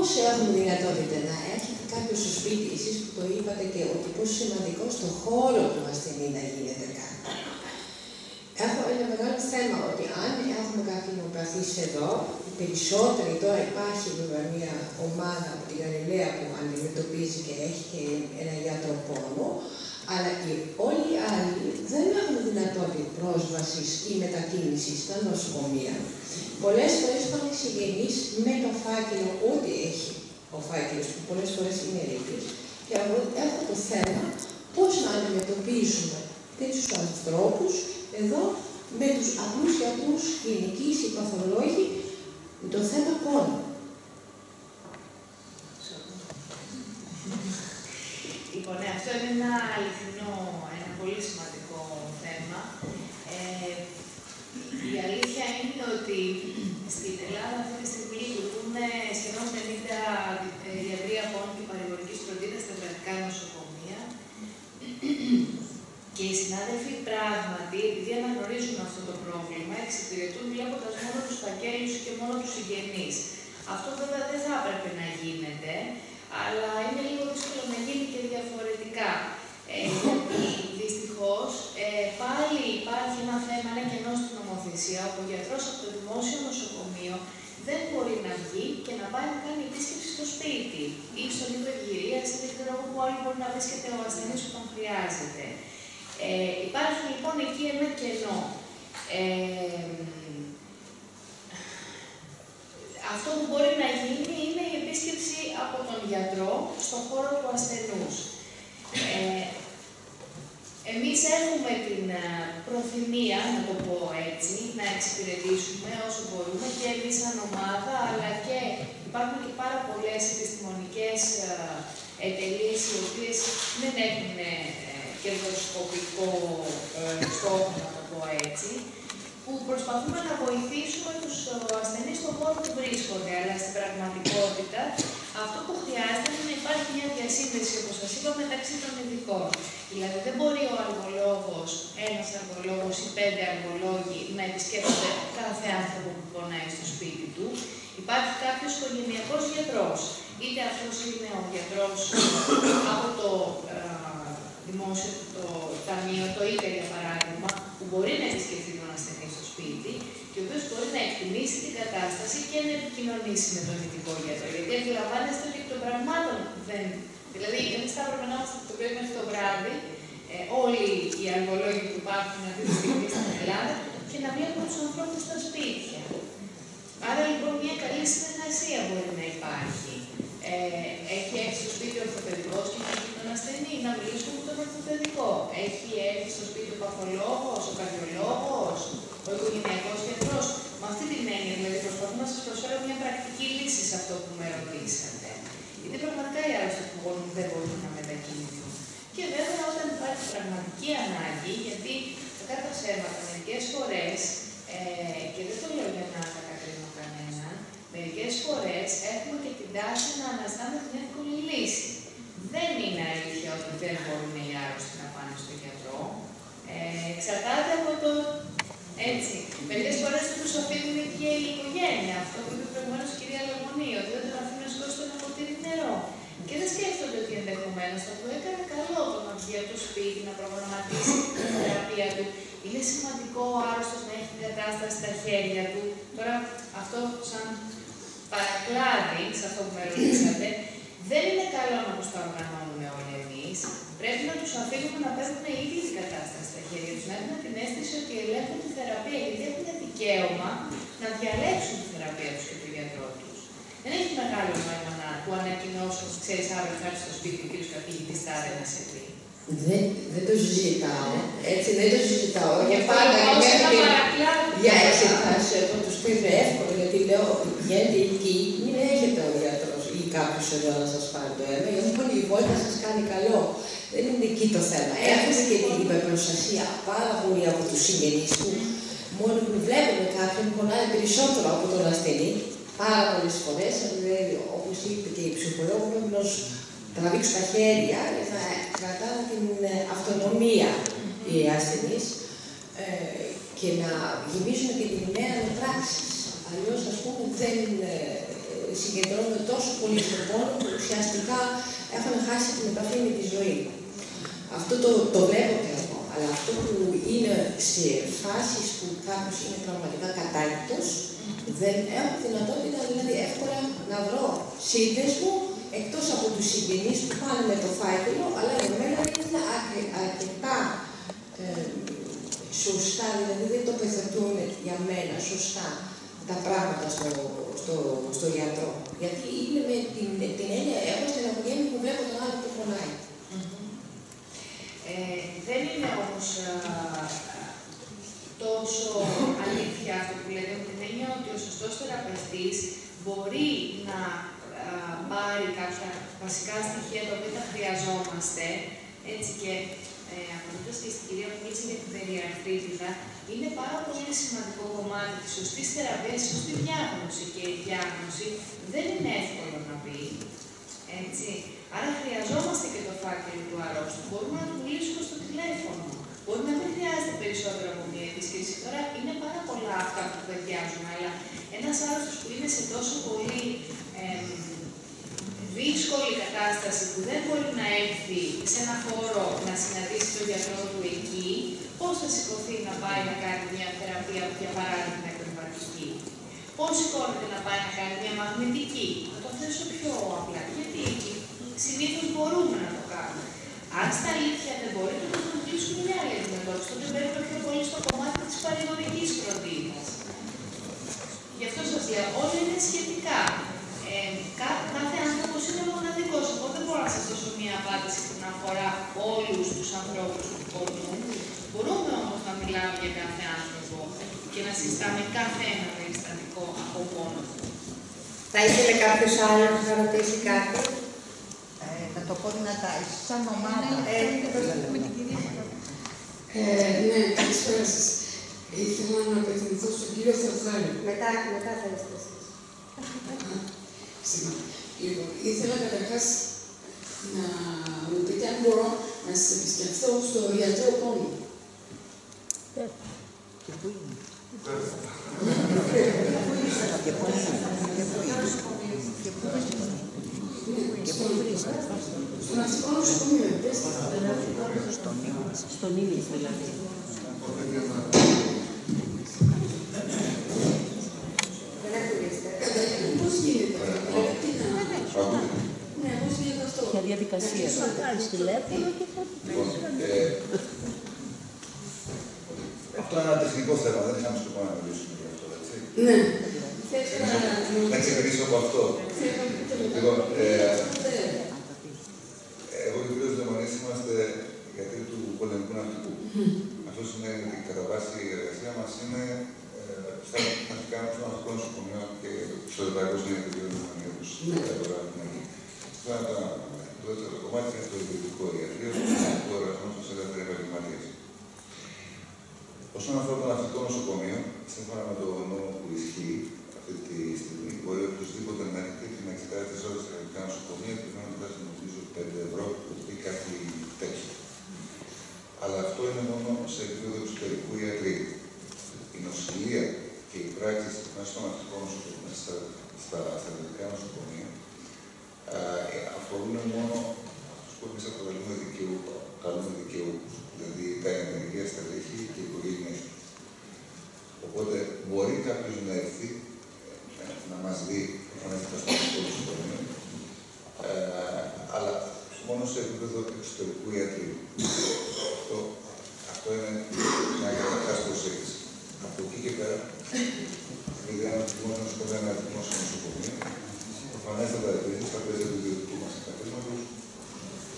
[SPEAKER 9] πώς έχουμε δυνατότητα να έρχεται κάποιος στο σπίτι, εσείς που το είπατε και ότι πόσο σημαντικό στο χώρο του ασθενή να γίνεται κάτι. Έχω ένα μεγάλο θέμα ότι αν έχουμε κάποιον οπαθής εδώ, οι περισσότεροι τώρα υπάρχει βέβαια μια ομάδα από την Γαλιλαία που αντιμετωπίζει και έχει και ένα γιατρό πόνο, αλλά οι, όλοι οι άλλοι δεν έχουν δυνατότητα πρόσβασης ή μετακίνησης στα νοσοκομεία. Πολλές φορές πάνε οι συγγενείς με το φάκελο, ό,τι έχει ο φάκελος, που πολλές φορές είναι ρήπη. Και εγώ έχω το θέμα πώς να αντιμετωπίσουμε τέτοιους ανθρώπους εδώ με τους απλούς γιατρούς, κλινική ή παθολόγοι, με το θέμα πόνο.
[SPEAKER 5] Λοιπόν, ναι, αυτό είναι ένα αληθινό, ένα πολύ σημαντικό θέμα. Ε, η αλήθεια είναι ότι στην Ελλάδα αυτή τη στιγμή λειτουργούν σχεδόν 50 ιατρία πόνου και παρηγορικής φροντίδας στα κρατικά νοσοκομεία. Και οι συνάδελφοι πράγματι, επειδή αναγνωρίζουν αυτό το πρόβλημα, εξυπηρετούν βλέποντας μόνο τους φακέλους και μόνο τους συγγενείς. Αυτό βέβαια δεν θα έπρεπε να γίνεται, αλλά είναι λίγο δύσκολο να γίνει και διαφορετικά. Ε, γιατί δυστυχώς ε, πάλι υπάρχει ένα θέμα, ένα κενό στην νομοθεσία, όπου ο γιατρός από το δημόσιο νοσοκομείο δεν μπορεί να βγει και να πάει να κάνει επίσκεψη στο σπίτι ή στο λίγο ευγυρία ή δεν ξέρω εγώ που άλλο μπορεί να βρίσκεται ο ασθενής που τον χρειάζεται. Ε, υπάρχει λοιπόν εκεί ένα κενό. Ε, αυτό που μπορεί να γίνει είναι η επίσκεψη από τον γιατρό στον χώρο του ασθενούς. Ε, εμείς έχουμε την ε, προθυμία, να το πω έτσι, να εξυπηρετήσουμε όσο μπορούμε και εμείς σαν ομάδα, αλλά και υπάρχουν και πάρα πολλές επιστημονικές ε, εταιρείες οι οποίες δεν έχουν ε, κερδοσκοπικό ε, στόχο, να το πω έτσι, που προσπαθούμε να βοηθήσουμε τους ε, ασθενείς στον χώρο που βρίσκονται. Αλλά στην πραγματικότητα αυτό που χρειάζεται είναι να υπάρχει μια διασύνδεση, όπως σας είπα, μεταξύ των ειδικών. Δηλαδή δεν μπορεί ο αργολόγος, ένας αργολόγος ή πέντε αργολόγοι να επισκέπτονται κάθε άνθρωπο που πονάει στο σπίτι του. Υπάρχει κάποιος οικογενειακός γιατρός. Είτε αυτός είναι ο γιατρός από το ε, δημόσιο το ταμείο, το ΙΚΑ για παράδειγμα, που μπορεί να επισκεφθεί τον ασθενή στο σπίτι και ο οποίος μπορεί να εκτιμήσει την κατάσταση και να επικοινωνήσει με τον ειδικό γιατρό. Γιατί αντιλαμβάνεστε ότι εκ των πραγμάτων δεν. Δηλαδή, εμείς θα έπρεπε να είμαστε το πρωί μέχρι το βράδυ, ε, όλοι οι αργολόγοι που υπάρχουν αυτή τη στιγμή στην Ελλάδα και να βλέπουμε τους ανθρώπους στα σπίτια. Άρα λοιπόν μια καλή συνεργασία μπορεί να υπάρχει. Ε, έχει έρθει στο σπίτι ο ορθοπαιδικό και έχει έρθει τον ασθενή να μιλήσουμε με τον ορθοπαιδικό. Έχει έρθει στο σπίτι ο παθολόγο, ο καρδιολόγος, ο οικογενειακό γιατρός. Με αυτή την έννοια, δηλαδή, προσπαθούμε να σας προσφέρω μια πρακτική λύση σε αυτό που με ρωτήσατε. Είναι πραγματικά οι άρρωστοι που μπορούν, δεν μπορούν να μετακινηθούν. Και βέβαια όταν υπάρχει πραγματική ανάγκη, γιατί κατά τα ψέματα μερικές φορές, ε, και δεν το λέω για να κατακρίνω κανέναν, μερικές φορές έχουμε και την τάση να αναστάμε την εύκολη λύση. Δεν είναι αλήθεια ότι δεν μπορούν οι άρρωστοι να πάνε στο γιατρό. Ε, εξαρτάται από το. Έτσι. Μερικές φορές τους αφήνουν και η οικογένεια. Αυτό που είπε προηγουμένως η κυρία Λεμονή, ότι δεν τον αφήνουν να σηκώσει ένα ποτήρι νερό. Και δεν σκέφτονται ότι ενδεχομένως θα του έκανε καλό το να βγει από το σπίτι, να προγραμματίσει την θεραπεία του. Είναι σημαντικό ο άρρωστος να έχει την κατάσταση στα χέρια του. Τώρα, αυτό σαν παρακλάδι, σε αυτό που με ρωτήσατε, δεν είναι καλό να τους το οργανώνουμε όλοι εμείς. Πρέπει να τους αφήνουμε να παίρνουν ήδη την κατάσταση στα χέρια τους, να έχουν την αίσθηση ότι ελέγχουν τη θεραπεία, γιατί έχουν δικαίωμα να διαλέξουν τη θεραπεία τους και τον γιατρό τους. Δεν έχει μεγάλο νόημα να του ανακοινώσω, ξέρεις, αύριο θα έρθει στο σπίτι ο κύριος καθηγητής Τάρε να σε δει.
[SPEAKER 9] Δεν, δεν το συζητάω. Έτσι δεν το συζητάω.
[SPEAKER 5] Γι'
[SPEAKER 9] Για
[SPEAKER 5] αυτό
[SPEAKER 9] πάντα
[SPEAKER 5] πάω σε ένα
[SPEAKER 9] για-
[SPEAKER 5] παρακλάδι.
[SPEAKER 9] για εξετάσεις εγώ τους το είναι εύκολο γιατί λέω ότι πηγαίνετε εκεί, μην έχετε ο γιατρός ή κάποιος εδώ να σας πάρει το αίμα, γιατί μόνο η βόλτα σας κάνει καλό. Δεν είναι εκεί το θέμα. Έχουμε και την υπερπροστασία πάρα πολύ από τους συγγενείς που μόνο που βλέπουμε κάποιον πονάει περισσότερο από τον ασθενή. Πάρα πολλές φορές, όπως είπε και η ψυχολόγος, πρέπει να σου τραβήξουν τα χέρια για να κρατάνε την ε, αυτονομία οι ασθενείς ε, και να γεμίζουν και την ημέρα με πράξεις. Αλλιώς, ας πούμε, δεν ε, συγκεντρώνουμε τόσο πολύ στον πόνο που ουσιαστικά έχουν χάσει την επαφή με τη ζωή. Αυτό το, το βλέπω και εγώ. Αλλά αυτό που είναι σε φάσεις που κάποιος είναι πραγματικά κατάκτητος, δεν έχω δυνατότητα δηλαδή εύκολα να βρω σύνδεσμο εκτός από τους συγγενείς που πάνε με το φάκελο, αλλά για μένα είναι αρκε- αρκετά ε, σωστά, δηλαδή δεν τοποθετούν για μένα σωστά τα πράγματα στο, στο, στο γιατρό. Γιατί είναι με την, την έννοια, έχω στεναχωριέμαι που βλέπω τον άλλο που πονάει.
[SPEAKER 5] Ε, δεν είναι όμως α, τόσο αλήθεια αυτό που λέτε, με την έννοια ότι ο σωστός θεραπευτής μπορεί να α, πάρει κάποια βασικά στοιχεία τα οποία τα χρειαζόμαστε, έτσι και ε, ακολουθώντας και στην κυρία που μίλησε για την περιαρθρίτιδα, είναι πάρα πολύ σημαντικό κομμάτι της σωστής θεραπείας, η σωστής διάγνωσης και η διάγνωση δεν είναι εύκολο να μπει. Έτσι. Άρα χρειαζόμαστε και το φάκελο του αρρώστου. Μπορούμε να του μιλήσουμε στο τηλέφωνο. Μπορεί να μην χρειάζεται περισσότερο από μία επίσκεψη. Τώρα είναι πάρα πολλά αυτά που κουβεντιάζουμε, αλλά ένας άρρωστος που είναι σε τόσο πολύ εμ, δύσκολη κατάσταση που δεν μπορεί να έρθει σε ένα χώρο να συναντήσει τον γιατρό του εκεί, πώς θα σηκωθεί να πάει να κάνει μια θεραπεία, για παράδειγμα, επεμβατική. Πώς σηκώνεται να πάει να κάνει μια μαγνητική; Να το θέσω πιο απλά. Γιατί συνήθως μπορούμε να το κάνουμε. Αν στα αλήθεια δεν μπορεί, τότε θα βρίσκουμε μια άλλη αντιμετώπιση. Τότε μπαίνουμε πιο πολύ στο κομμάτι της παρηγορικής φροντίδας. Γι' αυτό σας λέω, όλα είναι σχετικά. Ε, κα- κάθε άνθρωπος είναι μοναδικός. Εγώ δεν μπορώ να σας δώσω μια απάντηση που να αφορά όλους τους ανθρώπους του κόσμου. Μπορούμε όμως να μιλάμε για κάθε άνθρωπο και να συζητάμε κάθε ένα περιστατικό από μόνος του.
[SPEAKER 4] Θα ήθελε κάποιος άλλος να ρωτήσει κάτι;
[SPEAKER 2] Ε, να το πω δυνατά, εσείς σαν ομάδα.
[SPEAKER 4] Ε,
[SPEAKER 10] Ε, ναι, καλησπέρα σας. Ήθελα να απευθυνθώ στον κύριο Θεοδόρη.
[SPEAKER 4] μετά, μετά θα είστε εσείς.
[SPEAKER 10] Συγγνώμη. Λοιπόν, ήθελα καταρχάς να μου πείτε αν μπορώ να σας επισκεφθώ στο ιατρό πόνο. Στον ναυτικό νοσοκομείο, πέστε.
[SPEAKER 11] Στον ήλιο δηλαδή.
[SPEAKER 4] Δεν ακούγεστε.
[SPEAKER 10] Καταρχήν, πώς γίνεται, δηλαδή, τι να... Ναι, πώς γίνεται αυτό.
[SPEAKER 11] Ποια διαδικασία. Θα πάρεις τηλέφωνο και θα
[SPEAKER 1] Λοιπόν, ε, αυτό είναι ένα τεχνικό θέμα, δεν είχαμε σκοπό να μιλήσουμε γι' αυτό, έτσι.
[SPEAKER 10] Ναι. Θα ήθελα
[SPEAKER 1] Να ξεκινήσω από αυτό.
[SPEAKER 10] Θέλω να πείτε μετά.
[SPEAKER 1] Λοιπόν, ε,
[SPEAKER 10] Ναι.
[SPEAKER 1] εγώ και ο κ. Δεμονής είμαστε γιατροί του πολεμικού ναυτικού. Αυτός σημαίνει ότι κατά βάση η εργασία μας είναι ε, στα ναυτικά στο ναυτικό νοσοκομείο και στο Ευρωπαϊκό Συνέδριο του Γερμανίου. ναι. Το ένα το άλλο. Το δεύτερο κομμάτι είναι το ιδιωτικό ιατρείο που εργαζόμαστε σε ελεύθεροι επαγγελματίε. Όσον αφορά το ναυτικό νοσοκομείο, σύμφωνα με το νόμο που ισχύει αυτή τη στιγμή, μπορεί οποιοδήποτε να έρχεται και να εξετάζει τις ώρες στα ελληνικά νοσοκομεία, πληρώνοντα νομίζω 5 ευρώ ή κάτι τέτοιο. Αλλά αυτό είναι μόνο σε επίπεδο εξωτερικού ιατρίου. Η νοσηλεία και οι πράξει μέσα στο ναυτικό νοσοκομείο, στα, στα, στα ελληνικά νοσοκομεία, ε, αφορούν μόνο αυτούς που εμείς αποτελούμε δικαιού, καλούμε δικαιούχους. Δηλαδή τα ενεργεία στελέχη και οι οικογένειές τους. Οπότε μπορεί κάποιος να έρθει ε, να μας δει όταν έρθει στο ναυτικό νοσοκομείο, ε, αλλά μόνο σε επίπεδο εξωτερικού ιατρίου. Αυτό, αυτό είναι μια καταρχά προσέγγιση. Από εκεί και πέρα, επειδή ένας δημόσιο νοσοκομείο είναι ένας δημόσιο νοσοκομείο, προφανέστατα επειδή στα πλαίσια του ιδιωτικού μας επαγγέλματο,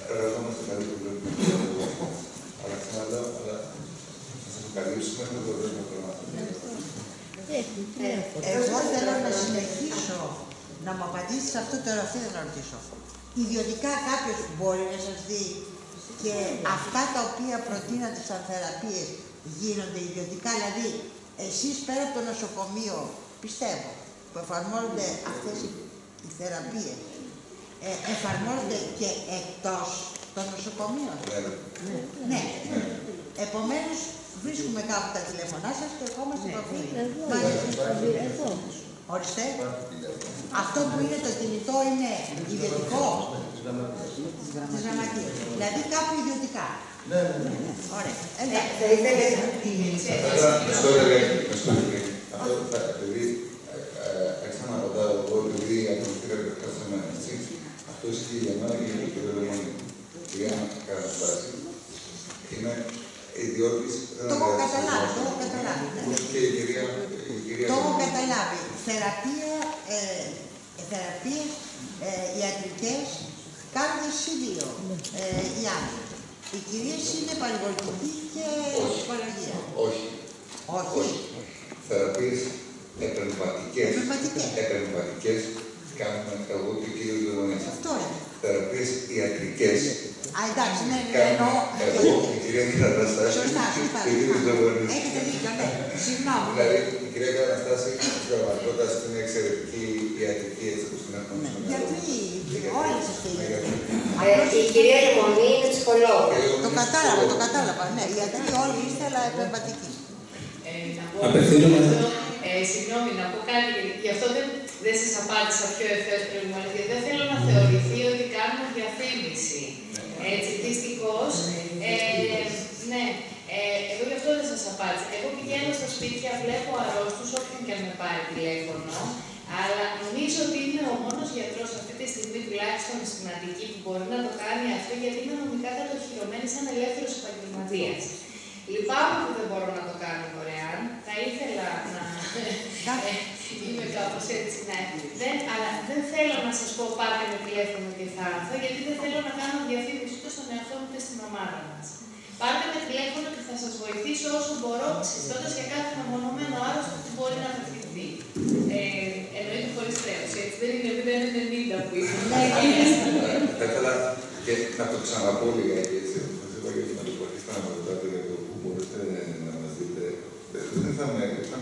[SPEAKER 1] εργαζόμαστε κάτι που πρέπει να κάνουμε. Αλλά ξαναλέω, αλλά θα σας καλύψουμε με το δέσμο των άνθρωπων.
[SPEAKER 2] Εγώ θέλω να συνεχίσω να μου απαντήσεις σε αυτό το ερώτημα, θέλω να ρωτήσω. Ιδιωτικά κάποιος μπορεί να σας δει και αυτά τα οποία προτείνατε σαν θεραπείες γίνονται ιδιωτικά, δηλαδή εσείς πέρα από το νοσοκομείο, πιστεύω, που εφαρμόζονται αυτές οι, οι θεραπείες, ε, εφαρμόζονται και εκτός των νοσοκομείων;
[SPEAKER 1] Ναι.
[SPEAKER 2] Ναι. Επομένως, βρίσκουμε κάπου τα τηλέφωνά σας και ερχόμαστε στην επαφή μαζί σας.
[SPEAKER 11] Εδώ.
[SPEAKER 2] Ορίστε. Αυτό που είναι το κινητό είναι ιδιωτικό; Της γραμματείας. Δηλαδή κάπου ιδιωτικά.
[SPEAKER 1] Ναι, ναι, ναι.
[SPEAKER 2] Ωραία.
[SPEAKER 4] Ε,
[SPEAKER 2] Εντάξει.
[SPEAKER 4] θα ήθελες
[SPEAKER 1] Τώρα, με συγχωρείτε, με συγχωρείτε. Αυτό θα, επειδή ε, ε, άρχισα να απαντάω εγώ, επειδή ακολουθήκα καταρχά σε μένα, έτσι. Αυτό ισχύει για μένα και για τον κύριο Λεμόνι. Η Άννα Καραστάση είναι ιδιώτης. δεν
[SPEAKER 2] Το έχω
[SPEAKER 1] είναι
[SPEAKER 2] καταλάβει, το έχω
[SPEAKER 1] ιδιώτης.
[SPEAKER 2] καταλάβει. ναι.
[SPEAKER 1] Όπως και η κυρία, η κυρία
[SPEAKER 2] Το έχω
[SPEAKER 1] Λεμόνι.
[SPEAKER 2] καταλάβει. Θεραπεία, ε, θεραπείες ε, ιατρικές κάνουν εσύ δύο. Ε, οι άλλοι. Οι κυρίες είναι παρηγορητική και ψυχολογία.
[SPEAKER 1] Όχι.
[SPEAKER 2] Όχι.
[SPEAKER 1] Θεραπείες επεμβατικές.
[SPEAKER 2] Επεμβατικές.
[SPEAKER 1] Επεμβατικές κάνουμε εγώ και ο κύριος Λεμόνι.
[SPEAKER 2] Αυτό είναι.
[SPEAKER 1] Θεραπείες ιατρικές
[SPEAKER 2] Α, εντάξει, ναι, ναι,
[SPEAKER 1] Κάνουμε
[SPEAKER 2] εννοώ.
[SPEAKER 1] εγώ, η κυρία Καταναστάση
[SPEAKER 2] Σωστά,
[SPEAKER 1] και
[SPEAKER 2] σωστά.
[SPEAKER 1] ο κύριος Δεβονής.
[SPEAKER 2] Έχετε δίκιο, ναι. Συγγνώμη.
[SPEAKER 1] Δηλαδή, η κυρία Καταναστάση, στην πραγματικότητα, είναι εξαιρετική ιατρική, έτσι όπως την έχουμε
[SPEAKER 2] Ναι.
[SPEAKER 1] στο μυαλό.
[SPEAKER 2] Γιατί όλοι σας
[SPEAKER 1] Ναι,
[SPEAKER 2] είστε
[SPEAKER 1] γιατί-
[SPEAKER 4] Ε, η κυρία Λεμονή είναι ψυχολόγος.
[SPEAKER 2] Το κατάλαβα, το κατάλαβα. Ναι, οι ιατροί όλοι είστε, αλλά επεμβατικοί.
[SPEAKER 5] Ε, να πω,
[SPEAKER 12] Απευθύνομαι.
[SPEAKER 5] γι' αυτό, ε, συγγνώμη, να πω κάτι, γιατί γι' αυτό δεν, δεν σας απάντησα πιο ευθέως προηγουμένως, γιατί δεν θέλω να θεωρηθεί ότι κάνουμε διαφήμιση. Έτσι, δυστυχώς, ε, ναι, ε, εγώ γι' αυτό δεν σας απάντησα. Εγώ πηγαίνω στα σπίτια, βλέπω αρρώστους, όποιον και αν με πάρει τηλέφωνο, αλλά νομίζω ότι είμαι ο μόνος γιατρός αυτή τη στιγμή, τουλάχιστον στην Αττική, που μπορεί να το κάνει αυτό, γιατί είμαι νομικά κατοχυρωμένη σαν ελεύθερος επαγγελματίας. Λυπάμαι που δεν μπορώ να το κάνω δωρεάν. Θα ήθελα να ε, είμαι κάπως έτσι, ναι. Δεν, αλλά δεν θέλω να σας πω πάρτε με τηλέφωνο και θα έρθω, γιατί δεν θέλω να κάνω διαφήμιση ούτε στον εαυτό μου ούτε στην ομάδα μας. Πάρτε με τηλέφωνο και θα σας βοηθήσω όσο μπορώ, συζητώντας για κάθε μεμονωμένο άρρωστο που μπορεί να αφαιρεθεί. Ε, εννοείται χωρίς χρέος, έτσι. Δεν είναι 0,90 που είναι.
[SPEAKER 1] Θα ήθελα και να το ξαναπώ λιγάκι έτσι, όπως είπα, γιατί με το βοηθήσετε να με ρωτάτε για το που μπορείτε να μας δείτε. Ε, Δεν θα με, θα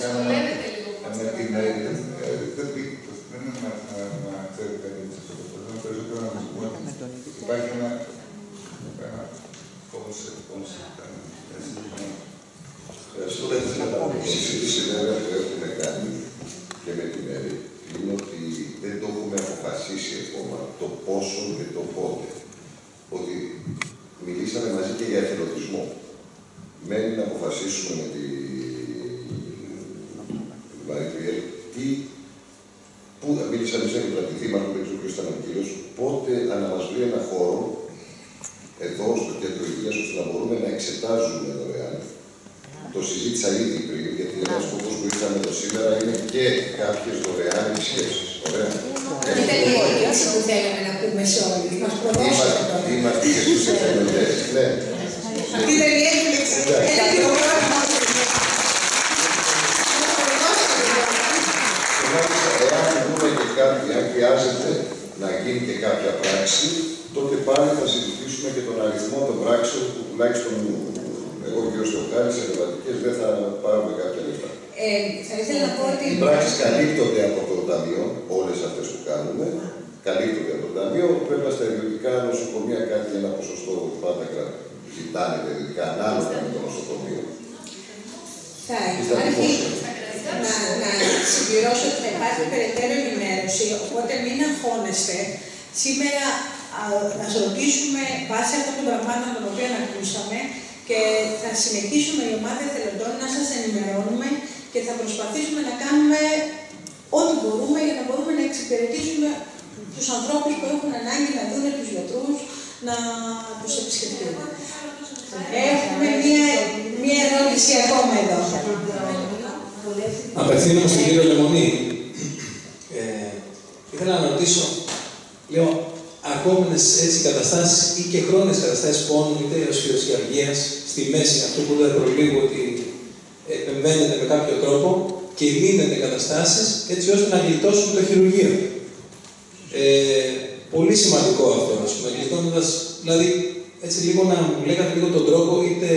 [SPEAKER 5] γι' αυτό που δυσκολεύεται λίγο που μας
[SPEAKER 1] Με
[SPEAKER 5] το
[SPEAKER 1] την
[SPEAKER 5] κάνετε.
[SPEAKER 1] ε, δεν πει- δεν είναι να, να, να ξέρετε κάτι για αυτό το θέμα, περισσότερο να μας πούμε. Υπάρχει ένα, ένα concept, concept, ένα, έτσι,
[SPEAKER 3] Αυτό δεν θέλω να πω. Η συζήτηση βέβαια που έχουμε κάνει και με την ΕΡΗ είναι ότι δεν το έχουμε αποφασίσει ακόμα το πόσο και το πότε. Ότι μιλήσαμε μαζί και για εθελοντισμό. Μένει να αποφασίσουμε με τη Μαριτριέλ τι Πού μίλησαμε σε την πλατηθή, μάλλον δεν ξέρω ποιο ήταν ο κύριο, πότε να μα βρει ένα χώρο εδώ στο κέντρο υγείας ώστε να μπορούμε να εξετάζουμε δωρεάν το συζήτησα ήδη πριν, γιατί ένας σκοπός που ήρθαμε εδώ σήμερα είναι και κάποιες δωρεάν επισκέψει. Ωραία.
[SPEAKER 13] Ήταν η ερώτηση που θέλαμε να πούμε σε όλους. Μας προδώσατε
[SPEAKER 3] Είμαστε,
[SPEAKER 13] τώρα.
[SPEAKER 3] είμαστε και στου εθελοντές. Ναι.
[SPEAKER 13] Αυτή ήταν η έκπληξη.
[SPEAKER 3] Ναι.
[SPEAKER 13] Ένα και ο πρόεδρος.
[SPEAKER 3] Και μάλιστα, εάν χρειάζεται να γίνει και κάποια πράξη, τότε πάλι θα συζητήσουμε και τον αριθμό των πράξεων που τουλάχιστον εγώ και ο Στοχάρης σε ελευθερικές δεν θα πάρουμε κάποια λεφτά.
[SPEAKER 4] Ε, θα ήθελα να πω ότι...
[SPEAKER 3] Οι πράξεις καλύπτονται από το Ταμείο, όλες αυτές που κάνουμε, καλύπτονται από το Ταμείο. Βέβαια στα ιδιωτικά νοσοκομεία κάτι ένα ποσοστό πάντα ζητάνε τα ιδιωτικά ανάλογα με το νοσοκομείο.
[SPEAKER 14] Θα υπάρχει να, να συμπληρώσω ότι θα υπάρχει περαιτέρω ενημέρωση, οπότε μην αγχώνεστε. Σήμερα α, να σας ρωτήσουμε βάσει αυτών των πραγμάτων των οποίων ακούσαμε και θα συνεχίσουμε η ομάδα εθελοντών να σας ενημερώνουμε και θα προσπαθήσουμε να κάνουμε ό,τι μπορούμε για να μπορούμε να εξυπηρετήσουμε τους ανθρώπους που έχουν ανάγκη να δουν τους γιατρούς, να τους επισκεφτούν. Έχουμε μία, μία ερώτηση ακόμα εδώ.
[SPEAKER 12] Απευθύνομαι στον κύριο Λεμονή. Ε, ήθελα να ρωτήσω, λέω, ακόμη έτσι καταστάσεις ή και χρόνιες καταστάσεις πόνου, είτε οσφυροσιαλγία, στη μέση, αυτό που δεν προλίγο ότι επεμβαίνεται με κάποιο τρόπο και δίνεται καταστάσεις έτσι ώστε να γλιτώσουμε το χειρουργείο. Ε, πολύ σημαντικό αυτό, ας πούμε, γλιτώνοντας, δηλαδή έτσι λίγο να μου λέγατε λίγο τον τρόπο, είτε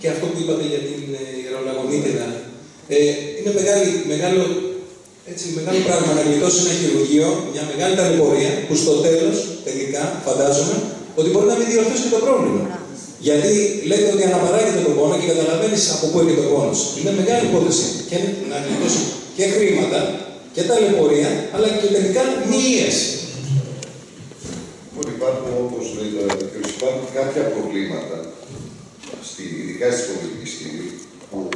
[SPEAKER 12] και αυτό που είπατε για την ε, ιερολαγωνίτιδα. Ε, είναι μεγάλη, μεγάλο, έτσι, μεγάλο πράγμα να γλιτώσει ένα χειρουργείο, μια μεγάλη ταλαιπωρία, που στο τέλος, τελικά, φαντάζομαι, ότι μπορεί να μην διορθώσει και το πρόβλημα. Γιατί λέτε ότι αναπαράγεται τον πόνο και καταλαβαίνεις από πού είναι το πόνος. Είναι μεγάλη υπόθεση και να γλιτώσει και χρήματα και ταλαιπωρία, αλλά και τελικά μοιίες.
[SPEAKER 3] Λοιπόν, υπάρχουν, όπως λέει το κ. υπάρχουν κάποια προβλήματα, στη, ειδικά στις πολιτιστικέ, που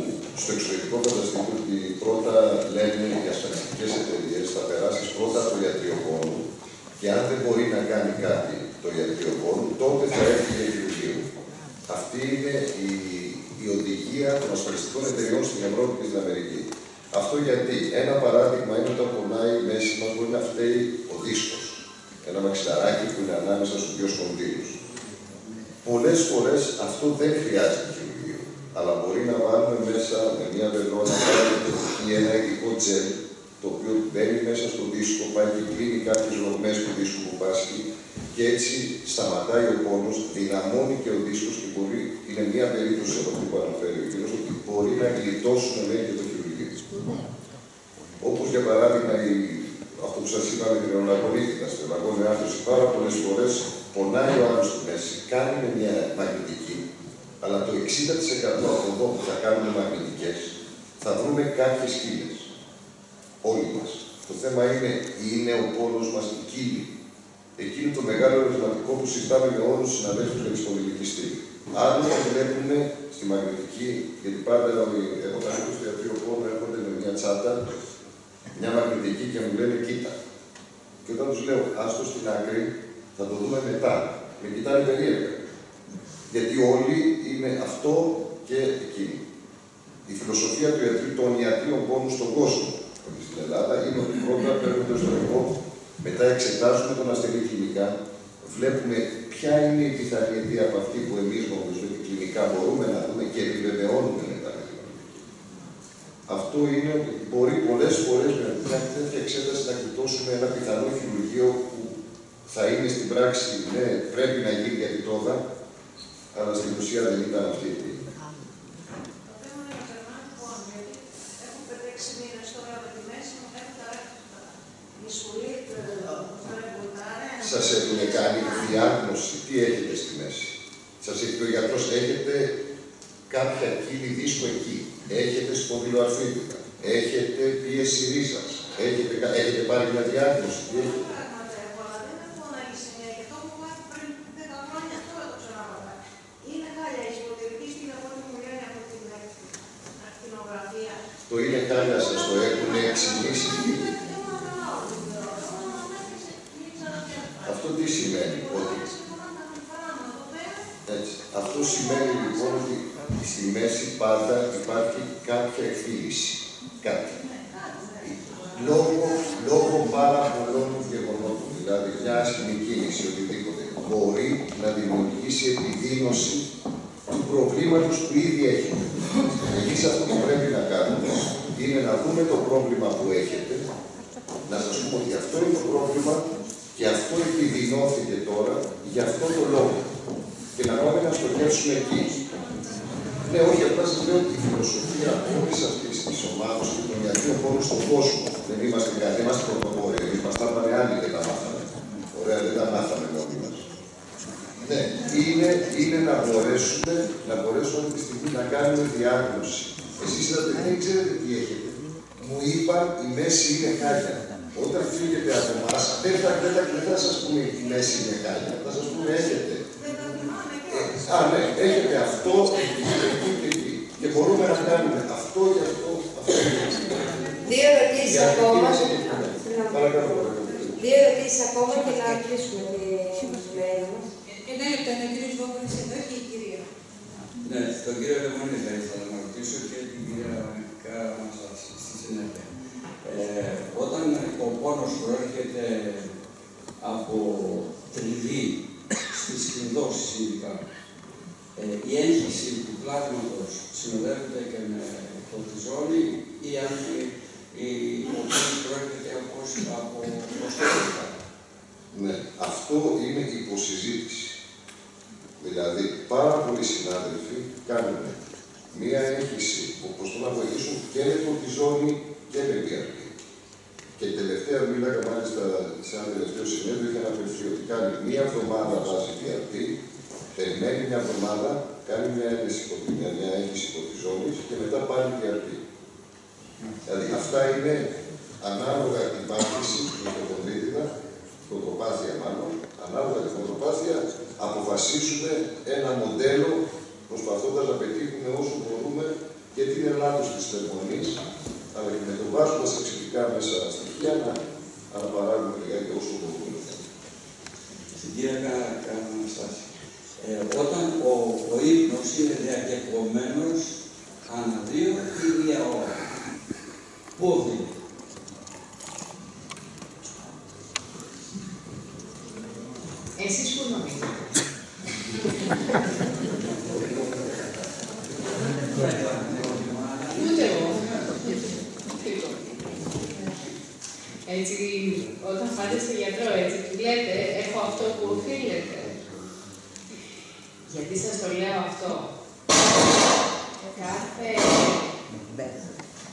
[SPEAKER 3] στο εξωτερικό φανταστείτε ότι πρώτα λένε οι ασφαλιστικέ εταιρείες θα περάσεις πρώτα το ιατρείο πόνου και αν δεν μπορεί να κάνει κάτι το ιατρείο πόνου, τότε θα έρθει η χειρουργείο. Αυτή είναι η, η οδηγία των ασφαλιστικών εταιρεών στην Ευρώπη και στην Αμερική. Αυτό γιατί; Ένα παράδειγμα είναι όταν πονάει η μέση μας μπορεί να φταίει ο δίσκος. Ένα μαξιλαράκι που είναι ανάμεσα στους δύο σπονδύλου. Πολλές φορές αυτό δεν χρειάζεται χειρουργείο. Αλλά μπορεί να βάλουμε μέσα με μια βελόνα ή ένα ειδικό τζελ το οποίο μπαίνει μέσα στο δίσκο, πάει και κλείνει κάποιες ρογμές του δίσκου που πάσχει και έτσι σταματάει ο πόνος, δυναμώνει και ο δίσκος και μπορεί, είναι μια περίπτωση από αυτή που αναφέρει ο κύριος, ότι μπορεί να γλιτώσουν λέει και το χειρουργείο. Όπως για παράδειγμα η, αυτό που σας είπαμε την αιωναγωνίτητα, στην αιωναγώνη άρθρωση, πάρα πολλές φορές πονάει ο άλλος στη μέση, κάνει μια μαγνητική, αλλά το 60% από εδώ που θα κάνουμε μαγνητικές θα βρούμε κάποιες κύλες. Όλοι μας. Το θέμα είναι, είναι ο πόνος μας η κύλη. Εκεί είναι το μεγάλο ερωτηματικό που συζητάμε με όλους τους συναδέλφους με τη πολυλικιστή. Άλλοι θα βλέπουν στη μαγνητική, γιατί πάντα εγώ τα έχω στο ιατρείο πόνο έρχονται με μια τσάντα, μια μαγνητική και μου λένε κοίτα. Και όταν τους λέω, άστο στην άκρη, θα το δούμε μετά. Με κοιτάνε περίεργα. Γιατί όλοι είναι αυτό και εκείνο. Η φιλοσοφία του ιατρίου, των ιατρείων πόνου στον κόσμο, στην Ελλάδα, είναι ότι πρώτα παίρνουν το ιστορικό μετά εξετάζουμε τον ασθενή κλινικά, βλέπουμε ποια είναι η πιθανή αιτία από αυτή που εμείς νομίζουμε ότι κλινικά μπορούμε να δούμε και επιβεβαιώνουμε μετά. Αυτό είναι ότι μπορεί πολλές φορές με μια τέτοια εξέταση να κοιτώσουμε ένα πιθανό χειρουργείο που θα είναι στην πράξη, ναι, πρέπει να γίνει γιατί τώρα, αλλά στην ουσία δεν ήταν αυτή η Σας έχουν κάνει διάγνωση, τι έχετε στη μέση; Σας έχει ο γιατρός, έχετε κάποια κύλη δίσκο εκεί, έχετε σπονδυλοαρθρίτιδα, έχετε πίεση ρίζας, έχετε, έχετε πάρει μια διάγνωση, τι έχετε; Το είναι χάλια σας, το έχουν εξηγήσει Αυτό τι σημαίνει, ότι... Έτσι. Αυτό σημαίνει λοιπόν ότι στη μέση πάντα υπάρχει κάποια εκφύλιση. Κάτι. Λόγω, λόγω πάρα πολλών γεγονότων, δηλαδή μια άσχημη κίνηση, οτιδήποτε, μπορεί να δημιουργήσει επιδείνωση του προβλήματος που ήδη έχετε. Εμείς αυτό που πρέπει να κάνουμε είναι να δούμε το πρόβλημα που έχετε Να σας πούμε ότι αυτό είναι το πρόβλημα και αυτό επιδεινώθηκε τώρα για αυτό το λόγο. Και να πάμε να στοχεύσουμε εκεί. Ναι, όχι, απλά σας λέω ότι η φιλοσοφία όλη αυτή της ομάδας και των ιατρών χώρων στον κόσμο δεν είμαστε κάτι, δεν είμαστε πρωτοπόροι. Εμεί μα τα είπαν άλλοι δεν τα μάθαμε. Ωραία, δεν τα μάθαμε μόνοι μα. Ναι, είναι, είναι να μπορέσουμε, να μπορέσουμε αυτή τη στιγμή να κάνουμε διάγνωση. Εσείς είδατε, δεν ξέρετε τι έχετε. Μου είπαν η μέση είναι χάλια. Όταν φύγετε από εμάς, δεν θα, δεν θα, δεν θα σας πούμε η μέση είναι χάλια. Θα σας πούμε έχετε. Α, ναι, έχετε αυτό, εκεί, εκεί και εκεί. Και μπορούμε να κάνουμε αυτό και αυτό, αυτό και αυτό.
[SPEAKER 4] Δύο ερωτήσεις
[SPEAKER 3] Για να
[SPEAKER 4] ακόμα.
[SPEAKER 3] κλείσει το θέμα. Παρακαλώ, παρακαλώ.
[SPEAKER 4] Δύο ερωτήσεις ακόμα και να κλείσουμε τη μέρα μας.
[SPEAKER 10] Ένα λεπτό, είναι ο κύριος Βόγκολης εδώ και η κυρία.
[SPEAKER 15] Ναι, τον κύριο Λεμονή θα ήθελα να ρωτήσω και την κυρία Κάμασα στη συνέχεια. Ε, όταν ο πόνος προέρχεται από τριβή στις κλειδώσεις ειδικά, ε, η έγχυση του πλάγματος συνοδεύεται και με κορτιζόνη ή αν η, ο πόνος προέρχεται από, από προστατευτικά.
[SPEAKER 3] Ναι, αυτό είναι υποσυζήτηση. Δηλαδή, πάρα πολλοί συνάδελφοι κάνουν μία έγχυση που προσπαθούν να βοηθήσουν και με κορτιζόνη και με PRP. Και τελευταία μίλαγα μάλιστα σε ένα τελευταίο συνέδριο είχε αναφερθεί ότι κάνει μία εβδομάδα βάση PRP, περιμένει μια εβδομάδα, κάνει μια έγχυση, μια, μια έγχυση κορτιζόνης και μετά πάλι PRP. Δηλαδή αυτά είναι ανάλογα την πάθηση, την υποκοντρίτιδα, πρωτοπάθεια μάλλον, ανάλογα την πρωτοπάθεια, αποφασίζουμε ένα μοντέλο προσπαθώντας να πετύχουμε όσο μπορούμε και την λάθος της θερμονής, αλλά και με το βάζοντας εξαιρετικά μέσα στοιχεία να αναπαράγουμε λιγάκι όσο μπορούμε.
[SPEAKER 15] Στην κυρία Κα- Καναναστάση. Ε, όταν ο, ο ύπνος είναι διακεκομένος ανά δύο ή μία ώρα. Πού οφείλεται.
[SPEAKER 5] Εσείς που νομίζετε. Ούτε εγώ. Έτσι, όταν πάτε στο γιατρό, έτσι, του λέτε, έχω αυτό που οφείλεται. Γιατί σας το λέω αυτό; Κάθε,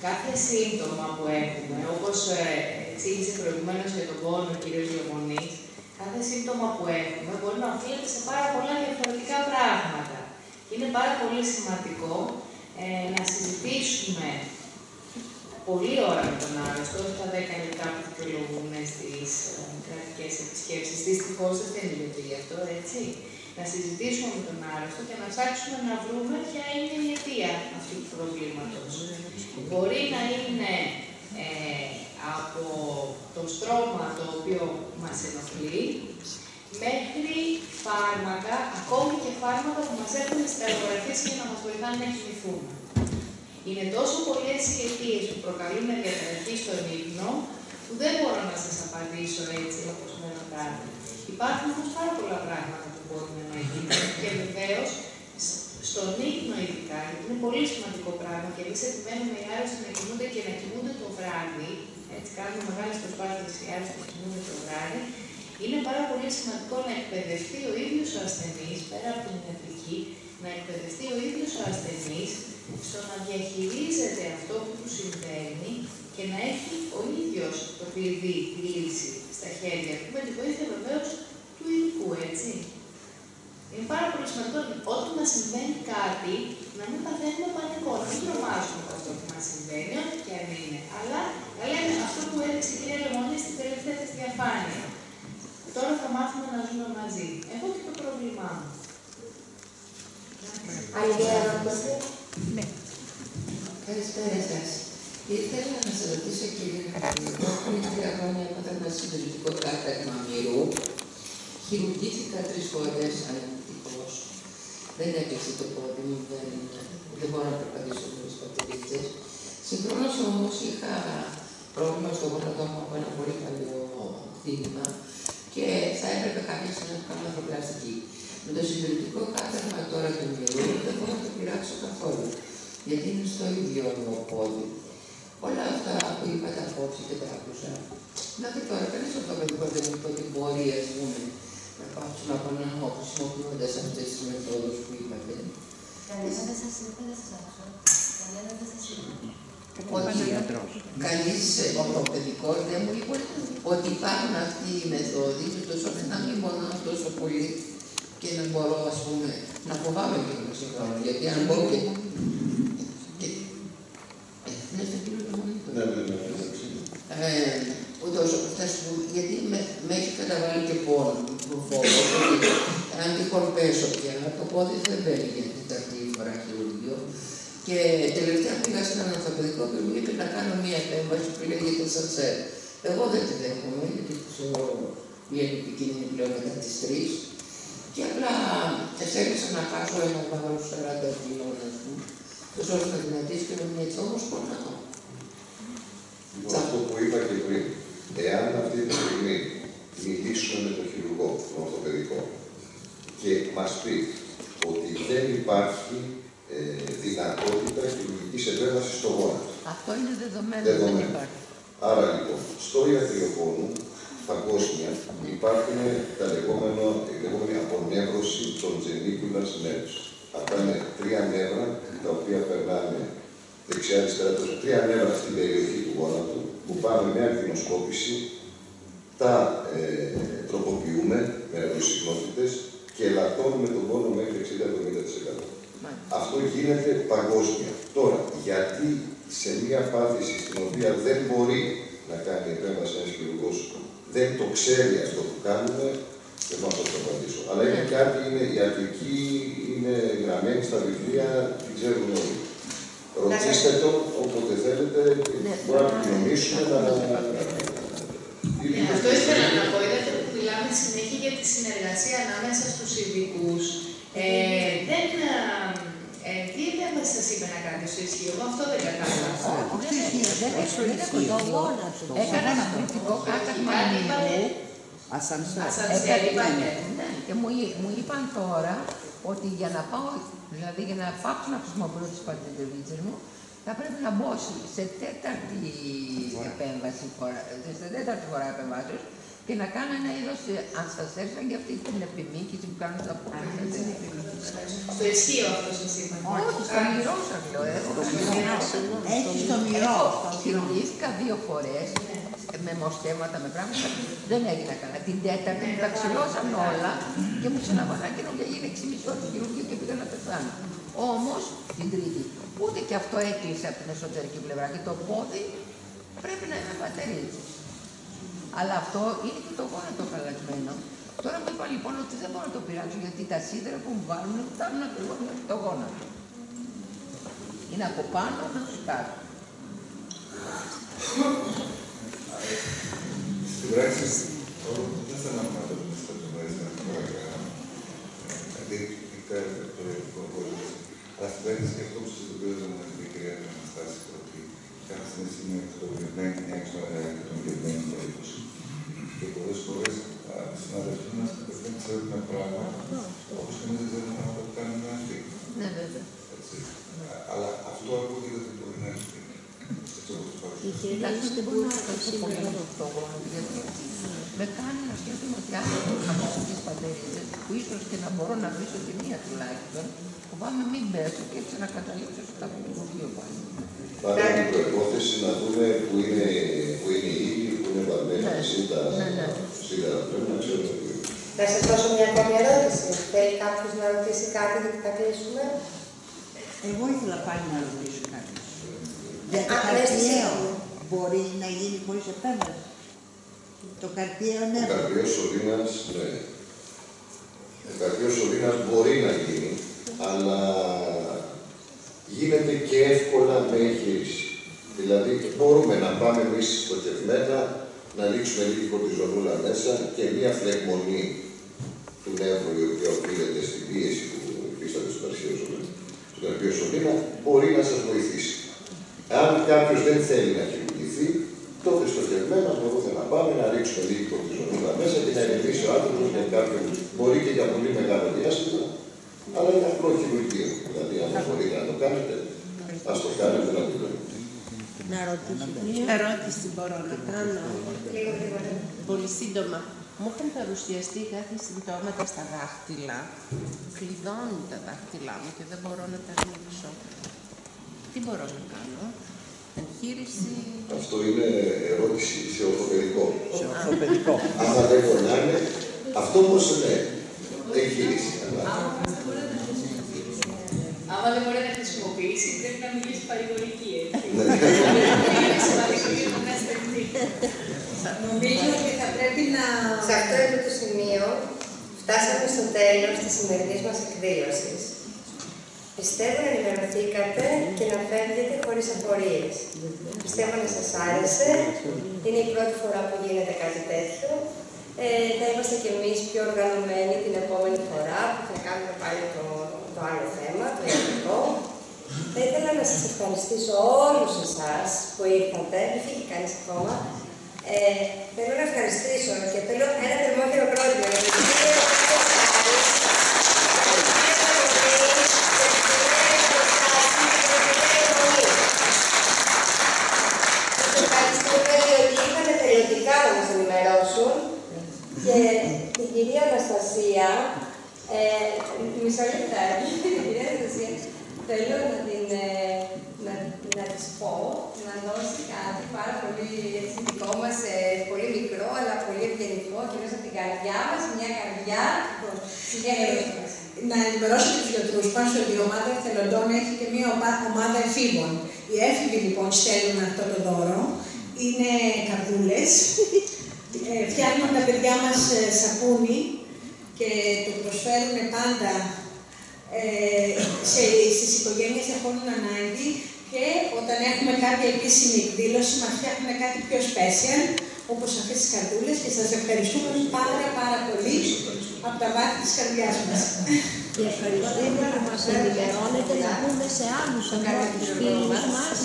[SPEAKER 5] κάθε σύμπτωμα που έχουμε, όπως ε, εξήγησε προηγουμένως για τον πόνο ο κ. Λεμονής, κάθε σύμπτωμα που έχουμε μπορεί να οφείλεται σε πάρα πολλά διαφορετικά πράγματα. Και είναι πάρα πολύ σημαντικό ε, να συζητήσουμε πολλή ώρα με τον άρρωστο, όχι τα 10 λεπτά που δικαιολογούν στις ε, κρατικές επισκέψεις. Δυστυχώς δεν είναι γι' αυτό, έτσι. Να συζητήσουμε με τον άρρωστο και να ψάξουμε να βρούμε ποια είναι η αιτία αυτού του προβλήματος. Μπορεί να είναι ε, από το στρώμα το οποίο μας ενοχλεί, μέχρι φάρμακα, ακόμη και φάρμακα που μας έχουν στεργογραφήσει για να μας βοηθάνε να κοιμηθούμε. Είναι τόσο πολλές οι αιτίες που προκαλούν διαταραχή στον ύπνο, που δεν μπορώ να σας απαντήσω έτσι όπως με ρωτάτε. Υπάρχουν όμως πάρα πολλά πράγματα που μπορούν να γίνουν και βεβαίως στον ύπνο ειδικά, γιατί είναι πολύ σημαντικό πράγμα και εμείς επιμένουμε οι άρρωστοι να κοιμούνται και να κοιμούνται το βράδυ, έτσι κάνουμε μεγάλες προσπάθειες οι άρρωστοι να κοιμούνται το βράδυ, είναι πάρα πολύ σημαντικό να εκπαιδευτεί ο ίδιος ο ασθενής, πέρα από την ιατρική, να εκπαιδευτεί ο ίδιος ο ασθενής στο να διαχειρίζεται αυτό που του συμβαίνει και να έχει ο ίδιος το κλειδί, τη λύση στα χέρια του, με τη βοήθεια βεβαίως του ειδικού, έτσι. Είναι πάρα πολύ σημαντικό όταν μα συμβαίνει κάτι να μην παθαίνουμε πανικό, να μην τρομάζουμε από αυτό που μας συμβαίνει, ό,τι και αν είναι. Αλλά να λέμε αυτό που έδειξε η κυρία Λεμονή στην τελευταία της διαφάνεια. Τώρα θα μάθουμε να ζούμε μαζί. Έχω και το πρόβλημά μου.
[SPEAKER 7] Άλλη μια ερώτηση;
[SPEAKER 2] Ναι.
[SPEAKER 14] Καλησπέρα σας. Ήθελα να σας ρωτήσω, κύριε Καθηγητή, πριν τρία χρόνια έπαθα ένα συντηρητικό κάθαρμα μυρού. Χειρουργήθηκα τρεις φορές ανεπτυγό. Δεν έπαιξε το πόδι μου, δεν, δεν μπορώ να περπατήσω χωρί πατερίτσε. Συγχρόνως όμως είχα πρόβλημα στο γόνατό μου από ένα πολύ παλιό κτίνημα και θα έπρεπε κάποιος να κάνω ανθρωπλαστική. Με το συντηρητικό κάθαρμα τώρα του μυρού δεν μπορώ να το πειράξω καθόλου. Γιατί είναι στο ίδιο μου πόδι. Όλα αυτά που είπατε απόψε και τα άκουσα μπορούσα. Δηλαδή τώρα κανείς ορθοπαιδικό δεν μου είπε ότι μπορεί, ας πούμε, να πάψουν από ένα νόμο χρησιμοποιώντας αυτές τις μεθόδους που είπατε.
[SPEAKER 7] Κανένα δεν σας είπε, δεν σας άκουσα. Κανένα δεν σας είπε.
[SPEAKER 14] Ότι κανείς ορθοπαιδικός δεν μου είπε ότι υπάρχουν αυτοί οι μεθόδοι, ούτως ώστε να μην πονάω τόσο πολύ και να μπορώ, ας πούμε, να φοβάμαι και τον συγχρόνω. Γιατί αν μπορώ και... και... Ε, ναι, στον κύριο Λεμονίκο.
[SPEAKER 3] Ναι, ναι, ναι.
[SPEAKER 14] Ε, ούτως αυτές που, γιατί με, με έχει καταβάλει και πόνο, μου φόβο, ότι αν τυχόν πέσω πια, το πόδι δεν μπαίνει για την ταρτή φορά χειρουργείο. Και τελευταία πήγα σε έναν ορθοπαιδικό και μου είπε να κάνω μία επέμβαση που λέγεται σανσέρ. Εγώ δεν τη δέχομαι, γιατί ξέρω βγαίνει επικίνδυνη πλέον μετά τις τρεις. Και απλά θέλησα να χάσω ένα βάρος 40 κιλών, ας πούμε, τόσο ώστε να δυνατήσει και με μια έτσι όμως πονάω.
[SPEAKER 3] Λοιπόν, αυτό που είπα και πριν, εάν αυτή τη στιγμή μιλήσουμε με τον χειρουργό, τον ορθοπαιδικό, και μας πει ότι δεν υπάρχει ε, δυνατότητα χειρουργικής επέμβασης στο γόνατο.
[SPEAKER 14] Αυτό είναι δεδομένο, δεν
[SPEAKER 3] Δεδομένο.
[SPEAKER 14] υπάρχει.
[SPEAKER 3] Άρα λοιπόν, στο ιατρείο πόνου, παγκόσμια, υπάρχουν τα λεγόμενα, η λεγόμενη απονεύρωση των genikular nerves. Αυτά είναι τρία νεύρα τα οποία περνάνε δεξιά-αριστερά, τόσο τρία νεύρα στην περιοχή του γόνατου, που πάμε με ακτινοσκόπηση, τα ε, τροποποιούμε με ραδοσυχνότητες και ελαττώνουμε τον πόνο μέχρι 60-70%. Αυτό γίνεται παγκόσμια. Τώρα, γιατί σε μια πάθηση στην οποία δεν μπορεί να κάνει επέμβαση ένας χειρουργός, δεν το ξέρει αυτό που κάνουμε, δεν μπορώ να το απαντήσω. Αλλά είναι κάτι, είναι ιατρική, είναι γραμμένη στα βιβλία, την ξέρουν όλοι. Ρωτήστε το όποτε θέλετε, μπορεί να κοινωνήσουμε, να...
[SPEAKER 5] Ναι, αυτό ήθελα να πω. Είδατε που μιλάμε συνέχεια για τη συνεργασία ανάμεσα στους ειδικούς. Ε, δεν, ε, τι επέμβαση σας είπε να κάνετε στο ισχύο, εγώ αυτό δεν κατάλαβα.
[SPEAKER 2] Όχι, δεν έχει το γόνατο.
[SPEAKER 14] Έκανα ένα κριτικό κάταγμα μου.
[SPEAKER 5] Ασανσέρ
[SPEAKER 14] Έκανε-
[SPEAKER 5] είπατε.
[SPEAKER 14] Ναι, και μου, εί- μου είπαν τώρα ότι για να πάω, δηλαδή για να πάψω να χρησιμοποιώ τις πατεντεβίτσες μου, θα πρέπει να μπω σε- σε τέταρτη επέμβαση, φορά, σε τέταρτη φορά επεμβάσεως και να κάνω ένα είδος ε, αν σας έρθαν και αυτή την επιμήκυση που κάνουν τα πόδια.
[SPEAKER 5] Στο ισχύο αυτό σας είπαν.
[SPEAKER 14] Όχι, στο μυρό σας λέω. Έχω
[SPEAKER 2] Έχει στο μυρό.
[SPEAKER 14] Έχω χειρουργήθηκα δύο φορές με μοσκέματα, με πράγματα. Δεν έγινα καλά. Την τέταρτη μου τα ξυλώσαν όλα και μου ξαναβαλά και νομίζω έγινε 6,5 ώρες χειρουργείο και πήγα να πεθάνω. Όμως την τρίτη ούτε και αυτό έκλεισε από την εσωτερική πλευρά και το πόδι πρέπει να είναι πατερίδι. Αλλά αυτό είναι και το γόνατο χαλασμένο. Τώρα μου είπα λοιπόν ότι δεν μπορώ να το πειράξω γιατί τα σίδερα που μου βάλουν φτάνουν ακριβώς μέχρι το γόνατο. Είναι από πάνω μέχρι κάτω.
[SPEAKER 16] Στην πράξη, δεν θέλω να πούμε το στο τομέα στην αγορά. Δηλαδή, το προεδρικό κόσμο. Αλλά στην πράξη και αυτό που σας το με την κυρία Αναστάση, ότι κάθε στιγμή είναι κατοβουλευμένη έξω και τον γευμένη περίπτωση. Και πολλές φορές οι συνάδελφοί μας δεν ξέρουν πράγματα, όπως και εμείς δεν ξέρουμε πράγματα που κάνουν ένα σπίτι.
[SPEAKER 14] Ναι, βέβαια.
[SPEAKER 16] Έτσι. Αλλά αυτό ακούγεται ότι μπορεί να είναι έτσι όπως το παρουσιάζω.
[SPEAKER 14] Εντάξει, δεν μπορώ να το πολύ το γόνατο, γιατί με κάνει να σκέφτομαι ότι αν έχω τις πατερίδες, που ίσως και να μπορώ να βρίσω τη μία τουλάχιστον, φοβάμαι μην πέσω και έτσι να καταλήξω στο ταπεινουργείο πάλι.
[SPEAKER 3] Πάρα την προπόθεση να δούμε που είναι, που είναι οι ήλιοι, που είναι βαρμένοι
[SPEAKER 14] Ναι.
[SPEAKER 3] τα σύντα,
[SPEAKER 14] Ναι, ναι.
[SPEAKER 3] σίδερα. Πρέπει να ξέρουμε που είναι.
[SPEAKER 4] Να σας δώσω μια ακόμη ερώτηση. Θέλει κάποιος να ρωτήσει κάτι γιατί θα κλείσουμε;
[SPEAKER 2] Εγώ ήθελα πάλι να ρωτήσω κάτι. Για το
[SPEAKER 4] Α, πες τι
[SPEAKER 2] καρπιαίο
[SPEAKER 4] σίγουρα.
[SPEAKER 2] μπορεί να γίνει χωρίς επέμβαση; Το καρπιαίο
[SPEAKER 3] Ο
[SPEAKER 2] ναι.
[SPEAKER 3] καρδιός σωλήνας, ναι. Ο καρδιός σωλήνας μπορεί να γίνει, αλλά γίνεται και εύκολα με εγχείρηση. Δηλαδή, μπορούμε να πάμε εμείς στοχευμένα, να ρίξουμε λίγη κορτιζονούλα μέσα και μία φλεγμονή του νεύρου, η οποία οφείλεται στην πίεση που υφίσταται στον αρχαίο σωλήνα, στον καρδίο σωλήνα, μπορεί να σας βοηθήσει. Αν κάποιος δεν θέλει να χειρουργηθεί, τότε στοχευμένα μπορούμε να πάμε να ρίξουμε λίγη κορτιζονούλα μέσα και να ηρεμήσει ο άνθρωπος για κάποιο, μπορεί και για πολύ μεγάλο διάστημα, αλλά είναι απλό χειρουργείο. Δηλαδή, αν δεν μπορείτε να το κάνετε, ας το κάνετε να το κάνετε.
[SPEAKER 11] Να ρωτήσω.
[SPEAKER 17] Ερώτηση μπορώ να κάνω.
[SPEAKER 4] Λίγο γρήγορα.
[SPEAKER 17] Πολύ σύντομα. Μου είχαν παρουσιαστεί κάτι συμπτώματα στα δάχτυλα. Κλειδώνουν τα δάχτυλά μου και δεν μπορώ να τα ανοίξω. Τι μπορώ να κάνω; Εγχείρηση.
[SPEAKER 3] Αυτό είναι ερώτηση σε ορθοπαιδικό.
[SPEAKER 17] Σε ορθοπαιδικό.
[SPEAKER 3] Άμα δεν γονάνε, αυτό όμως ναι, εγχείρηση. Αλλά
[SPEAKER 5] Άμα δεν μπορεί να χρησιμοποιήσει, πρέπει να μιλήσει παρηγορική, έτσι.
[SPEAKER 3] Ναι.
[SPEAKER 5] Είναι σημαντικό για να στεφτεί.
[SPEAKER 4] Νομίζω ότι θα πρέπει να... Σε αυτό εδώ το σημείο φτάσαμε στο τέλος της σημερινής μας εκδήλωσης. Πιστεύω να ενημερωθήκατε και να φεύγετε χωρίς απορίες. Πιστεύω να σας άρεσε. Είναι η πρώτη φορά που γίνεται κάτι τέτοιο. Ε, θα είμαστε κι εμείς πιο οργανωμένοι την επόμενη φορά που θα κάνουμε πάλι το, το άλλο θέμα, το ιατρικό. Θα ήθελα να σας ευχαριστήσω όλους εσάς που ήρθατε, δεν φύγει κανείς ακόμα. Ε, θέλω να ευχαριστήσω και θέλω ένα θερμό χειροκρότημα για τον κύριο Σας ευχαριστούμε διότι είχαν τελειωτικά να μας ενημερώσουν και την κυρία Αναστασία, ε, μισό λεπτάκι, την κυρία Αναστασία, θέλω να την, ε, να, να της πω, να δώσει κάτι πάρα πολύ έτσι, δικό μας, ε, πολύ μικρό, αλλά πολύ ευγενικό και μέσα από την καρδιά μας, μια καρδιά.
[SPEAKER 13] Ε, να ενημερώσω και τους γιατρούς μας ότι η ομάδα εθελοντών έχει και μια οπα- ομάδα εφήβων. Οι έφηβοι λοιπόν στέλνουν αυτό το δώρο. Είναι καρδούλες. Ε, φτιάχνουν τα παιδιά μας σαπούνι και το προσφέρουν πάντα ε, σε, στις οικογένειες που έχουν ανάγκη και όταν έχουμε κάποια επίσημη εκδήλωση μας φτιάχνουν κάτι πιο special όπως αυτές τις καρδούλες και σας ευχαριστούμε πάρα πάρα πολύ από τα βάθη της καρδιάς μας.
[SPEAKER 11] Και ευχαριστούμε που μας ενημερώνετε να πούμε σε άλλους ανθρώπους φίλους μας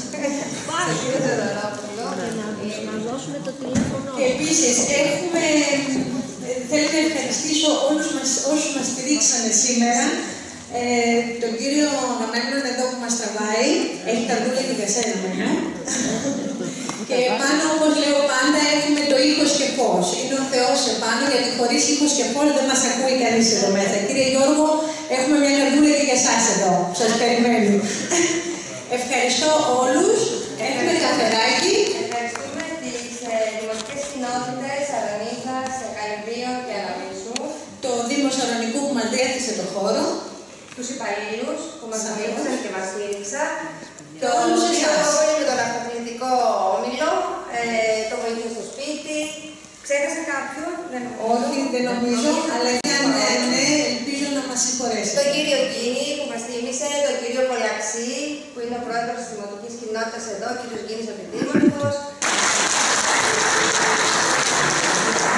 [SPEAKER 11] πάρα πολύ δωρόπουλο και να τους μας δώσουμε το τηλέφωνο.
[SPEAKER 13] Και επίσης έχουμε, ε, θέλω να ευχαριστήσω όλους μας, όσους μας στηρίξανε σήμερα. Ε, τον κύριο Αγαμέμνον εδώ που μας τραβάει, έχει καρδούλα και για σένα μένα. και πάνω, όπως λέω πάντα, έχουμε το ήχος και φως. Είναι ο Θεός επάνω, γιατί χωρίς ήχος και φως δεν μας ακούει κανείς εδώ μέσα. Κύριε Γιώργο, έχουμε μια καρδούλα και για εσάς εδώ, που σας περιμένει. Ευχαριστώ όλους. Έχουμε καφεδάκι.
[SPEAKER 4] Ευχαριστούμε τις ε, δημοτικές κοινότητες Αρανίδας, Καλυμπίων και Αναμίσου.
[SPEAKER 13] Το Δήμο Σαρονικού που μας διέθεσε το χώρο.
[SPEAKER 4] Τους υπαλλήλους που μας βοήθησαν και μας στήριξαν.
[SPEAKER 13] Και
[SPEAKER 4] Το
[SPEAKER 13] όλους
[SPEAKER 4] κύριο
[SPEAKER 13] εσάς.
[SPEAKER 4] Γόγολη με τον αυτοκινητικό όμιλο, ε, το βοήθεια στο σπίτι. Ξέχασα κάποιον, δεν
[SPEAKER 13] Όχι, δεν νομίζω, αλλά και αν ναι, ναι, ελπίζω να μας συγχωρέσετε.
[SPEAKER 4] Τον κύριο Γκίνη που μας θύμισε, τον κύριο Πολαξή που είναι ο πρόεδρος της Δημοτικής Κοινότητας εδώ, ο κύριος Γκίνης ο Επιδήμαρχος,